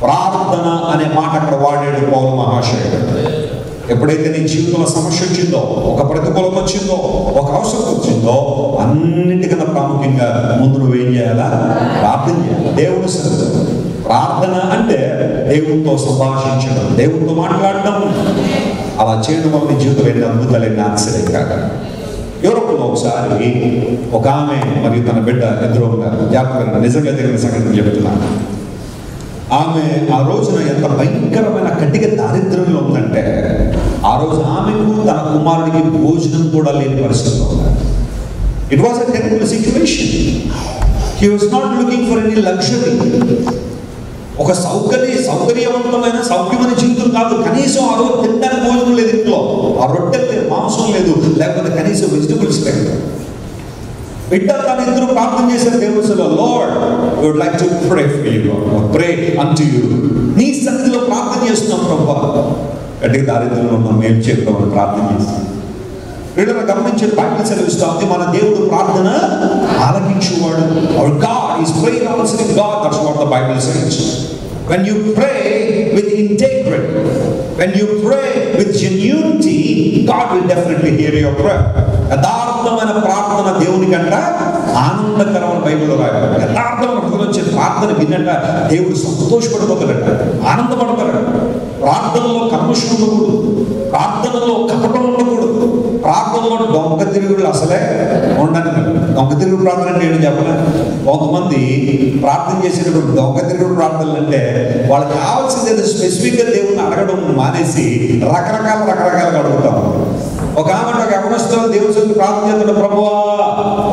ప్రార్థన అనే మాట అక్కడ వాడాడు పౌరు మహాశయుడు. ఎప్పుడైతే నీ జీవితంలో సమస్య వచ్చిందో ఒక ప్రతికూలత వచ్చిందో ఒక అవసరం వచ్చిందో అన్నిటికన్నా ప్రాముఖ్యంగా ముందు నువ్వేం చేయాలా? ప్రార్థన చేయాలి. దేవుడు ప్రార్థన అంటే దేవుడితో సంభాషించడం దేవుడితో మాట్లాడడం. అలా చేయడం వల్ల నీ జీవితం ఏంటి? అద్భుతాలు ఏంటి? ఆశ్చర్యం కాక. యూరోప్లో ఒకసారి ఒక ఆమె మరియు తన బిడ్డ ఎదురు ఉన్నారు. జ్ఞాపకం నిజంగా జరిగిన సంగతి చెబుతున్నాను ఆమె ఆ రోజున ఎంత భయంకరమైన కటిక దారిద్ర్యంలో ఉందంటే ఆ రోజు ఆమెకు తన కుమారుడికి భోజనం కూడా లేని పరిస్థితిలో it was a technical situation he was not looking for any luxury ఒక సౌకర్య సౌకర్యవంతమైన సౌఖ్యమైన జీవితం కాదు. కనీసం ఆ రోజు తినడానికి భోజనం లేదు ఇంట్లో. ఆ రొట్టెలు లేదు మాంసం లేదు. లేకపోతే కనీసం వెజిటబుల్స్ లేదు. బిడ్డ తన ఇద్దరు ప్రార్థన చేశారు దేవుడిలో Lord would like to pray for you pray unto you నీ సన్నిధిలో ప్రార్థన చేస్తున్నాం ప్రభా. గట్టిగా దారిద్రంలో మనం ఏం చేద్దామని ప్రార్థన చేస్తాం. వీళ్ళని గమనించే బైబిల్ సెలవిస్తుంది మన దేవుడు ప్రార్థన ఆలకించువాడు. Our God is praying God. That's what the Bible says. when you pray with integrity when you pray with genuinity god will definitely hear your prayer. యథార్థమైన ప్రార్థన దేవుని కంట ఆనందకరమైన బైబిల్లో రాయాలి. యథార్థమైన హృదయం వచ్చే ప్రార్థన విన్నట దేవుడు సంతోషపడిపోతాడట ఆనందపడతాడట ప్రార్థనలో కర్మషం ఉండకూడదు. ప్రార్థనలో కపటం ఉండకూడదు. ప్రార్థనలో దొంగ తిరుగుడు అసలే ఉండను దొంగ తిరుగుడు ప్రార్థన అంటే ఏంటో చెప్పలేదు కొంతమంది ప్రార్థన చేసేటప్పుడు దొంగ తిరుగుడు ప్రార్థనలు అంటే వాళ్ళకి కావాల్సింది ఏదో స్పెసిఫిక్గా దేవుని అడగడం మానేసి రకరకాల రకరకాలుగా అడుగుతాం. ఒక ఆమె ఒక యవనస్తులు దేవుని సొంత ప్రార్థన చేస్తాడు ప్రభువా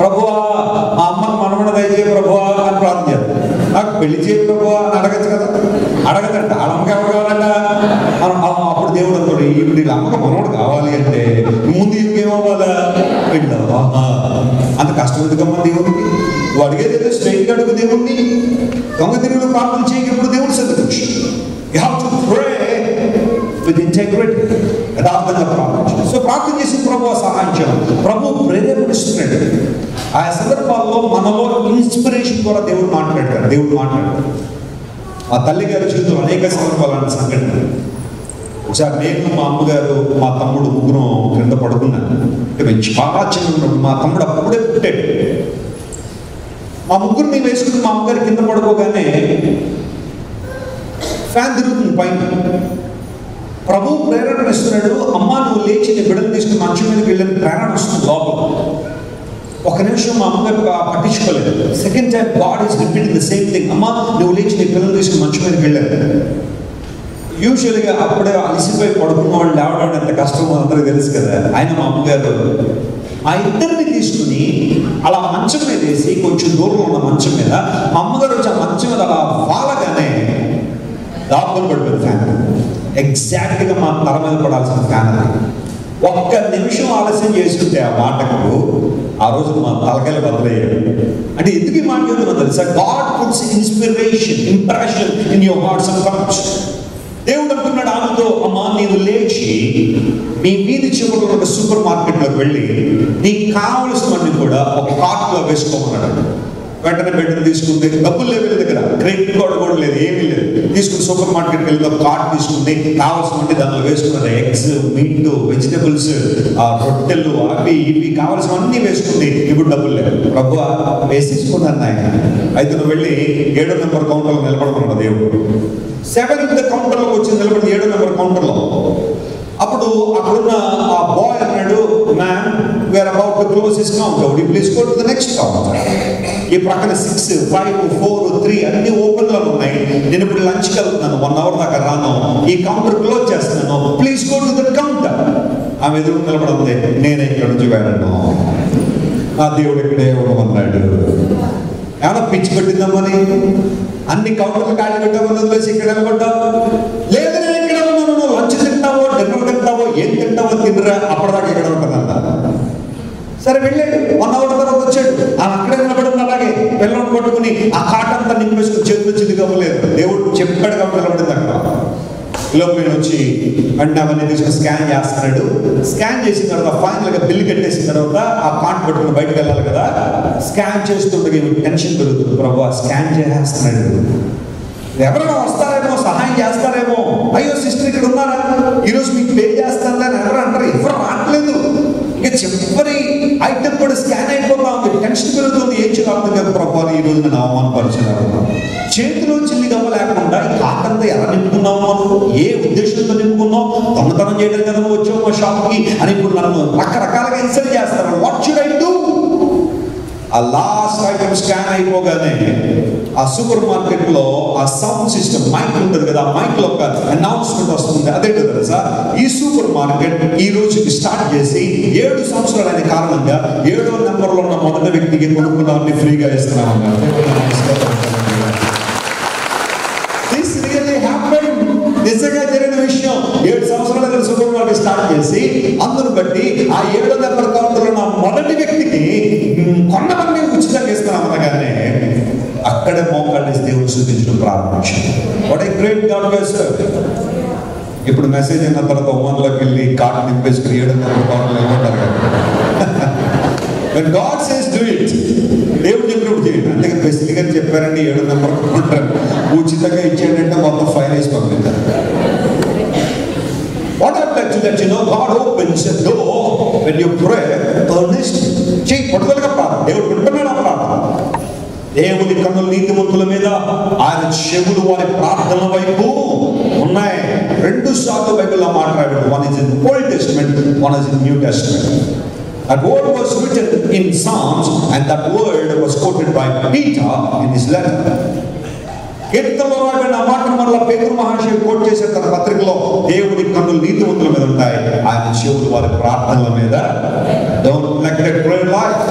ప్రభువా మా అమ్మకు మనమడ దయచే ప్రభువా అని ప్రార్థన చేస్తాడు నాకు పెళ్ళి చేయ ప్రభువా అని అడగచ్చు కదా. అడగదంట. వాళ్ళమ్మకి ఎవరు కావాలంట. మనం అప్పుడు దేవుడు అంటాడు ఇప్పుడు వీళ్ళ మనవడు కావాలి అంటే ముందు ఇంకేమవ్వాలా పెళ్ళి అంత కష్టం ఎందుకమ్మా దేవుడికి నువ్వు అడిగేది ఏదో స్ట్రైట్గా అడుగు దేవుణ్ణి. దొంగ తిరుగులు ప్రార్థన చేయక ఇప్పుడు దేవుడు సంతోషం you have to pray with integrity యథార్థంగా ప్రార్థించడం. సో ప్రార్థన చేసి ప్రభు సహాయం చేయడం. ప్రభు ప్రేరేపణిస్తున్నాడు ఆ సందర్భాల్లో మనలో ఇన్స్పిరేషన్ ద్వారా దేవుడు మాట్లాడతాడు. దేవుడు మాట్లాడతాడు. ఆ తల్లి గారి జీవితంలో అనేక సందర్భాలు అలాంటి సంఘటన ఒకసారి నేను మా అమ్మగారు మా తమ్ముడు ముగ్గురం క్రింద పడుకున్నాను అంటే మేము చాలా చిన్న ఉన్నప్పుడు మా తమ్ముడు అప్పుడే పుట్టాడు. మా ముగ్గురిని వేసుకుని మా అమ్మగారు కింద పడుకోగానే ఫ్యాన్ తిరుగుతుంది పైన. ప్రభు ప్రేరణ ఇస్తున్నాడు అమ్మ నువ్వు లేచి నీ బిడ్డలు తీసుకుని మంచం మీదకి వెళ్ళిన ప్రేరణ వస్తుంది లోపల. ఒక నిమిషం మా అమ్మగారు పట్టించుకోలేదు. Second time God is repeating the same thing అమ్మ నువ్వు లేచి నీ పిల్లలు తీసుకుని మంచం మీదకి వెళ్ళాను యూజువల్గా అప్పుడే అలసిపోయి పడుకున్న వాళ్ళు లేవడం ఎంత కష్టమో అందరికీ తెలుసు కదా. ఆయన మా అమ్మగారు ఆ ఇద్దరిని తీసుకుని అలా మంచం మీద వేసి కొంచెం దూరంలో ఉన్న మంచం మీద మా అమ్మగారు వచ్చి ఆ మంచం మీద అలా వాలగానే దాపులు పడిపోయింది ఫ్యాన్. ఎగ్జాక్ట్గా మా తల మీద పడాల్సిన ఫ్యాన్ అది. ఒక్క నిమిషం ఆలస్యం చేస్తుంటే ఆ మాటకు ఆ రోజు మా తలకాయలు బదులయ్యాడు అంటే ఎందుకు ఈ మాట చెప్తున్నా తెలుసా? God puts inspiration impression in your hearts and దేవుడు అంటున్నాడు ఆమెతో అమ్మా నీవు లేచి మీ వీధి చివరిలో ఒక సూపర్ మార్కెట్లోకి వెళ్ళి నీకు కావలసినవన్నీ కూడా ఒక కార్ట్లో వేసుకోమన్నాడు. వెంటనే బెడ్ని తీసుకుంది డబ్బులు లేవు దగ్గర. క్రెడిట్ కార్డు కూడా లేదు ఏమీ లేదు. తీసుకుని సూపర్ మార్కెట్కి వెళ్ళి ఒక కార్డు తీసుకుంది కావాల్సినవి దానిలో వేసుకున్నారు ఎగ్స్ మీట్ వెజిటబుల్స్ ఆ రొట్టెలు అవి ఇవి కావాల్సినవన్నీ వేసుకుంది ఇప్పుడు డబ్బులు లేవు. ప్రభు వేసేసుకున్నాను ఆయన అయితే నువ్వు వెళ్ళి ఏడో నెంబర్ కౌంటర్లో నిలబడుతున్నాడు దేవుడు. సెవెంత్ కౌంటర్లో వచ్చి నిలబడి ఏడో నెంబర్ కౌంటర్లో అప్పుడు అక్కడున్న ఆ బాయ్ అన్నాడు ma'am we're about to close his counter would please go to the next counter ఈ పక్కన సిక్స్ ఫైవ్ ఫోర్ త్రీ అన్ని ఓపెన్గా ఉన్నాయి. నేను ఇప్పుడు లంచ్కి వెళ్తున్నాను. వన్ అవర్ దాకా రాను. ఈ కౌంటర్ క్లోజ్ చేస్తున్నాను. Please go to the counter ఆమె ఎదురు నిలబడుతుంది నేను ఇక్కడ నుంచి వెళ్ళను. ఆ దేవుడు ఇక్కడే ఉండమన్నాడు. ఏమన్నా పిచ్చి పెట్టిందమ్మని అన్ని కౌంటర్లు ఖాళీ పెట్టామని వదిలేసి ఇక్కడ నిలబడ్డావు? లేదు నేను ఇక్కడ ఉన్నాను. లంచ్ తింటావో? డిన్నర్ తింటావో? ఏం తింటావో తినరా? అప్పటిదాకా ఇక్కడ ఉంటాను సరే వెళ్ళాడు వన్ అవర్ తర్వాత వచ్చాడు. అక్కడే నిలబడింది అలాగే పిల్లలను పట్టుకుని ఆ కాట అంతా నింపేసుకుని చేతులు చిల్లిగా అవ్వలేదు దేవుడు చెప్పాడు కాబట్టి నిలబడింది అక్కడ. లోపల వచ్చి అంటే అవన్నీ తీసుకుని స్కాన్ చేస్తున్నాడు. స్కాన్ చేసిన తర్వాత ఫైనల్గా బిల్ కట్టేసిన తర్వాత ఆ కార్డ్ పట్టుకుని బయటకు వెళ్ళాలి కదా. స్కాన్ చేస్తుండగా టెన్షన్ పెరుగుతుంది. ప్రభు స్కాన్ చేసేస్తున్నాడు ఎవరైనా వస్తారేమో సహాయం చేస్తారేమో. అయ్యో సిస్టర్ ఇక్కడ ఉన్నారా? ఈరోజు మీకు పే చేస్తాను అని ఎవరు అంటారు ఎవరు ఇంకా చివరి ఐటమ్ కూడా స్కాన్ అయిపోతా ఉంది. టెన్షన్ పెరుగుతుంది. ఏం చేయాలి కదా ప్రభావం ఈ రోజు నేను అవమానపరిచినారు చేతిలో చిల్లి దెబ్బ లేకుండా ఈ కాకంతా ఎలా నింపుకున్నావు మనం? ఏ ఉద్దేశంతో నింపుకున్నావు? దొంగతనం చేయడం కదా వచ్చాము మా షాప్కి అని ఇప్పుడు నన్ను రకరకాలుగా ఇన్సల్ట్ చేస్తారు. వాట్ షుడ్ ఐ డూ ఆ లాస్ట్ ఐటమ్ స్కాన్ అయిపోగానే ఆ సూపర్ మార్కెట్లో ఆ సౌండ్ సిస్టమ్ మైక్ ఉంటుంది కదా ఆ మైక్లో ఒక అనౌన్స్మెంట్ వస్తుంది. అదే కదా సార్ ఈ సూపర్ మార్కెట్ ఈ రోజుకి స్టార్ట్ చేసి ఏడు సంవత్సరాలు అనే కారణంగా ఏడో నెంబర్లో ఉన్న మొదటి వ్యక్తికి కొనుక్కున్న ఫ్రీగా ఇస్తున్నాను దేవుడు చూపించడం ప్రారంభించాడు వాట్ ఏ గ్రేట్ గాడ్ వేసారు ఇప్పుడు మెసేజ్ అయిన తర్వాత ఒమన్లోకి వెళ్ళి కార్డు నింపేసుకుని ఏడు నెంబర్ కౌంటర్ నిలబడ్డారు కదా When God says do it, దేవుడు చెప్పినప్పుడు చేయండి. అందుకే బెసిక్గా చెప్పారండి ఏడు నెంబర్ కౌంటర్ ఉచితంగా ఇచ్చాడంటే మొత్తం ఫైల్ వేసి పంపిస్తారు What I'd like to let you know, God opens a door when you pray earnestly. చెయ్యి పట్టుదలగా ప్రార్థన. దేవుడు వింటున్నాడు ఆ ప్రార్థన దేవుని కన్నుల నీతిమంతుల మీద ఆయన చెవులు వారి ప్రార్థన వైపు ఉన్నాయి. రెండు శాతం బైబిల్లో మాట్లాడాడు. One is in Old Testament one is in New Testament That word was written in Psalms and that word was quoted by Peter in his letter. కీర్తనలో రాబడిన ఆ మాట మరలా పేదరు మహాశయ కోట్ చేసే తన పత్రికలో దేవుడి కన్నులు నీతివంతుల మీద ఉంటాయి. ఆయన చెవులు వారి ప్రార్థనల మీద. డోంట్ నెగ్లెక్ట్ ప్రేయర్ లైఫ్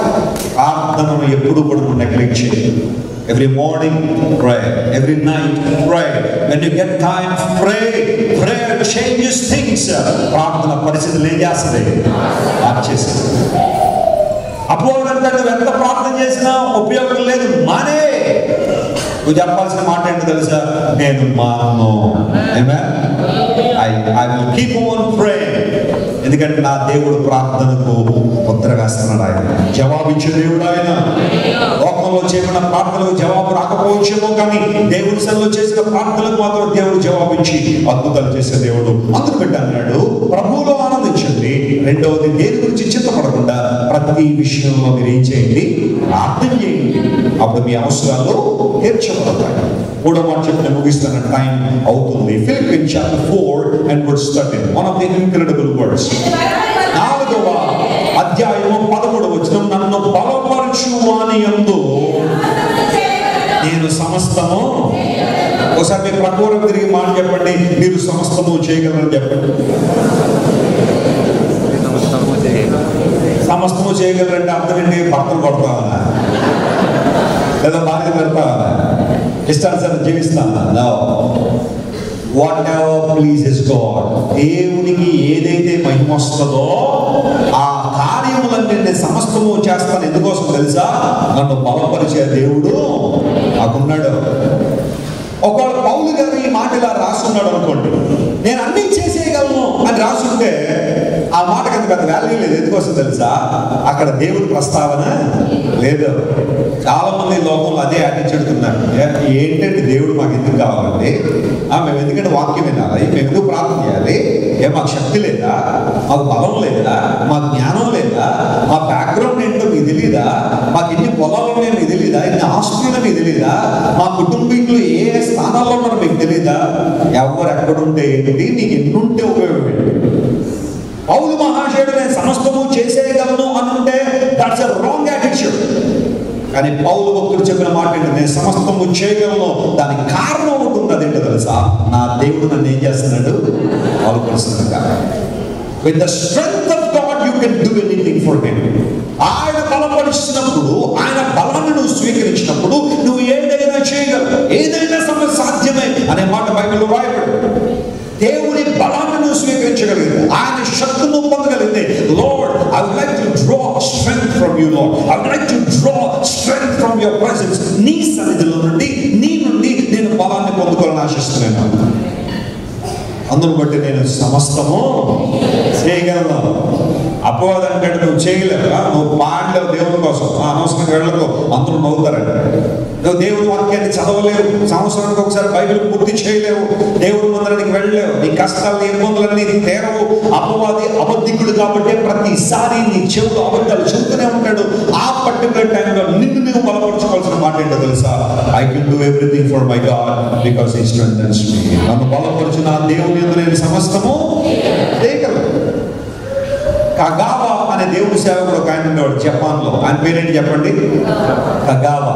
ప్రార్థనను ఎప్పుడు కూడా నువ్వు నెగ్లెక్ట్ చేయదు every morning pray every night pray when you get time pray pray changes things ప్రార్థన పరిస్థితులు ఏం చేస్తుంది మార్చేస్తుంది అప్పుడు నువ్వు ఎంత ప్రార్థన చేసినా ఉపయోగం లేదు. మానే. నువ్వు చెప్పాల్సిన మాట ఏంటి తెలుసా? నేను మాను I I will keep on pray ఎందుకంటే నా దేవుడు ప్రార్థనకు ముద్ర వేస్తున్నాడు ఆయన. జవాబిచ్చే దేవుడు ఆయన. లోకంలో చేసిన ప్రార్థనలకు జవాబు రాకపోవచ్చేమో కానీ దేవుడి సెలవు చేసిన ప్రార్థనకు మాత్రం దేవుడు జవాబిచ్చి అద్భుతాలు చేసే దేవుడు. అందుకు పెట్టి అన్నాడు ప్రభువులో ఆనందించండి. రెండవది దేని గురించి చింతపడకుండా ప్రతి విషయంలో మీరు ఏం చేయండి? ప్రార్థన చేయండి. అప్పుడు మీ అవసరాలు తీర్చబడతాయి మూడో మాట చెప్పిన ముగిస్తున్న టైం అవుతుంది. Philippian chapter four and words thirteen one of the incredible words నాలుగవ అధ్యాయము పదమూడు వచ్చిన నన్ను బలపరచు అని ఎందు నేను సమస్తము ఒకసారి మీరు ప్రకూరం తిరిగి మాట చెప్పండి. మీరు సమస్తము చేయగలరని చెప్పండి. సమస్తము చేయగలరంటే అర్థం భక్తులు భర్తను లేదా భార్య పెడతావా? ఇష్టానుసారం జీవిస్తావా? వాట్ ఎవర్ ప్లీజెస్ గాడ్ దేవునికి ఏదైతే మహిమ వస్తుందో ఆ కార్యములన్నీ సమస్తము చేస్తాను. ఎందుకోసం తెలుసా? నన్ను బలపరిచే దేవుడు నాకున్నాడు. ఒకవేళ పౌలు గారు ఈ మాట ఇలా రాస్తున్నాడు అనుకోండి నేను అన్ని చేసేయగలను అని రాసుంటే ఆ మాటకి అంత పెద్ద వాల్యూ లేదు. ఎందుకోసం తెలుసా? అక్కడ దేవుడి ప్రస్తావన లేదు. చాలా మంది లోకంలో అదే అడ్డించుడుతున్నారు ఏంటంటే దేవుడు మాకు ఎందుకు కావాలండి? ఆ, మేము ఎందుకంటే వాక్యం వినాలి? మేము ఎందుకు ప్రార్థన చేయాలి? ఏ మాకు శక్తి లేదా? మాకు బలం లేదా? మాకు జ్ఞానం లేదా? మా బ్యాక్గ్రౌండ్ ఏంటో మీకు తెలీదా? మాకు ఎన్ని పొలాలు ఉన్నాయో మీకు తెలీదా? ఎన్ని ఆస్తులు మీకు తెలీదా? మా కుటుంబీకులు ఏ ఏ స్థానాల్లో ఉన్నారో మీకు తెలీదా? ఎవరు ఎక్కడుంటే ఏంటి? నీకు ఎన్నుంటే ఉపయోగం ఏంటి? పౌలు మహాశయుడు నేను సమస్తము చేసేయగలను అనుకుంటే దట్స్ అ రాంగ్ యాటిట్యూడ్ కానీ పౌలు భక్తుడు చెప్పిన మాట ఏంటి? నేను సమస్తము చేయగలను. దానికి కారణం ఒకటి ఉంది తెలుసా? నా దేవుడు నన్ను ఏం చేస్తున్నాడు? బలపరుస్తున్నాడు with the strength of God you can do anything for him ఆయన బలపరుస్తున్నప్పుడు ఆయన బలాన్ని నువ్వు స్వీకరించినప్పుడు నువ్వు ఏదైనా చేయగలవు ఏదైనా సమస్య సాధ్యమే అనే మాట బైబిల్లో రాయబడి దేవుని బలాన్ని నువ్వు స్వీకరించగలిగితే ఆయన శక్తిని నువ్వు పొందగలిగితే Lord I would like to draw strength from you Lord I would like to draw strength from your presence నీ సన్నిధిలో నుండి నీ నుండి నేను బలాన్ని పొందుకోవాలని ఆశిస్తున్నాను అందును బట్టి నేను సమస్తము చేయగలను. అపవాదం అంటాడు నువ్వు చేయలేవా నువ్వు పాడలేవు దేవుని కోసం ఆ, అనవసరంగా వెళ్ళకు అందరూ నవ్వుతారంట. నువ్వు దేవుని వాక్యాన్ని చదవలేవు. సంవత్సరానికి ఒకసారి బైబిల్ పూర్తి చేయలేవు. దేవుని మందిరానికి వెళ్ళలేవు. నీ కష్టాలు నీ ఇబ్బందులన్నీ నీకు తీరవు. అపవాది అబద్ధికుడు కాబట్టి ప్రతిసారి నీ చెవులు అబద్ధాలు చెబుతూనే ఉంటాడు. ఆ పర్టికులర్ టైంలో నిన్ను నువ్వు బలపరచుకోవాల్సిన మాట ఏంటో తెలుసా? I can do everything for my God because he strengthens me నన్ను బలపరచు నా దేవుని యందు నేను సమస్తము చేయగలను కగావా అనే దేవుడి సేవకుడు ఒక ఆయన ఉండేవాడు జపాన్లో. ఆయన పేరేంటి చెప్పండి? కగావా.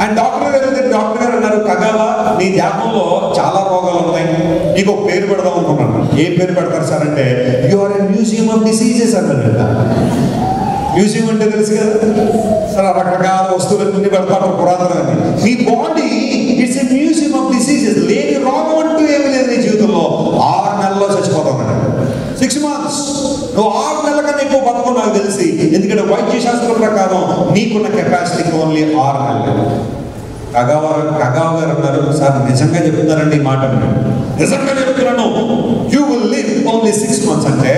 ఆయన డాక్టర్ గారు డాక్టర్ గారు అన్నారు కగావా నీ దేహంలో చాలా రోగాలు ఉన్నాయి. నీకు ఒక పేరు పెడదాం అనుకున్నాను. ఏ పేరు పెడతారు సార్ అంటే you are a museum of diseases అన్నారు మ్యూజియం అంటే తెలుసు కదా. సరే రకరకాల వస్తువులన్నీ పెడతారు పురాతన మీ body it's a museum of diseases లేని రోగం అంటూ ఏమీ లేదు నీ జీవితంలో. ఆరు నెలల్లో చచ్చిపోతావు సిక్స్ మంత్స్ నువ్వు ఆరు నెలల కన్నా ఎక్కువ బతుకు నాకు తెలిసి. ఎందుకంటే వైద్య శాస్త్రం ప్రకారం నీకున్న కెపాసిటీ ఓన్లీ ఆరు నెలలు. కగావ కగావ గారు అన్నారు సార్ నిజంగా చెప్తున్నారండి ఈ మాట నిజంగా చెప్తున్నాను. You will live only six months అంటే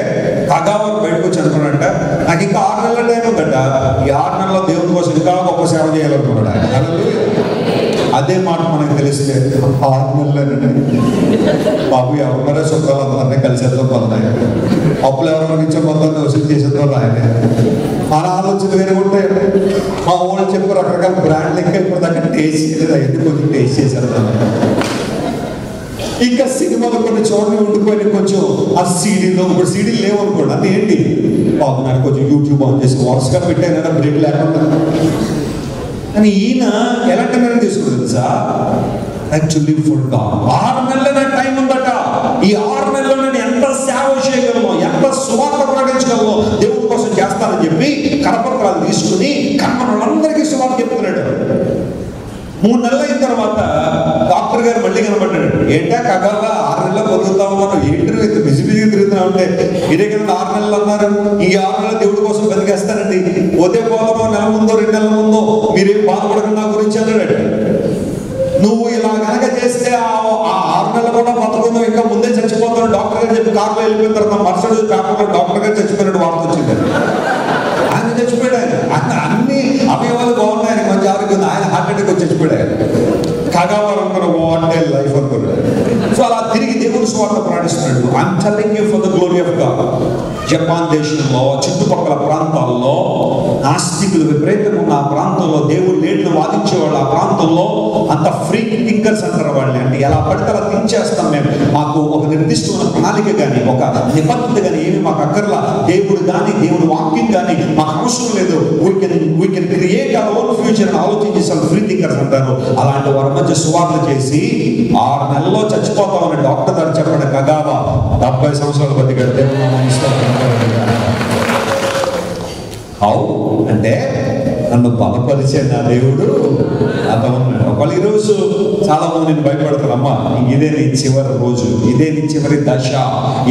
కగావారు బయటకు వచ్చి అనుకున్నాడంట నాకు ఇంకా ఆరు నెలల టైం ఉందట ఈ ఆరు నెలల దేవుని కోసం ఇంకా గొప్ప సేవ చేయాలనుకున్నాడు ఆయన. అదే మాట మనకు తెలిస్తే ఆరు నెలలేనండి బాబు ఎవరున్నారో చుట్టాలు అందరినీ కలిసేద్దాం పొందాయి అప్పులు ఎవరైనా నుంచో మొత్తాన్ని వసూలు చేసేద్దాం ఆయన మన ఆలోచన వేరే ఉంటే మా వాళ్ళు చెప్పు రకరకాల బ్రాండ్లు ఇంకా ఇప్పుడు దాకా టేస్ట్ చేయలేదు. అయితే కొంచెం టేస్ట్ చేసేద్దాం ఇంకా సినిమాలో కొన్ని చోట్ల ఉండిపోయిన కొంచెం ఆ సీడీలో ఇప్పుడు సీడీలు లేవు అనుకోండి. అది ఏంటి? బాబు నాకు కొంచెం యూట్యూబ్ ఆన్ చేసి వరుసగా పెట్టాను బ్రేక్ లేకుండా. కానీ ఈయన ఎలాంటి నిర్ణయం తీసుకుంటుంది తెలుసా? యాక్చువల్లీ ఫుల్ ఆరు నెలల నాకు టైం ఉందట. ఈ ఆరు నెలల్లో నేను ఎంత సేవ చేయగలను ఎంత సువార్త ప్రకటించగలను దేవుడి కోసం చేస్తానని చెప్పి కరపత్రాలు తీసుకుని కర్మలందరికీ సువార్త చెప్తున్నాడు. మూడు నెలలు అయిన తర్వాత డాక్టర్ గారు మళ్ళీ కనబడ్డాడు. ఏంటా కగాలా ఆరు నెలలు బతుకుతా ఉన్నాను. ఏంటి ఇంత బిజీ బిజీ తిరుగుతున్నా ఉంటే ఇదే కదా ఆరు నెలలు అన్నారు. ఈ ఆరు నెలలు దేవుడి కోసం బతికేస్తానండి పోతే పోదామో నెల ముందో రెండు నెలల ముందో మీరేం బాధపడకుండా నా గురించి అన్నాడు. నువ్వు ఇలా కనుక చేస్తే ఆ ఆరు నెలలు కూడా బతుకుందో ఇంకా ముందే చచ్చిపోతాడు డాక్టర్ గారు చెప్పి కార్లో వెళ్ళిపోయిన తర్వాత మరుసటి పేపర్లో డాక్టర్ గారు చచ్చిపోయినట్టు వార్త వచ్చింది. ఆయన చచ్చిపోయాడు ఆయన. అన్ని అవయవాలు బాగున్నాయి. మంచి ఆరోగ్యం ఆయన హార్ట్ అటాక్ వచ్చి చచ్చిపోయాడు కగవర్ అనుకున్న వన్ డే లైఫ్ అనుకున్నాడు. సో అలా తిరిగి దేవుని స్వార్థ ప్రాణిస్తున్నాడు I'm telling you for the glory of God Japan దేశంలో చుట్టుపక్కల ప్రాంతాల్లో నాస్తికులు విపరీతంగా ఆ ప్రాంతంలో దేవుడు లేట్లు వాదించేవాళ్ళు ఆ ప్రాంతంలో అంత ఫ్రీ థింకర్స్ అంటారు వాళ్ళని అంటే ఎలా పడితే అలా తించేస్తాం మేము. మాకు ఒక నిర్దిష్టమైన ప్రణాళిక కానీ ఒక నిబద్ధత కానీ ఏమి మాకు అక్కర్లా. దేవుడు కానీ దేవుడు వాక్యం కానీ మాకు అవసరం లేదు. We can we can create our own future అని ఫ్రీ థింకర్స్ అంటారు అలాంటి వారి మధ్య సువార్త చేసి ఆరు నెలల్లో చచ్చిపోతామని డాక్టర్ గారు చెప్పండి కగావా డెబ్బై సంవత్సరాలు బతికాడు దేవుడు ఇష్టం అవు హౌ అంటే నన్ను బలపరిచే నా దేవుడు అతను ఒకళ్ళు ఈరోజు చాలా మంది నేను భయపడతానమ్మా ఇదే నీ చివరి రోజు ఇదే నీ చివరి దశ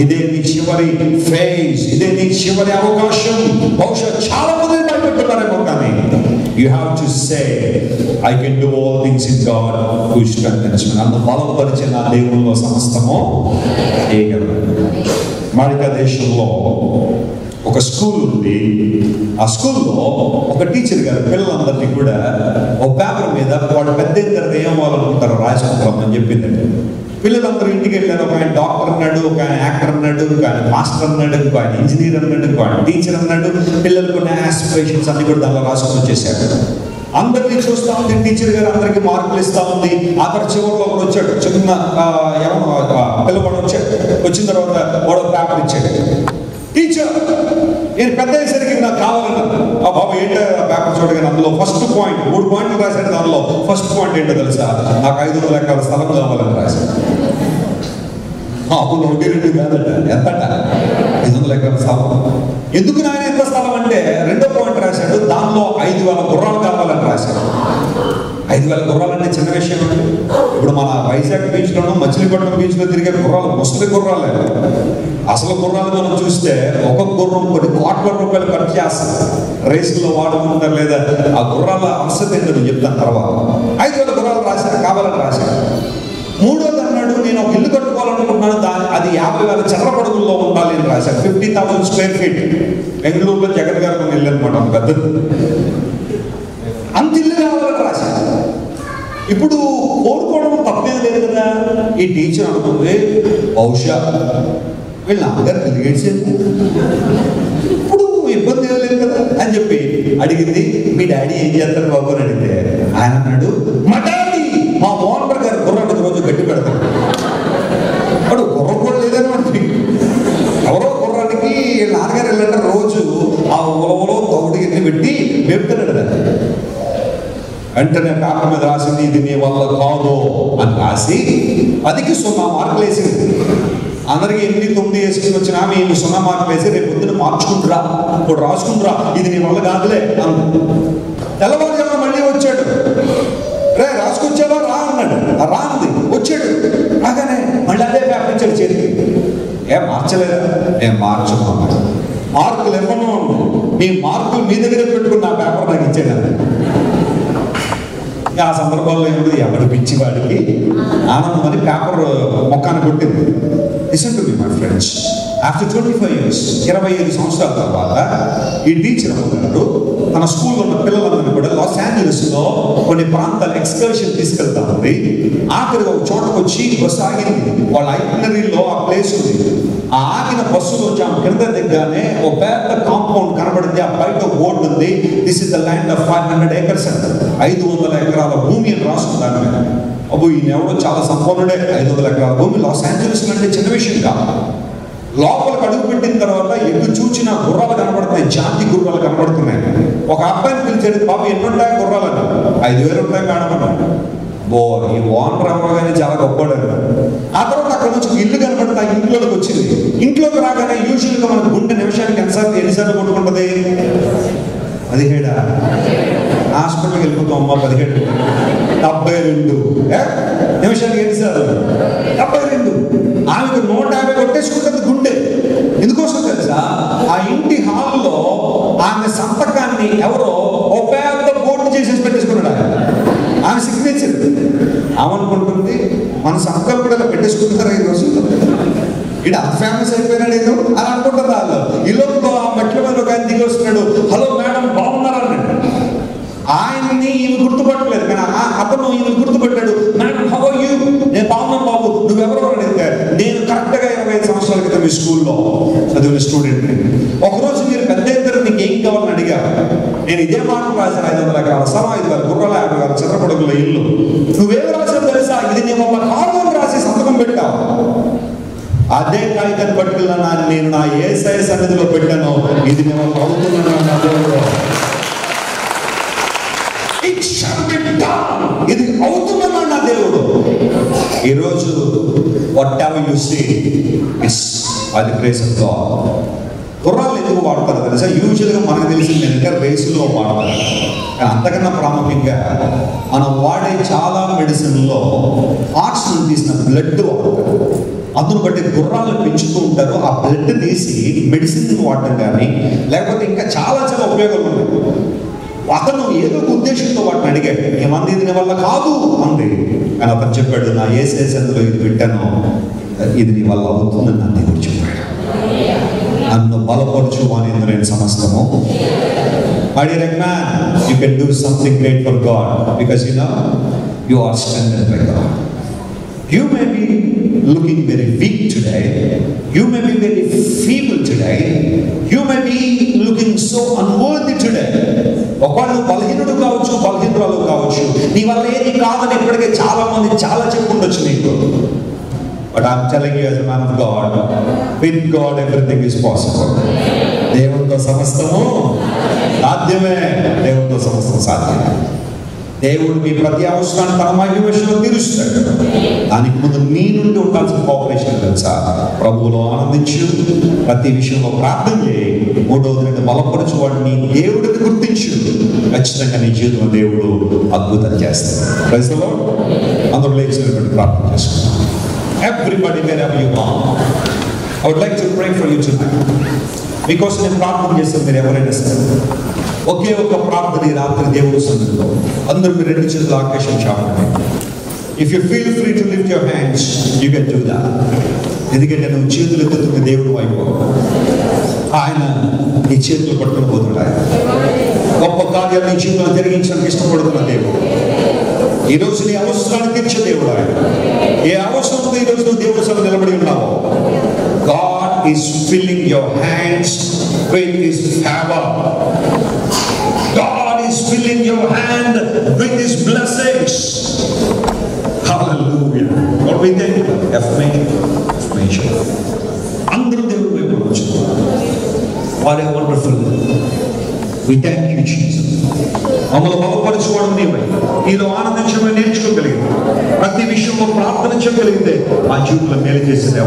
ఇదే నీ చివరి ఫేజ్ ఇదే నీ చివరి అవకాశం. బహుశా చాలా మంది భయపెడుతున్నారేమో కానీ you have to say I can do all things in God who strengthens నన్ను బలపరిచే నా దేవుల్లో సమస్తము చేయగలరు మాళికా దేశంలో ఒక స్కూల్ ఉంది. ఆ స్కూల్లో ఒక టీచర్ గారు పిల్లలందరినీ కూడా ఒక పేపర్ మీద వాడు పెద్ద ఇద్దరు ఏం అవ్వాలనుకుంటారో రాసుకుంటామని చెప్పిందండి పిల్లలందరూ ఇంటికి వెళ్ళారు. ఒక ఆయన డాక్టర్ అన్నాడు ఒక ఆయన యాక్టర్ అన్నాడు ఒక ఆయన మాస్టర్ అన్నాడు ఒక ఆయన ఇంజనీర్ అన్నాడు ఒక ఆయన టీచర్ అన్నాడు. పిల్లలకు ఉన్న ఆస్పిరేషన్స్ అన్ని కూడా దానిలో రాసుకొని వచ్చేసాడు అందరినీ చూస్తా ఉంది. టీచర్ గారు అందరికి మార్కులు ఇస్తా ఉంది. ఆఖరి చివరిలో ఒకడు వచ్చాడు. చిన్న ఎవరు? పిల్లవాడు వచ్చాడు. వచ్చిన తర్వాత వాడు పేపర్ ఇచ్చాడు. టీచర్ నేను పెద్ద అయ్యేసరికి నాకు కావాలన్నా ఆ బాబు ఏంటో ఆ పేపర్ చూడగానే అందులో ఫస్ట్ పాయింట్ మూడు పాయింట్లు రాశాడు దానిలో ఫస్ట్ పాయింట్ ఏంటో తెలుసా? నాకు ఐదు వందల ఎకరాల స్థలం కావాలని రాశాడు ఆ, అవును ఒకటి రెండు కాదట. ఎంతట? ఐదు వందల ఎకరాల స్థలం. ఎందుకు నాయన అంటే రెండో పాయింట్ రాశాడు దానిలో ఐదు వేల గుర్రాలు కావాలని రాశాడు. ఐదు వేల గుర్రాలంటే చిన్న విషయం అండి. ఇప్పుడు మన వైజాగ్ బీచ్లోనూ మచిలీపట్నం బీచ్లో తిరిగే గుర్రాలు ముసలి గుర్రాలే. అసలు గుర్రాలు మనం చూస్తే ఒక గుర్రం కొన్ని కోట్ల రూపాయలు ఖర్చు చేస్తుంది. రేసులో వాడుకుంటారు లేదా? ఆ గుర్రాల అవసరం ఏంటో చెప్తాను తర్వాత. ఐదు వేల గుర్రాలు రాశారు కావాలని రాశారు మూడోది అన్నాడు నేను ఒక ఇల్లు కట్టుకోవాలనుకుంటున్నాను దాని అది యాభై వేల చదరపడుగుల్లో ఉండాలి అని రాశారు. ఫిఫ్టీ థౌసండ్ స్క్వేర్ ఫీట్ బెంగళూరులో జగన్ గారు కొన్ని ఇల్లు అనమాట పెద్ద అంత ఇల్లు కావాలని రాశారు. ఇప్పుడు కోరుకోవడం తప్పేది లేదు కదా. ఈ టీచర్ అనుకుంది బహుశా వీళ్ళ నాన్నగారు తెలియచేసింది ఇప్పుడు ఇబ్బంది ఏం లేదు కదా అని చెప్పి అడిగింది. మీ డాడీ ఏం చేస్తారు బాబు? అని అడిగితే ఆయన అన్నాడు మా డాడీ మా మోహన్ గారు గుర్రానికి రోజు గట్టి పెడతాడు. పెట్టి వెళ్తున్నాడు దాన్ని వెంటనే పేపర్ మీద రాసింది ఇది నీ వల్ల కాదు అని రాసి అదికి సున్నా మార్కులు వేసింది. అందరికి ఎనిమిది తొమ్మిది వేసుకుని వచ్చిన ఆమె సున్నా మార్కులు వేసి రేపు పొద్దున మార్చుకుంటురా ఇప్పుడు రాసుకుంటురా ఇది నీ వల్ల కాదులే అంది తెల్లవారుజామున మళ్ళీ వచ్చాడు. రే రాసుకొచ్చావా? రా అన్నాడు. రా అంది. వచ్చాడు. రాగానే మళ్ళీ అదే పేపర్ ఇచ్చాడు చేతికి ఏం మార్చలేదా? ఏం మార్చుకున్నాను మార్కులు ఇవ్వను అన్నాడు. మీ మార్కులు మీ దగ్గర పెట్టుకున్న ఆ పేపర్ నాకు ఇచ్చాడు ఆ సందర్భాల్లో ఏమిటి పిచ్చి వాడికి ఆనందం అని పేపర్ మొక్కాన్ని కొట్టింది. Listen to me my friends after twenty five years ఇరవై ఐదు సంవత్సరాల తర్వాత ఈ టీచర్ గారు తన స్కూల్లో ఉన్న పిల్లలందరినీ కూడా లాస్ ఏంజలస్లో కొన్ని ప్రాంతాల ఎక్స్కర్షన్ తీసుకెళ్తా ఉంది ఆఖరి ఒక చోటకు వచ్చి బస్సు ఆగింది. వాళ్ళ ఐటనరీలో ఆ ప్లేస్ ఉంది. ఆ ఆగిన బస్సులోంచి ఆమె కింద దిగ్గానే ఒక పెద్ద కాంపౌండ్ కనబడింది. ఆ బయట బోర్డు ఉంది. This is the land of five hundred acres అంటారు ఐదు వందల ఎకరాల భూమి అని రాసుకున్నాను అబ్బో ఈయన ఎవడో చాలా సంపన్నుడే. ఐదు వందల ఎకరాల భూమి లాస్ ఏంజలస్ అంటే చిన్న విషయం కాదు. లోపలికి అడుగు పెట్టిన తర్వాత ఎటు చూచిన గుర్రాలు కనబడుతున్నాయి జాతి గుర్రాలు కనబడుతున్నాయి. ఒక అబ్బాయిని పిలిచాడు బాబు ఎన్ని ఉంటాయి గుర్రాలు అన్న ఐదు వేలు ఉంటాయి మేడం అన్నాడు. బో ఈ ఓనర్ ఎవరో చాలా గొప్పవాడు ఆ తర్వాత అక్కడ నుంచి ఇల్లు కనబడితే ఆ ఇంట్లోకి వచ్చింది. ఇంట్లోకి రాగానే యూజువల్గా మనకు గుండె నిమిషానికి ఎంతసార్లు ఎన్నిసార్లు కొట్టుకుంటుంది? పదిహేడా. హాస్పిటల్కి వెళ్ళిపోతాం అమ్మ పదిహేడు. డెబ్బై రెండు. నిమిషానికి ఎన్నిసార్లు? డెబ్బై రెండు. ఆమెకు నూట యాభై కొట్టేసుకుంటుంది గుండె. ఎందుకోసం తెలుసా? ఆ ఇంటి హాల్లో ఆమె సంతకాన్ని ఎవరో ఓ పెద్ద బోర్డు చేసేసి పెట్టేసుకున్నాడు ఆమె. సిగ్నేచర్ ఆమె మన సంతకాలు కూడా ఇలా పెట్టేసుకుంటారా ఈ రోజుల్లో ఇటు అంత ఫేమస్ అయిపోయినాడు ఏదో? అని అనుకుంటారు వాళ్ళు. ఈ ఆ మెట్ల మీద ఒక ఆయన దిగి వస్తున్నాడు. హలో మేడం బాగున్నారా? ఆయన్ని ఈమె గుర్తుపట్టలేదు. కానీ ఆ అతను ఈమె గుర్తుపెట్టాడు మేడం హౌ యూ నేను బాగున్నాను బాబు నువ్వెవరో అని అడిగితే నేను కరెక్ట్గా ఇరవై ఐదు సంవత్సరాల క్రితం మీ స్కూల్లో చదివిన స్టూడెంట్ ఒకరోజు మీరు పెద్ద ఇద్దరు నీకు ఏం కావాలని అడిగారు? నేను ఇదే మాట రాశాను ఐదు వందల ఎకరాల స్థలం ఐదు వేల గుర్రాల యాభై వేల చిత్రపడుగుల ఇల్లు. నువ్వేం రాశావు తెలుసా? ఇది నేను ఒక కాదు రాసి సంతకం పెట్టావు. అదే కాగితాన్ని పట్టుకెళ్ళిన నేను నా ఏసఐ సన్నిధిలో పెట్టాను. ఇది నీ అవుతున్నాను ఇది అవుతుందన్నాడు నా దేవుడు. ఈరోజు whatever you see is అది గ్రేస్ ఆఫ్ గాడ్ గుర్రాలు ఎందుకు వాడతారు తెలుసా? యూజువల్గా మనకు తెలిసింది ఏంటంటే రేసులో వాడతారు. కానీ అంతకన్నా ప్రాముఖ్యంగా మనం వాడే చాలా మెడిసిన్లో హార్ట్స్ నుంచి తీసిన బ్లడ్ వాడతారు. అందును బట్టి గుర్రాలను పెంచుతూ ఉంటారు. ఆ బ్లడ్ తీసి మెడిసిన్ వాడటం కానీ లేకపోతే ఇంకా చాలా చాలా ఉపయోగాలు ఉన్నాయి. అతను ఏదో ఒక ఉద్దేశంతో వాటిని అడిగాడు. ఏమంది దీని వల్ల కాదు అంది. కానీ అతను చెప్పాడు నా ఏసేస్ అందులో ఇది పెట్టాను ఇది నీ వల్ల అవుతుందని నా దేవుడు చెప్పాడు నన్ను బలపరచు అని నేను సమస్తము My dear young man, you can do something great for God because you know you are strengthened by God. You may be looking very weak today. You may be very feeble today. You may be looking so unworthy today. ఒకళ్ళు బలహీనుడు కావచ్చు బలహీనురాలు కావచ్చు. నీ వల్ల ఏది కాదని ఇప్పటికే చాలా మంది చాలా చెప్పుకుండొచ్చు నీకు. But I'm telling you as man of God with God everything is possible దేవునితో సమస్తము సాధ్యమే. దేవునితో సమస్తం సాధ్యమే. దేవుడు మీ ప్రతి అవసరాన్ని తన మహిమ విషయంలో తీరుస్తాడు. దానికి ముందు మీ నుండి ఉండాల్సిన కోఆపరేషన్ తెలుసా? ప్రభువులో ఆనందించు. ప్రతి విషయంలో ప్రార్థన చేయి. మూడవది రెండు బలపరచు. వాడిని దేవుడిని గుర్తించు. ఖచ్చితంగా నీ జీవితంలో దేవుడు అద్భుతం చేస్తాడు. ప్రజలో అందరూ లేచినటువంటి ప్రార్థన చేసుకుంటాం everybody wherever you are I would like to pray for you too మీకోసం నేను ప్రార్థన చేస్తాను మీరు ఎవరైనా సరే ఒకే ఒక ప్రార్థన ఈ రాత్రి దేవుడు సన్నిధిలో అందరూ మీరు రెండు చేతులు ఆకాశం చాపండి. If you feel free to lift your hands you can do that ఎందుకంటే నువ్వు చేతులు ఎత్తుతున్న దేవుడు అయిపో ఆయన నీ చేతులు పట్టుకుని పోతున్నాడు. గొప్ప కార్యాలు నీ జీవితంలో జరిగించడానికి ఇష్టపడుతున్న దేవుడు. ఈరోజు నీ అవసరాన్ని తీర్చే దేవుడు ఆయన. ఏ అవసరంతో ఈరోజు నువ్వు దేవుడు సభ నిలబడి ఉన్నావో God is filling your hands with his favour God is filling your hand with His blessings. Hallelujah. What we think? Affirmation. Affirmation. అందరూ దేవుడు వైపు వచ్చుకున్నారు what a wonderful we thank you Jesus మమ్మల్ని బలపరచుకోవడం నీవై నీలో ఆనందించడం నేర్చుకోగలిగింది ప్రతి విషయంలో ప్రార్థనించగలిగితే ఆ జీవితంలో మేలు చేసేది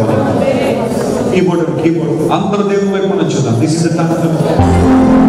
ఎవరు కీబోర్డ్ కీబోర్డ్ అందరూ దేవుని వైపు మనం చూద్దాం దిస్ ఇస్ ద అందరూ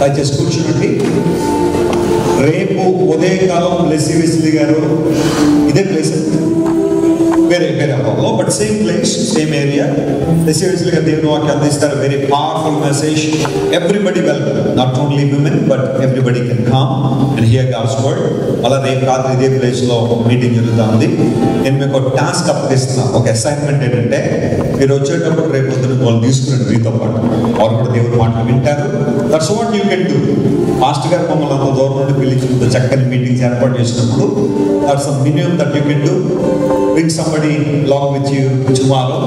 దయచేసి కూర్చోండి. రేపు ఉదయకాలం లెసి వెస్లీ గారు ఇదే ప్లేస్ వేరే but same place same area లెసి దేవుని వాక్యం అందిస్తారు very powerful message everybody welcome not only women but everybody can come and hear God's word అలా రేపు రాత్రి ఇదే ప్లేస్లో మీటింగ్ జరుగుతూ ఉంది నేను మీకు ఒక టాస్క్ అప్పగిస్తున్నాను ఒక అసైన్మెంట్ ఏంటంటే మీరు వచ్చేటప్పుడు రేపు పొద్దున వాళ్ళు తీసుకురండి మీతో పాటు. వారు కూడా దేవుడు మాటలు వింటారు. That's what you can do master గారు మమ్మల్ని అంత దూరం నుండి పిలిచినంత చక్కని మీటింగ్స్ ఏర్పాటు చేసినప్పుడు that's a minimum that you can do bring somebody long with you tomorrow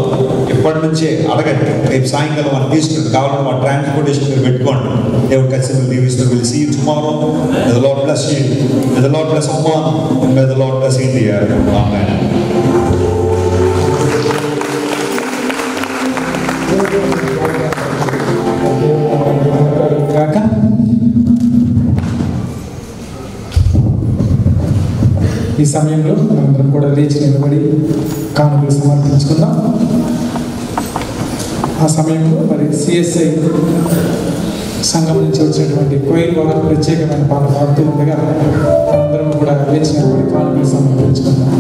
ఎప్పటి నుంచే అడగండి. రేపు సాయంకాలం మనం తీసుకురండి. కావాలంటే మా ట్రాన్స్పోర్టేషన్ మీరు పెట్టుకోండి. దేవుడు ఖచ్చితంగా దీవిస్తూ will see tomorrow may the Lord bless you the Lord bless amen the Lord bless India amen ఈ సమయంలో మనందరం కూడా లేచి నిలబడి కానుకలు సమర్పించుకుందాం. ఆ సమయంలో మరి సిఎస్ఐ సంఘం నుంచి వచ్చినటువంటి కోయిల్ వారు ప్రత్యేకమైన పాట పాడుతూ ఉండగా అందరం కూడా లేచి నిలబడి కానుకలు సమర్పించుకుందాం.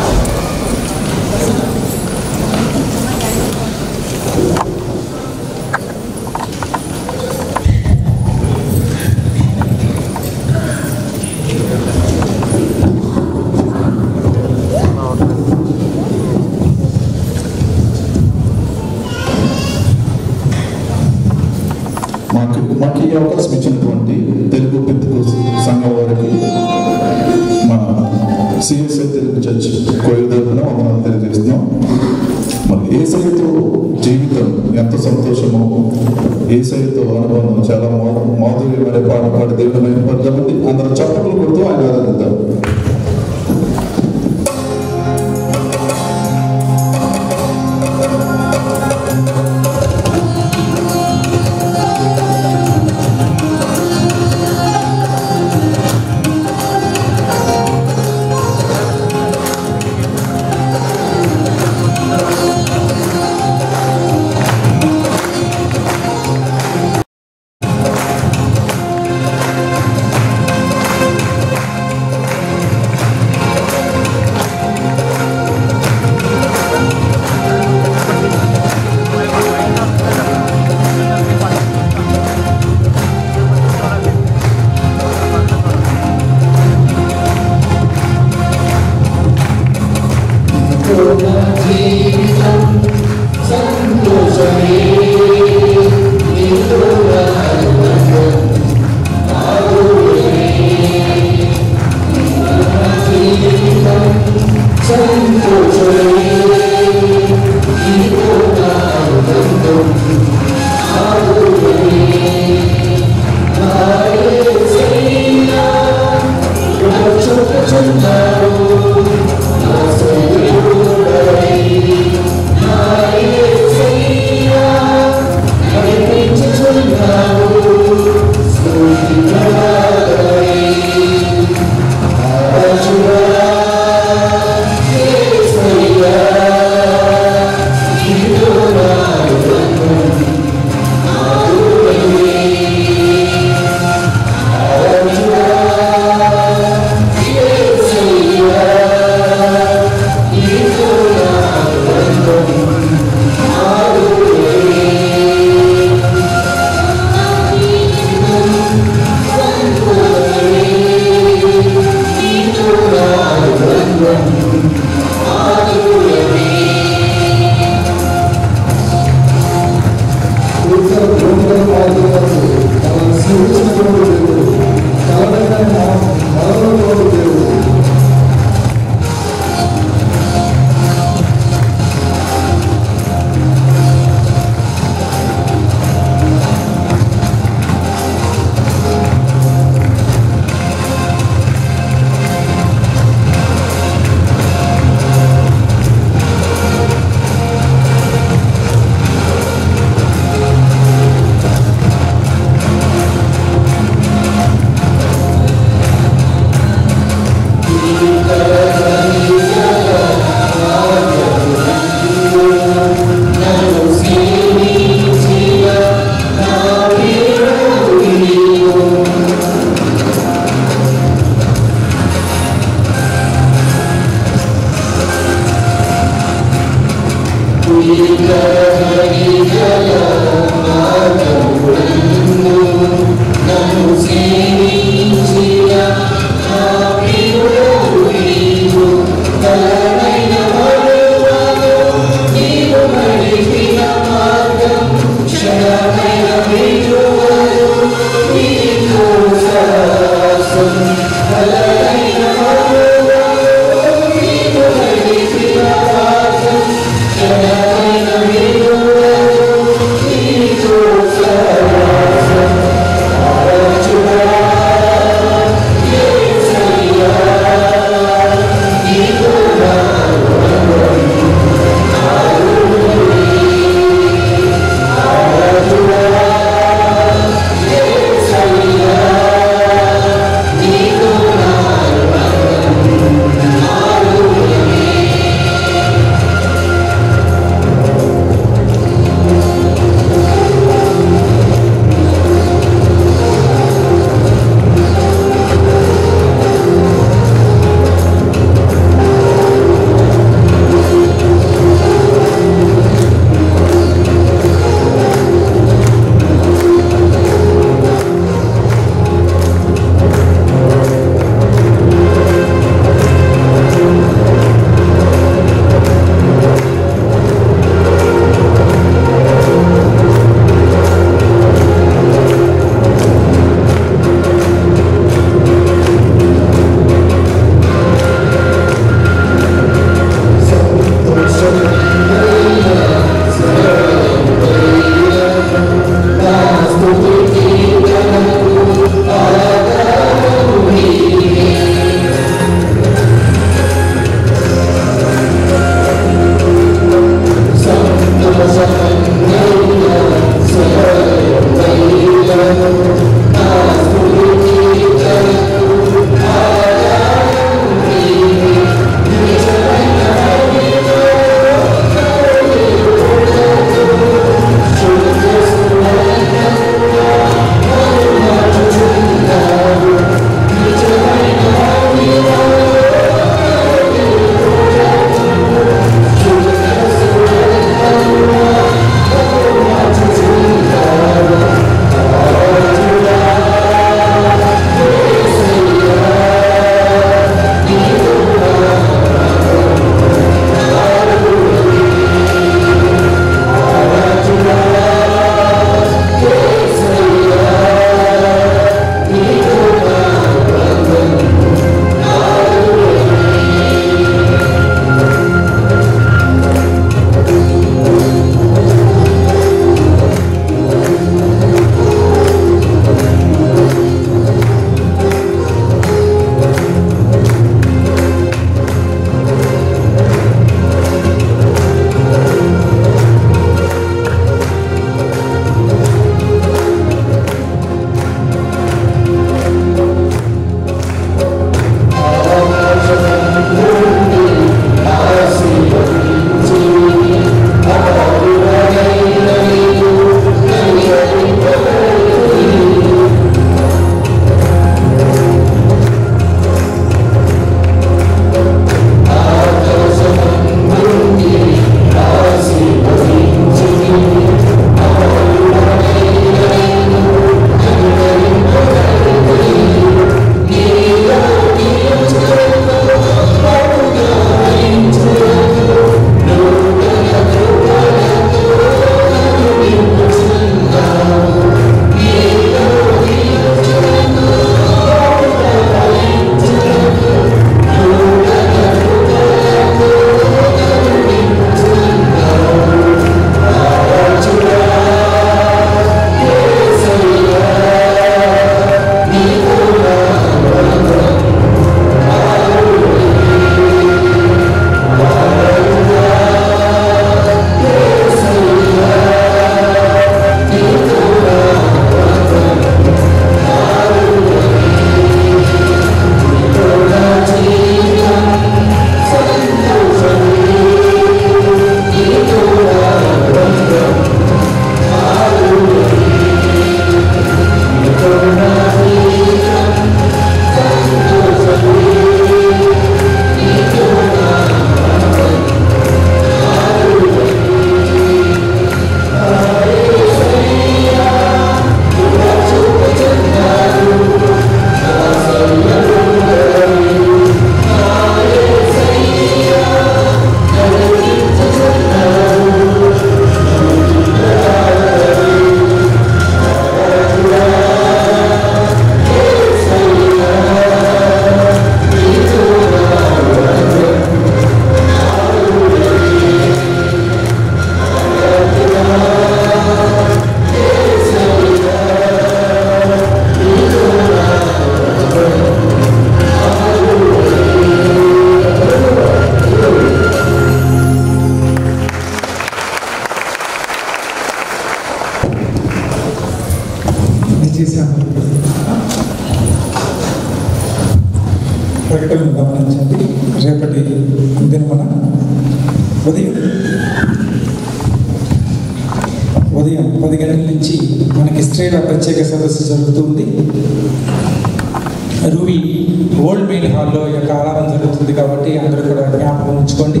హాల్లో ఈ యొక్క ఆరాధన జరుగుతుంది కాబట్టి అందరూ కూడా జ్ఞాపకం ఉంచుకోండి.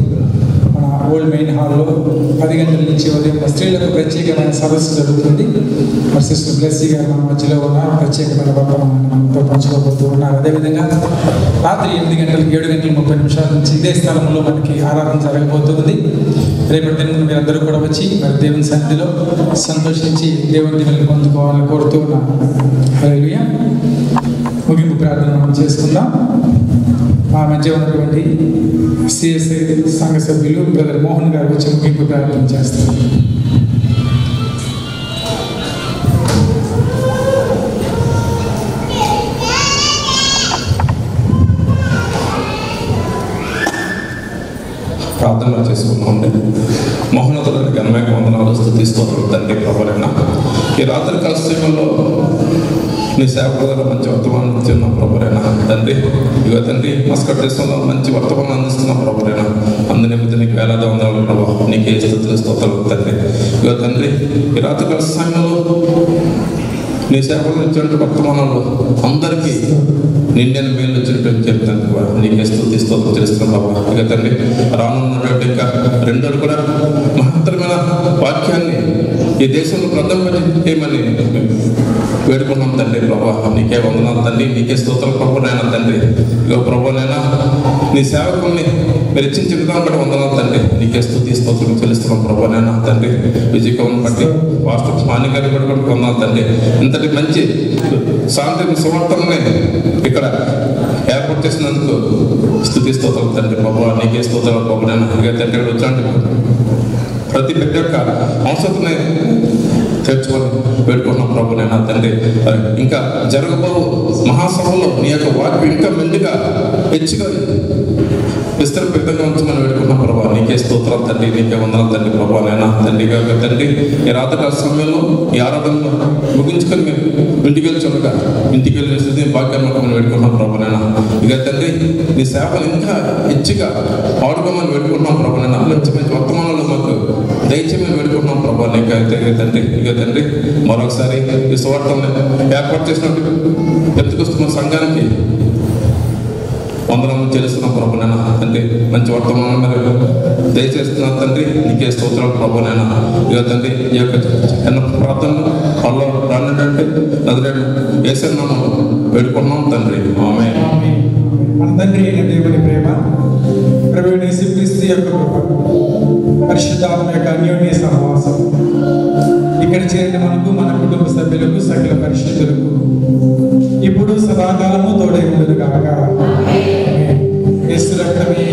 మన ఓల్డ్ మెయిన్ హాల్లో పది గంటల నుంచి ఉదయం స్త్రీలకు ప్రత్యేకమైన సదస్సు జరుగుతుంది. మరి సిస్టర్ బ్లెస్సీ గారు మన మధ్యలో ఉన్న ప్రత్యేకమైన వర్తమానాన్ని మనతో పంచుకోబోతూ ఉన్నారు. అదేవిధంగా రాత్రి ఎనిమిది గంటలకు ఏడు గంటల ముప్పై నిమిషాల నుంచి ఇదే స్థలంలో మనకి ఆరాధన జరగబోతుంది. రేపటి మీరు మీరందరూ కూడా వచ్చి మరి దేవుని సన్నిధిలో సంతోషించి దేవుని దిగులు పొందుకోవాలని కోరుతూ ఉన్నాను ముగింపు ప్రార్థన మనం చేసుకుందాం. మా మధ్య ఉన్నటువంటి సిఎస్ఐ సంఘ సభ్యులు బ్రదర్ మోహన్ గారు వచ్చి ముగింపు ప్రార్థన చేస్తారు. ప్రార్థన చేసుకున్నామండి మహోన్నతులకు గణమేక వందనాలు స్థుతిస్తూ తండ్రి ప్రభులైన ఈ రాత్రి కాల నీ సేవకుల మంచి వర్తమానం ఇచ్చిన ప్రభులైనా తండ్రి ఇక తండ్రి మస్కట్ దేశంలో మంచి వర్తమానం అందిస్తున్న ప్రభులైనా అందు నిమిత్తం నీకు వేలాది వందనాలు ప్రభావ నీకే స్థుతులు స్తోత్రాలు తండ్రి. ఇక తండ్రి ఈ రాత్రి కాల సమయంలో నీ సేవలు ఇచ్చినటువంటి వర్తమానంలో అందరికీ నిండిన మేలు వచ్చినట్టు చెప్తాను. నీకే స్థుతి స్తోత్రం చేస్తున్నాం బాబా. ఇక తండ్రి రానున్నటువంటి ఇంకా రెండోలు కూడా మహత్తరమైన వాక్యాన్ని ఈ దేశంలో ప్రథమ ఏమని వేడుకున్నాం తండ్రి ప్రభా నీకే వందనాలు తండ్రి నీకే స్తోత్రం ప్రభు నాయన తండ్రి. ఇక ప్రభు నాయన నీ సేవకుల్ని మీరు ఇచ్చిన విధానం బట్టి వందనాలు తండ్రి. నీకే స్థుతి స్తోత్రం చెల్లిస్తున్నాం ప్రభు నాయన తండ్రి. విజయకం బట్టి వాస్తవ స్వామి గారి కూడా కూడా వందనాలు తండ్రి. ఇంతటి మంచి శాంతి సువార్తల్ని ఇక్కడ ఏర్పాటు చేసినందుకు స్థుతి స్తోత్రం తండ్రి ప్రభు నీకే స్తోత్రం ప్రభు నాయన. ఇక తండ్రి ఇక్కడ వచ్చాడు. ప్రతి బిడ్డ యొక్క అవసరమే తెచ్చుకొని పెట్టుకున్న ప్రభు నేను తండ్రి. ఇంకా జరగబో మహాసభలో నీ యొక్క వాక్యం ఇంకా మెండుగా హెచ్చుగా విస్తృతంగా మనం పెట్టుకున్న ప్రభా నీకే స్తోత్రాలు తండ్రి నీకే వందనాలు తండ్రి ప్రభా నైనా తండ్రిగా తండ్రి. ఈ రాత్రి సమయంలో ఈ ఆరాధనలో ముగించుకొని మేము ఇంటికి వెళ్ళి చూడక ఇంటికి వెళ్ళి వేసేది భాగ్యం మనం పెట్టుకున్నాం ప్రభా నైనా ఇక తండ్రి నీ సేవలు ఇంకా హెచ్చుగా పాడుకోమని పెట్టుకున్నాం ప్రభా నైనా మంచి మంచి వర్తమానాలు మాకు దయచేయమని పెట్టుకున్నాం ప్రభా నీకు అయితే తండ్రి ఇక తండ్రి మరొకసారి ఈ స్వార్థం ఏర్పాటు చేసినట్టు ఎత్తుకొస్తున్న సంఘానికి వందనం చేస్తున్నాం ప్రభు నేను తండ్రి మంచి వర్తమానం మరి దయచేస్తున్నాను తండ్రి నీకే స్తోత్రాలు ప్రభు నేను ఇక తండ్రి ఈ యొక్క చిన్న ప్రార్థన వాళ్ళు రానంటే నదిలేడు వేసేనాము వేడుకున్నాం తండ్రి. ఆమె మన తండ్రి దేవుని ప్రేమ ప్రభుని యొక్క కృప. పరిశుద్ధాత్మ యొక్క అన్యోన్య సహవాసం. ఇక్కడ చేరిన మనకు మన కుటుంబ సభ్యులకు సకల పరిశుద్ధులకు ఇప్పుడు సదాకాలము తోడై ఉండదు కాక రక్తమే